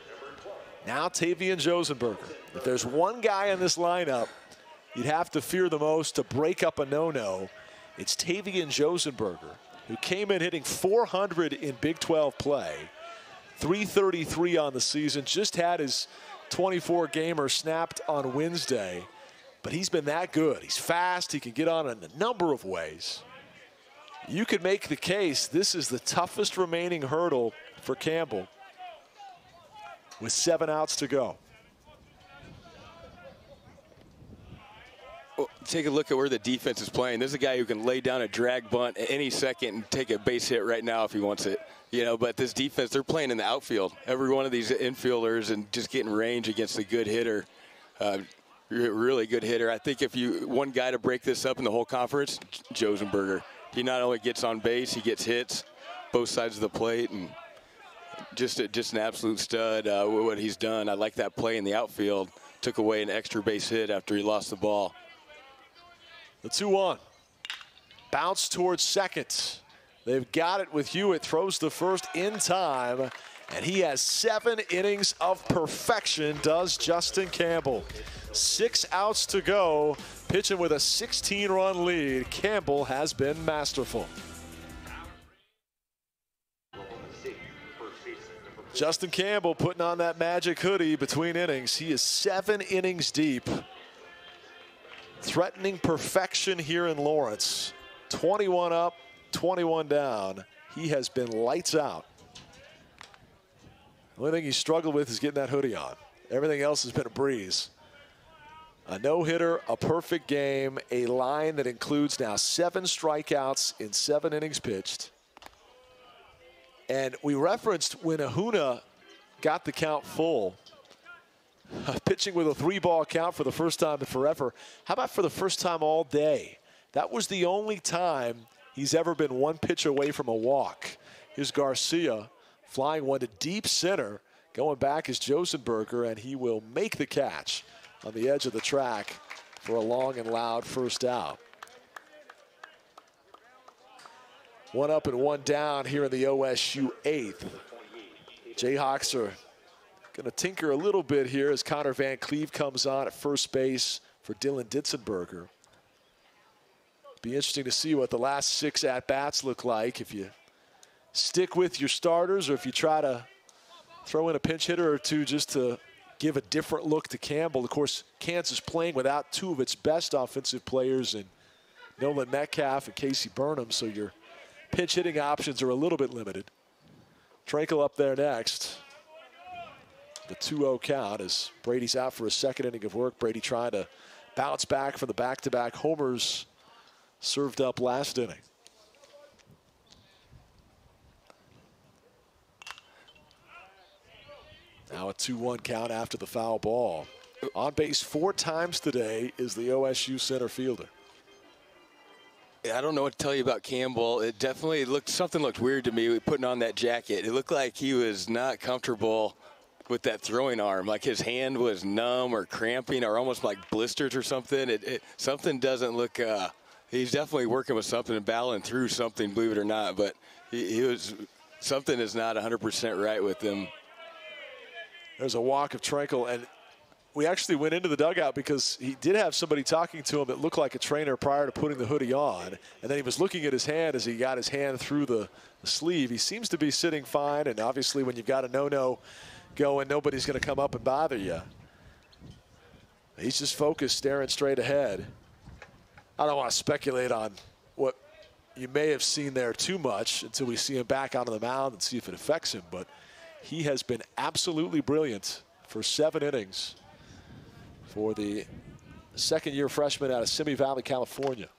Now Tavian Josenberger. If there's one guy in this lineup you'd have to fear the most to break up a no-no, it's Tavian Josenberger, who came in hitting 400 in Big 12 play, 333 on the season, just had his 24 gamer snapped on Wednesday, but he's been that good. He's fast, he can get on in a number of ways. You could make the case this is the toughest remaining hurdle for Campbell with seven outs to go. Well, take a look at where the defense is playing. There's a guy who can lay down a drag bunt any second and take a base hit right now if he wants it. You know, but this defense, they're playing in the outfield. Every one of these infielders and just getting range against a good hitter. Uh, really good hitter. I think if you one guy to break this up in the whole conference, Josenberger. He not only gets on base, he gets hits both sides of the plate, and just a, just an absolute stud. Uh, what he's done. I like that play in the outfield. Took away an extra base hit after he lost the ball. The 2 1. Bounce towards second. They've got it with Hewitt. Throws the first in time. And he has seven innings of perfection, does Justin Campbell. Six outs to go. Pitching with a 16 run lead. Campbell has been masterful. Justin Campbell putting on that magic hoodie between innings. He is seven innings deep threatening perfection here in Lawrence. 21 up, 21 down. He has been lights out. The only thing he's struggled with is getting that hoodie on. Everything else has been a breeze. A no-hitter, a perfect game, a line that includes now seven strikeouts in seven innings pitched. And we referenced when Ahuna got the count full, pitching with a three ball count for the first time in forever. How about for the first time all day? That was the only time he's ever been one pitch away from a walk. Here's Garcia flying one to deep center. Going back is Josenberger, and he will make the catch on the edge of the track for a long and loud first out. One up and one down here in the OSU eighth. Jayhawks are Going to tinker a little bit here as Connor Van Cleve comes on at first base for Dylan Ditzenberger. Be interesting to see what the last six at-bats look like if you stick with your starters or if you try to throw in a pinch hitter or two just to give a different look to Campbell. Of course, Kansas playing without two of its best offensive players in Nolan Metcalf and Casey Burnham, so your pinch hitting options are a little bit limited. Trenkle up there next the 2-0 count as Brady's out for a second inning of work. Brady trying to bounce back from the back-to-back homers served up last inning. Now a 2-1 count after the foul ball. On base four times today is the OSU center fielder. I don't know what to tell you about Campbell. It definitely looked something looked weird to me putting on that jacket. It looked like he was not comfortable with that throwing arm. Like his hand was numb or cramping or almost like blisters or something. It, it something doesn't look. Uh, he's definitely working with something and battling through something, believe it or not. But he, he was something is not 100% right with him. There's a walk of Trenkle, and we actually went into the dugout because he did have somebody talking to him that looked like a trainer prior to putting the hoodie on. And then he was looking at his hand as he got his hand through the, the sleeve. He seems to be sitting fine, and obviously when you've got a no-no going, nobody's going to come up and bother you. He's just focused, staring straight ahead. I don't want to speculate on what you may have seen there too much until we see him back onto the mound and see if it affects him. But he has been absolutely brilliant for seven innings for the second year freshman out of Simi Valley, California.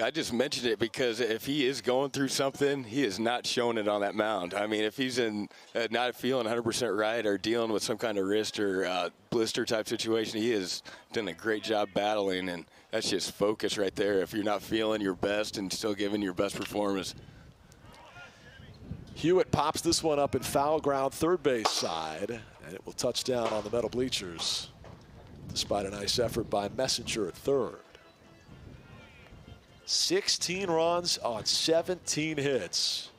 I just mentioned it because if he is going through something, he is not showing it on that mound. I mean, if he's in uh, not feeling 100% right or dealing with some kind of wrist or uh, blister type situation, he has done a great job battling, and that's just focus right there. If you're not feeling your best and still giving your best performance. Hewitt pops this one up in foul ground, third base side, and it will touch down on the metal bleachers, despite a nice effort by Messinger at third. 16 runs on 17 hits.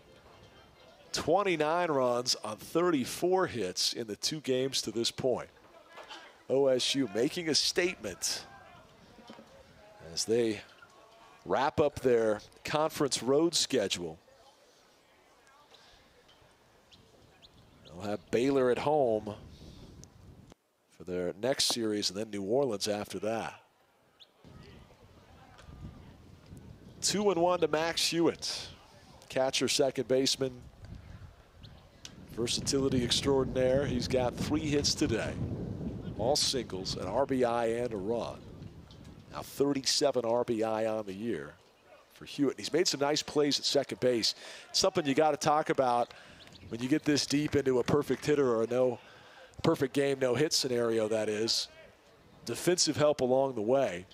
29 runs on 34 hits in the two games to this point. OSU making a statement as they wrap up their conference road schedule. They'll have Baylor at home for their next series and then New Orleans after that. Two and one to Max Hewitt. Catcher, second baseman. Versatility extraordinaire. He's got three hits today. All singles, an RBI and a run. Now 37 RBI on the year for Hewitt. He's made some nice plays at second base. Something you got to talk about when you get this deep into a perfect hitter or a no perfect game, no hit scenario, that is. Defensive help along the way.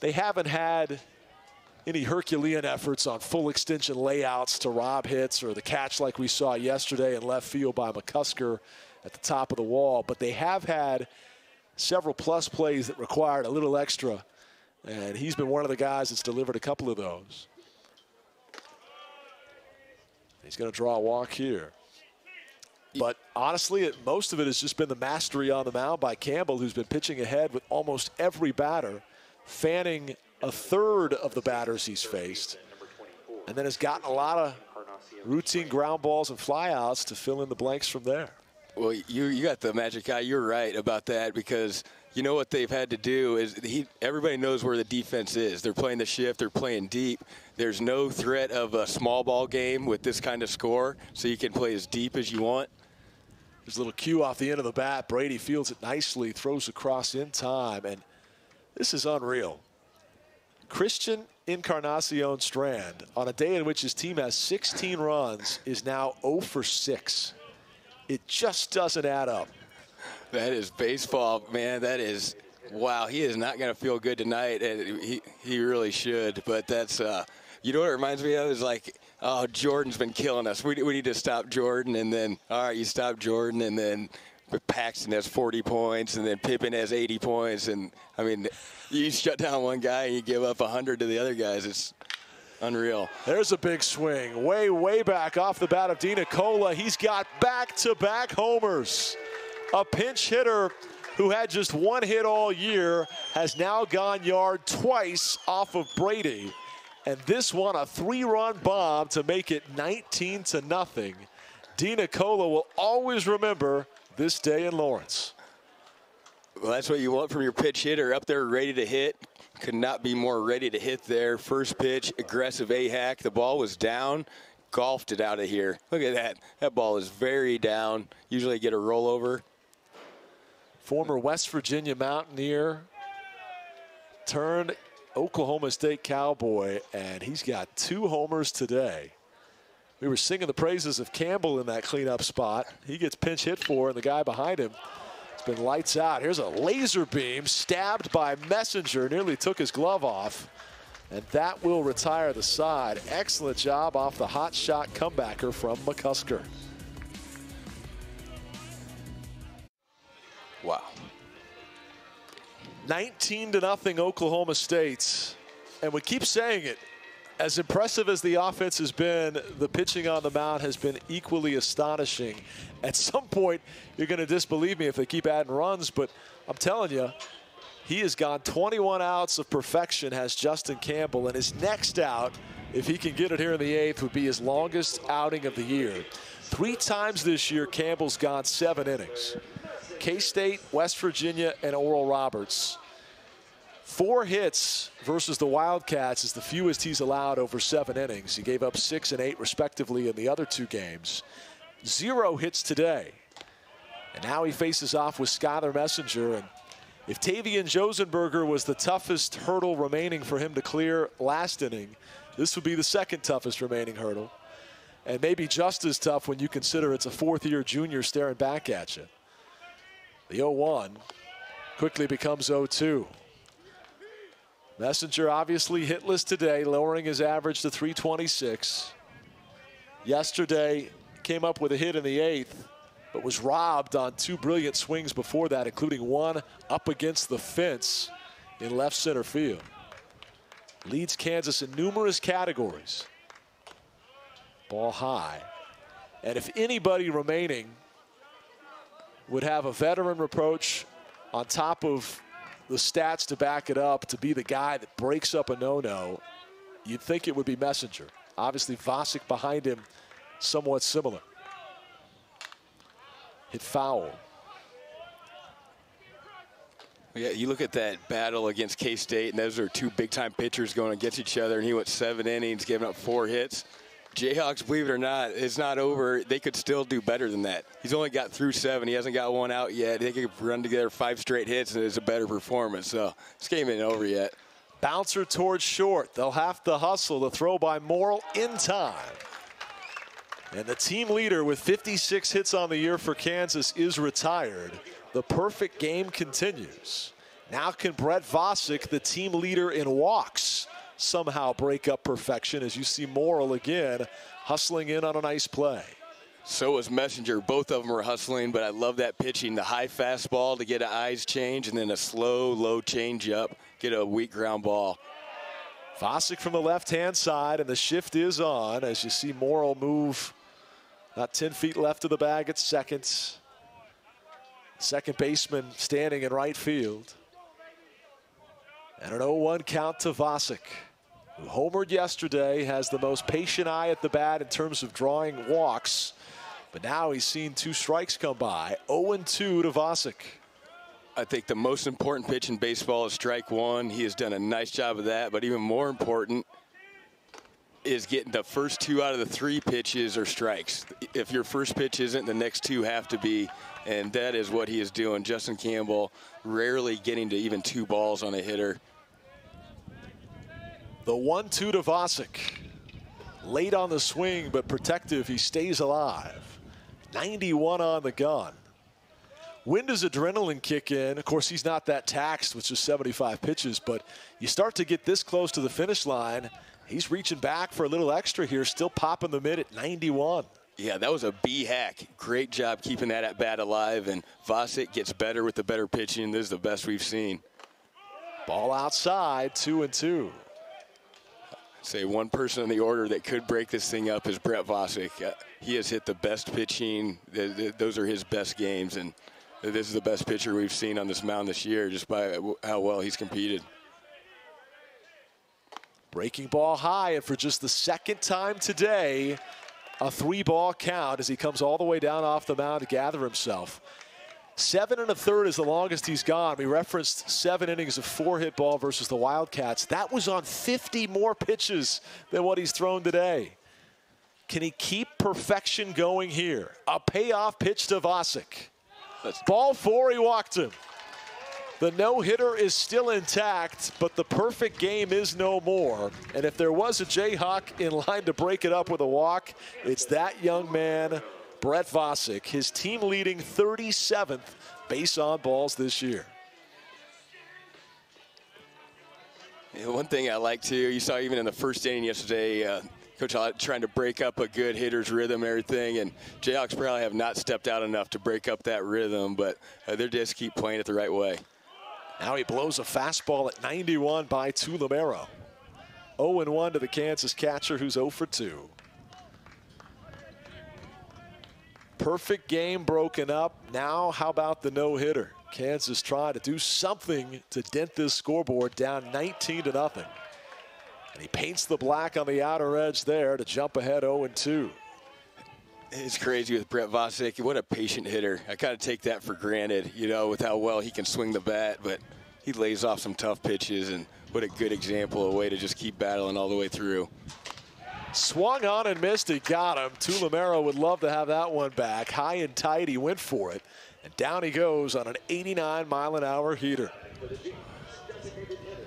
They haven't had any Herculean efforts on full extension layouts to rob hits or the catch like we saw yesterday in left field by McCusker at the top of the wall. But they have had several plus plays that required a little extra. And he's been one of the guys that's delivered a couple of those. He's going to draw a walk here. But honestly, it, most of it has just been the mastery on the mound by Campbell, who's been pitching ahead with almost every batter, fanning a third of the batters he's faced, and then has gotten a lot of routine ground balls and flyouts to fill in the blanks from there. Well, you you got the magic eye. You're right about that because you know what they've had to do is he everybody knows where the defense is. They're playing the shift. They're playing deep. There's no threat of a small ball game with this kind of score, so you can play as deep as you want. There's a little cue off the end of the bat. Brady fields it nicely, throws across in time, and this is unreal. Christian Encarnacion Strand, on a day in which his team has 16 runs, is now 0 for 6. It just doesn't add up. That is baseball, man. That is, wow, he is not going to feel good tonight, and he, he really should. But that's, uh, you know what it reminds me of? Is like, oh, Jordan's been killing us. We, we need to stop Jordan, and then, all right, you stop Jordan, and then Paxton has 40 points, and then Pippen has 80 points, and I mean, you shut down one guy and you give up 100 to the other guys. It's unreal. There's a big swing, way, way back off the bat of Dean Nicola. He's got back-to-back homers. A pinch hitter who had just one hit all year has now gone yard twice off of Brady. And this one, a three-run bomb to make it 19 to nothing. Dean Nicola will always remember this day in Lawrence. Well, that's what you want from your pitch hitter up there ready to hit. Could not be more ready to hit there. First pitch, aggressive A hack. The ball was down, golfed it out of here. Look at that. That ball is very down. Usually get a rollover. Former West Virginia Mountaineer turned Oklahoma State Cowboy, and he's got two homers today. We were singing the praises of Campbell in that cleanup spot. He gets pinch hit for, and the guy behind him it's been lights out. Here's a laser beam stabbed by Messinger. Nearly took his glove off. And that will retire the side. Excellent job off the hot shot comebacker from McCusker. Wow. 19 to nothing Oklahoma State. And we keep saying it. As impressive as the offense has been, the pitching on the mound has been equally astonishing. At some point, you're going to disbelieve me if they keep adding runs, but I'm telling you, he has gone 21 outs of perfection, has Justin Campbell, and his next out, if he can get it here in the eighth, would be his longest outing of the year. Three times this year, Campbell's gone seven innings. K-State, West Virginia, and Oral Roberts. Four hits versus the Wildcats is the fewest he's allowed over seven innings. He gave up six and eight, respectively, in the other two games. Zero hits today. And now he faces off with Skyler Messinger. And if Tavian Josenberger was the toughest hurdle remaining for him to clear last inning, this would be the second toughest remaining hurdle. And maybe just as tough when you consider it's a fourth year junior staring back at you. The 0 1 quickly becomes 0 2. Messinger obviously hitless today, lowering his average to 326. Yesterday came up with a hit in the eighth, but was robbed on two brilliant swings before that, including one up against the fence in left center field. Leads Kansas in numerous categories. Ball high. And if anybody remaining would have a veteran reproach on top of the stats to back it up to be the guy that breaks up a no-no, you'd think it would be Messinger. Obviously, Vosik behind him, somewhat similar. Hit foul. Yeah, you look at that battle against K-State, and those are two big-time pitchers going against each other, and he went seven innings, giving up four hits. Jayhawks, believe it or not, it's not over. They could still do better than that. He's only got through seven. He hasn't got one out yet. They could run together five straight hits, and it's a better performance. So this game ain't over yet. Bouncer towards short. They'll have to hustle. The throw by Morrill in time. And the team leader with 56 hits on the year for Kansas is retired. The perfect game continues. Now can Brett Vosik, the team leader in walks, somehow break up perfection as you see Morrill again hustling in on a nice play. So was Messinger. Both of them were hustling, but I love that pitching. The high fastball to get an eyes change, and then a slow, low changeup, get a weak ground ball. Vosik from the left-hand side, and the shift is on as you see Morrill move about 10 feet left of the bag at second. Second baseman standing in right field. And an 0-1 count to Vosik homered yesterday, has the most patient eye at the bat in terms of drawing walks. But now he's seen two strikes come by. 0-2 to Vosik. I think the most important pitch in baseball is strike one. He has done a nice job of that, but even more important is getting the first two out of the three pitches or strikes. If your first pitch isn't, the next two have to be, and that is what he is doing. Justin Campbell rarely getting to even two balls on a hitter. The 1 2 to Vosik. Late on the swing, but protective. He stays alive. 91 on the gun. When does adrenaline kick in? Of course, he's not that taxed with just 75 pitches, but you start to get this close to the finish line. He's reaching back for a little extra here, still popping the mid at 91. Yeah, that was a B hack. Great job keeping that at bat alive, and Vosik gets better with the better pitching. This is the best we've seen. Ball outside, two and two say one person in the order that could break this thing up is Brett Vosik. Uh, he has hit the best pitching. those are his best games, and this is the best pitcher we've seen on this mound this year, just by how well he's competed. Breaking ball high, and for just the second time today, a three-ball count as he comes all the way down off the mound to gather himself. Seven and a third is the longest he's gone. We referenced seven innings of four hit ball versus the Wildcats. That was on 50 more pitches than what he's thrown today. Can he keep perfection going here? A payoff pitch to Vosik. Ball four, he walked him. The no-hitter is still intact, but the perfect game is no more. And if there was a Jayhawk in line to break it up with a walk, it's that young man, Brett Vosik, his team leading 37th base on balls this year. Yeah, one thing I like too, you saw even in the first inning yesterday, uh, Coach trying to break up a good hitter's rhythm and everything, and Jayhawks probably have not stepped out enough to break up that rhythm, but uh, they just keep playing it the right way. Now he blows a fastball at 91 by Tulimero. 0-1 to the Kansas catcher who's 0 for 2. Perfect game broken up. Now how about the no-hitter? Kansas trying to do something to dent this scoreboard down 19 to nothing. And he paints the black on the outer edge there to jump ahead 0-2. It's crazy with Brett Vosik. What a patient hitter. I kind of take that for granted, you know, with how well he can swing the bat, but he lays off some tough pitches, and what a good example, a way to just keep battling all the way through. Swung on and missed. He got him. Tulimero would love to have that one back. High and tight, he went for it. And down he goes on an 89 mile an hour heater.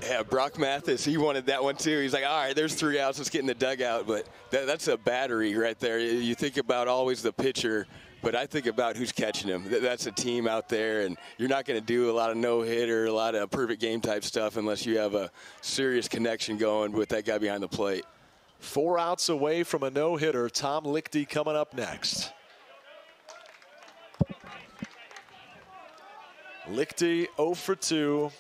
Yeah, Brock Mathis, he wanted that one too. He's like, all right, there's three outs, let's get in the dugout. But that, that's a battery right there. You think about always the pitcher, but I think about who's catching him. That's a team out there, and you're not going to do a lot of no hitter, a lot of perfect game type stuff unless you have a serious connection going with that guy behind the plate. Four outs away from a no hitter. Tom Lichty coming up next. Lichty 0 for 2.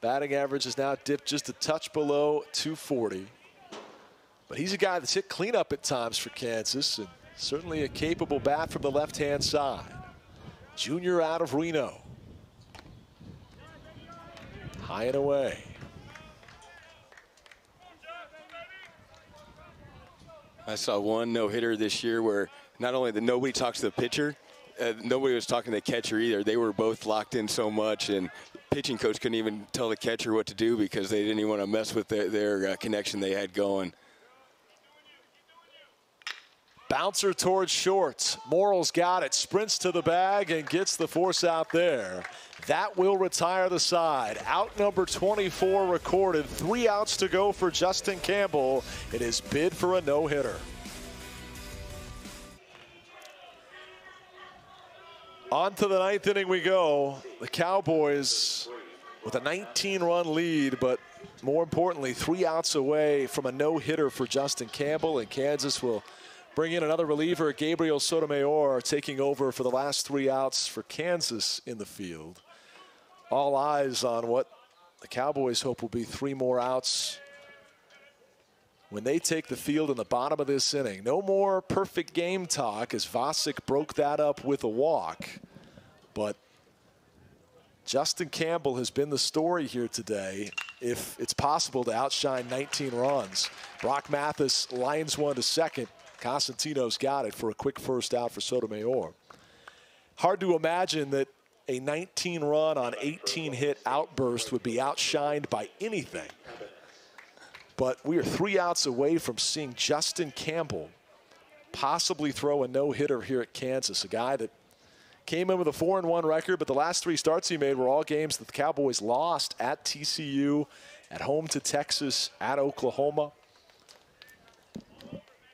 Batting average is now dipped just a touch below 240. But he's a guy that's hit cleanup at times for Kansas and certainly a capable bat from the left-hand side. Junior out of Reno. High and away. I saw one no-hitter this year where not only the nobody talks to the pitcher, uh, nobody was talking to the catcher either. They were both locked in so much, and pitching coach couldn't even tell the catcher what to do because they didn't even want to mess with their, their uh, connection they had going. Bouncer towards short. Morrill's got it, sprints to the bag and gets the force out there. That will retire the side. Out number 24 recorded. Three outs to go for Justin Campbell. It is bid for a no-hitter. On to the ninth inning we go. The Cowboys with a 19-run lead, but more importantly, three outs away from a no-hitter for Justin Campbell, and Kansas will bring in another reliever, Gabriel Sotomayor, taking over for the last three outs for Kansas in the field. All eyes on what the Cowboys hope will be three more outs when they take the field in the bottom of this inning. No more perfect game talk as Vosik broke that up with a walk. But Justin Campbell has been the story here today. If it's possible to outshine 19 runs, Brock Mathis lines one to second. Cosentino's got it for a quick first out for Sotomayor. Hard to imagine that a 19 run on 18 hit outburst would be outshined by anything. But we are three outs away from seeing Justin Campbell possibly throw a no-hitter here at Kansas, a guy that came in with a 4 and 1 record, but the last three starts he made were all games that the Cowboys lost at TCU, at home to Texas, at Oklahoma.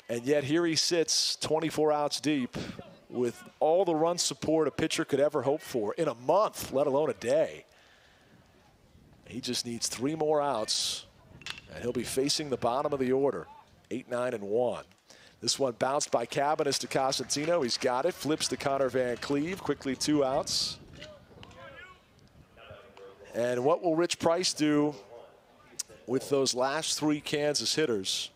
And yet here he sits 24 outs deep with all the run support a pitcher could ever hope for in a month, let alone a day. He just needs three more outs, and he'll be facing the bottom of the order, 8, 9, and 1. This one bounced by Cabbiness to Cosentino. He's got it. Flips to Connor Van Cleve. Quickly two outs. And what will Rich Price do with those last three Kansas hitters?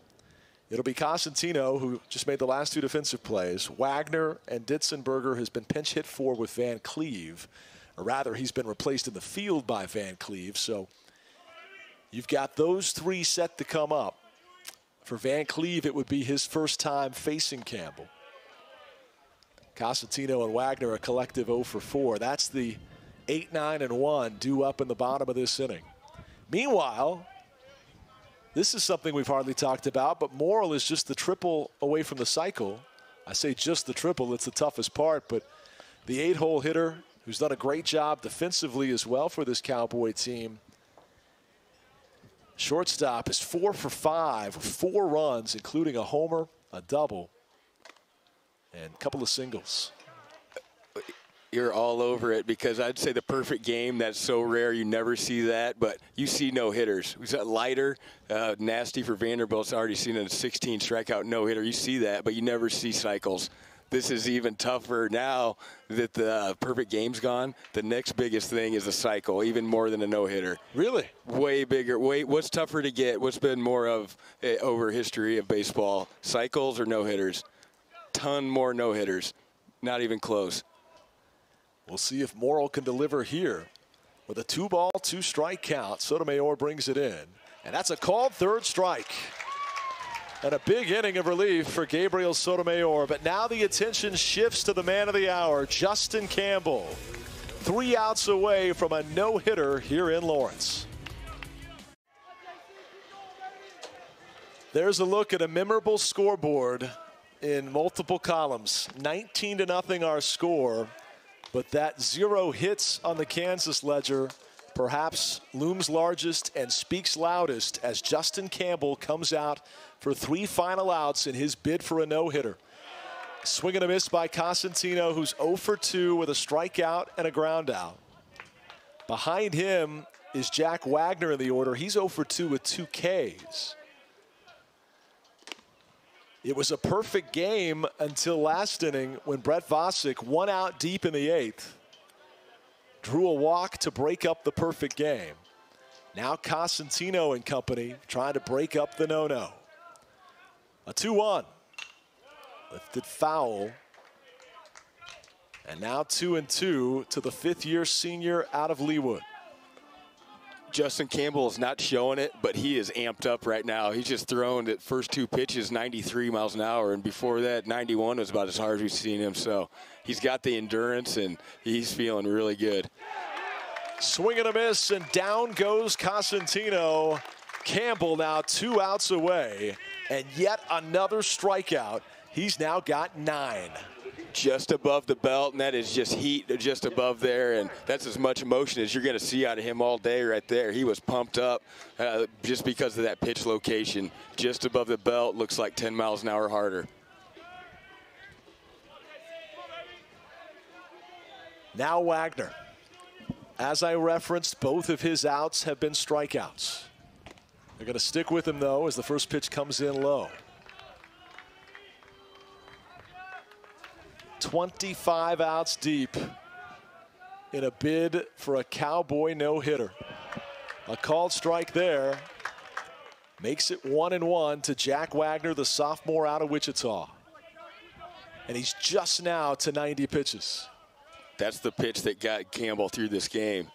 It'll be Cosentino, who just made the last two defensive plays. Wagner and Ditzenberger has been pinch hit for with Van Cleve. Or rather, he's been replaced in the field by Van Cleve. So you've got those three set to come up. For Van Cleve, it would be his first time facing Campbell. Cosentino and Wagner a collective 0 for 4. That's the 8, 9, and 1 due up in the bottom of this inning. Meanwhile, this is something we've hardly talked about, but Morrill is just the triple away from the cycle. I say just the triple, it's the toughest part, but the eight hole hitter who's done a great job defensively as well for this Cowboy team. Shortstop is four for five, four runs, including a homer, a double, and a couple of singles. You're all over it because I'd say the perfect game. That's so rare. You never see that, but you see no hitters. We got Leiter, uh, nasty for Vanderbilt's already seen a 16 strikeout no hitter. You see that, but you never see cycles. This is even tougher now that the perfect game's gone. The next biggest thing is a cycle, even more than a no hitter. Really? Way bigger. Wait, what's tougher to get? What's been more of uh, over history of baseball? Cycles or no hitters? Ton more no hitters. Not even close. We'll see if Morrill can deliver here. With a two ball, two strike count, Sotomayor brings it in. And that's a called third strike. And a big inning of relief for Gabriel Sotomayor. But now the attention shifts to the man of the hour, Justin Campbell. Three outs away from a no hitter here in Lawrence. There's a look at a memorable scoreboard in multiple columns. 19 to nothing our score. But that zero hits on the Kansas ledger perhaps looms largest and speaks loudest as Justin Campbell comes out for three final outs in his bid for a no-hitter. Swing and a miss by Cosentino, who's 0 for 2 with a strikeout and a ground out. Behind him is Jack Wagner in the order. He's 0 for 2 with two Ks. It was a perfect game until last inning when Brett Vosik, one out deep in the eighth, drew a walk to break up the perfect game. Now Cosentino and company trying to break up the no-no. A 2-1. Lifted foul. And now 2 and 2 to the fifth year senior out of Leawood. Justin Campbell is not showing it, but he is amped up right now. He's just thrown the first two pitches 93 miles an hour, and before that, 91 was about as hard as we've seen him. So he's got the endurance, and he's feeling really good. Swing and a miss, and down goes Cosentino. Campbell now two outs away, and yet another strikeout. He's now got nine just above the belt, and that is just heat just above there, and that's as much emotion as you're going to see out of him all day right there. He was pumped up uh, just because of that pitch location. Just above the belt, looks like 10 miles an hour harder. Now Wagner. As I referenced, both of his outs have been strikeouts. They're going to stick with him, though, as the first pitch comes in low. 25 outs deep in a bid for a Cowboy no-hitter. A called strike there makes it one and one to Jack Wagner, the sophomore out of Wichita. And he's just now to 90 pitches. That's the pitch that got Campbell through this game.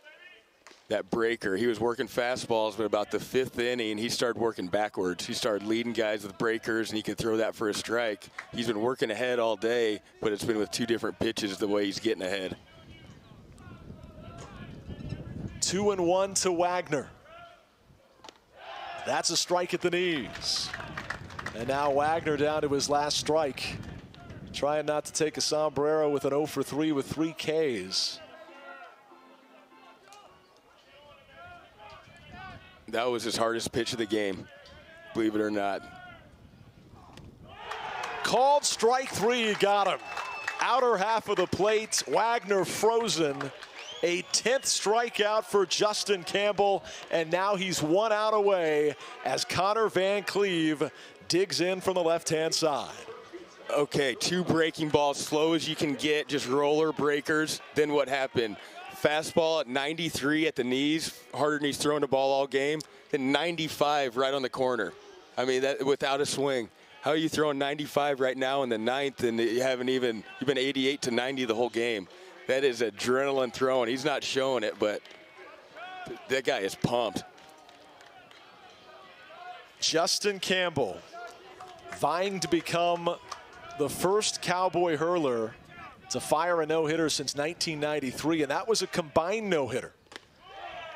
That breaker. He was working fastballs, but about the fifth inning, he started working backwards. He started leading guys with breakers, and he could throw that for a strike. He's been working ahead all day, but it's been with two different pitches the way he's getting ahead. Two and one to Wagner. That's a strike at the knees. And now Wagner down to his last strike. Trying not to take a sombrero with an 0 for 3 with three Ks. That was his hardest pitch of the game, believe it or not. Called strike three, you got him. Outer half of the plate, Wagner frozen. A 10th strikeout for Justin Campbell, and now he's one out away as Connor Van Cleve digs in from the left-hand side. Okay, two breaking balls, slow as you can get, just roller breakers. Then what happened? Fastball at 93 at the knees, harder than he's thrown the ball all game, and 95 right on the corner. I mean, that without a swing. How are you throwing 95 right now in the ninth, and you haven't even you've been 88 to 90 the whole game? That is adrenaline throwing. He's not showing it, but that guy is pumped. Justin Campbell vying to become the first Cowboy hurler to fire a no-hitter since 1993, and that was a combined no-hitter.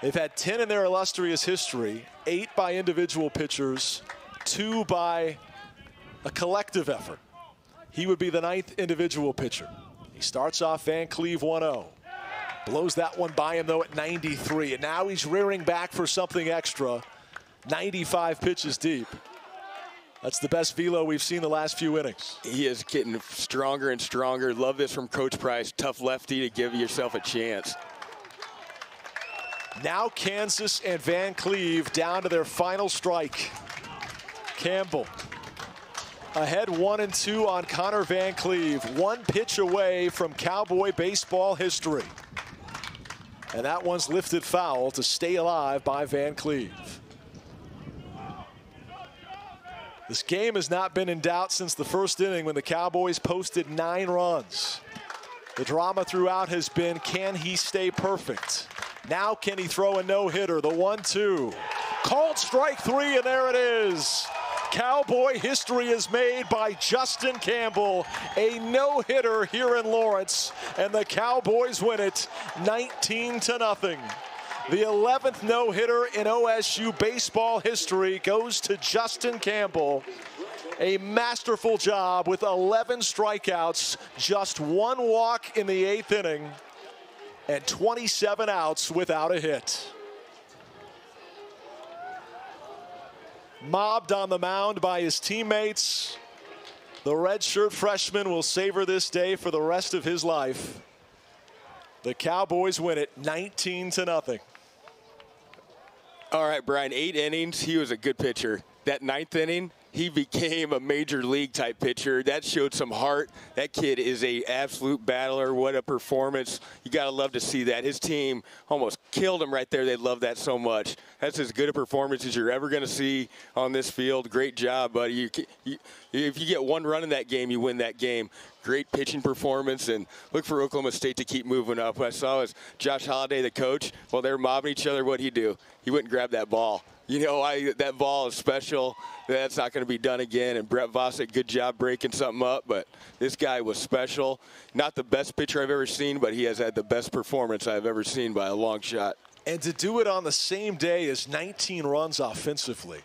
They've had 10 in their illustrious history, eight by individual pitchers, two by a collective effort. He would be the ninth individual pitcher. He starts off Van Cleve 1-0. Blows that one by him, though, at 93. And now he's rearing back for something extra. 95 pitches deep. That's the best velo we've seen the last few innings. He is getting stronger and stronger. Love this from Coach Price. Tough lefty to give yourself a chance. Now Kansas and Van Cleve down to their final strike. Campbell ahead one and two on Connor Van Cleve. One pitch away from Cowboy baseball history. And that one's lifted foul to stay alive by Van Cleve. This game has not been in doubt since the first inning when the Cowboys posted nine runs. The drama throughout has been can he stay perfect? Now can he throw a no-hitter? The one-two. Called strike three, and there it is. Cowboy history is made by Justin Campbell. A no-hitter here in Lawrence, and the Cowboys win it 19 to nothing. The 11th no-hitter in OSU baseball history goes to Justin Campbell. A masterful job with 11 strikeouts, just one walk in the eighth inning, and 27 outs without a hit. Mobbed on the mound by his teammates. The redshirt freshman will savor this day for the rest of his life. The Cowboys win it 19 to nothing. All right, Brian, eight innings. He was a good pitcher. That ninth inning, he became a major league type pitcher. That showed some heart. That kid is a absolute battler. What a performance. You got to love to see that. His team almost killed him right there. They love that so much. That's as good a performance as you're ever going to see on this field. Great job, buddy. You, you, if you get one run in that game, you win that game. Great pitching performance, and look for Oklahoma State to keep moving up. What I saw was Josh Holliday, the coach, while they were mobbing each other, what'd he do? He went and grabbed that ball you know, I, that ball is special. That's not going to be done again. And Brett Vosik, good job breaking something up. But this guy was special. Not the best pitcher I've ever seen, but he has had the best performance I've ever seen by a long shot. And to do it on the same day as 19 runs offensively,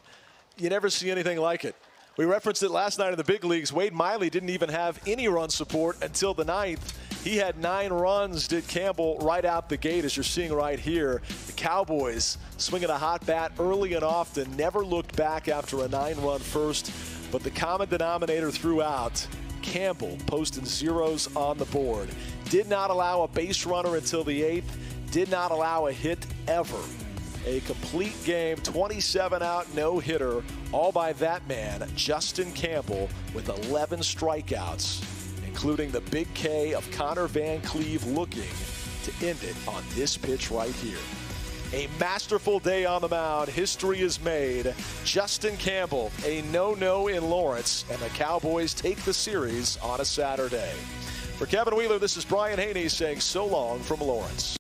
you never see anything like it. We referenced it last night in the big leagues. Wade Miley didn't even have any run support until the ninth. He had nine runs, did Campbell, right out the gate, as you're seeing right here. The Cowboys swinging a hot bat early and often, never looked back after a nine run first. But the common denominator throughout Campbell posting zeros on the board. Did not allow a base runner until the eighth, did not allow a hit ever a complete game, 27 out, no hitter, all by that man, Justin Campbell, with 11 strikeouts, including the big K of Connor Van Cleve looking to end it on this pitch right here. A masterful day on the mound. History is made. Justin Campbell, a no-no in Lawrence, and the Cowboys take the series on a Saturday. For Kevin Wheeler, this is Brian Hanni saying so long from Lawrence.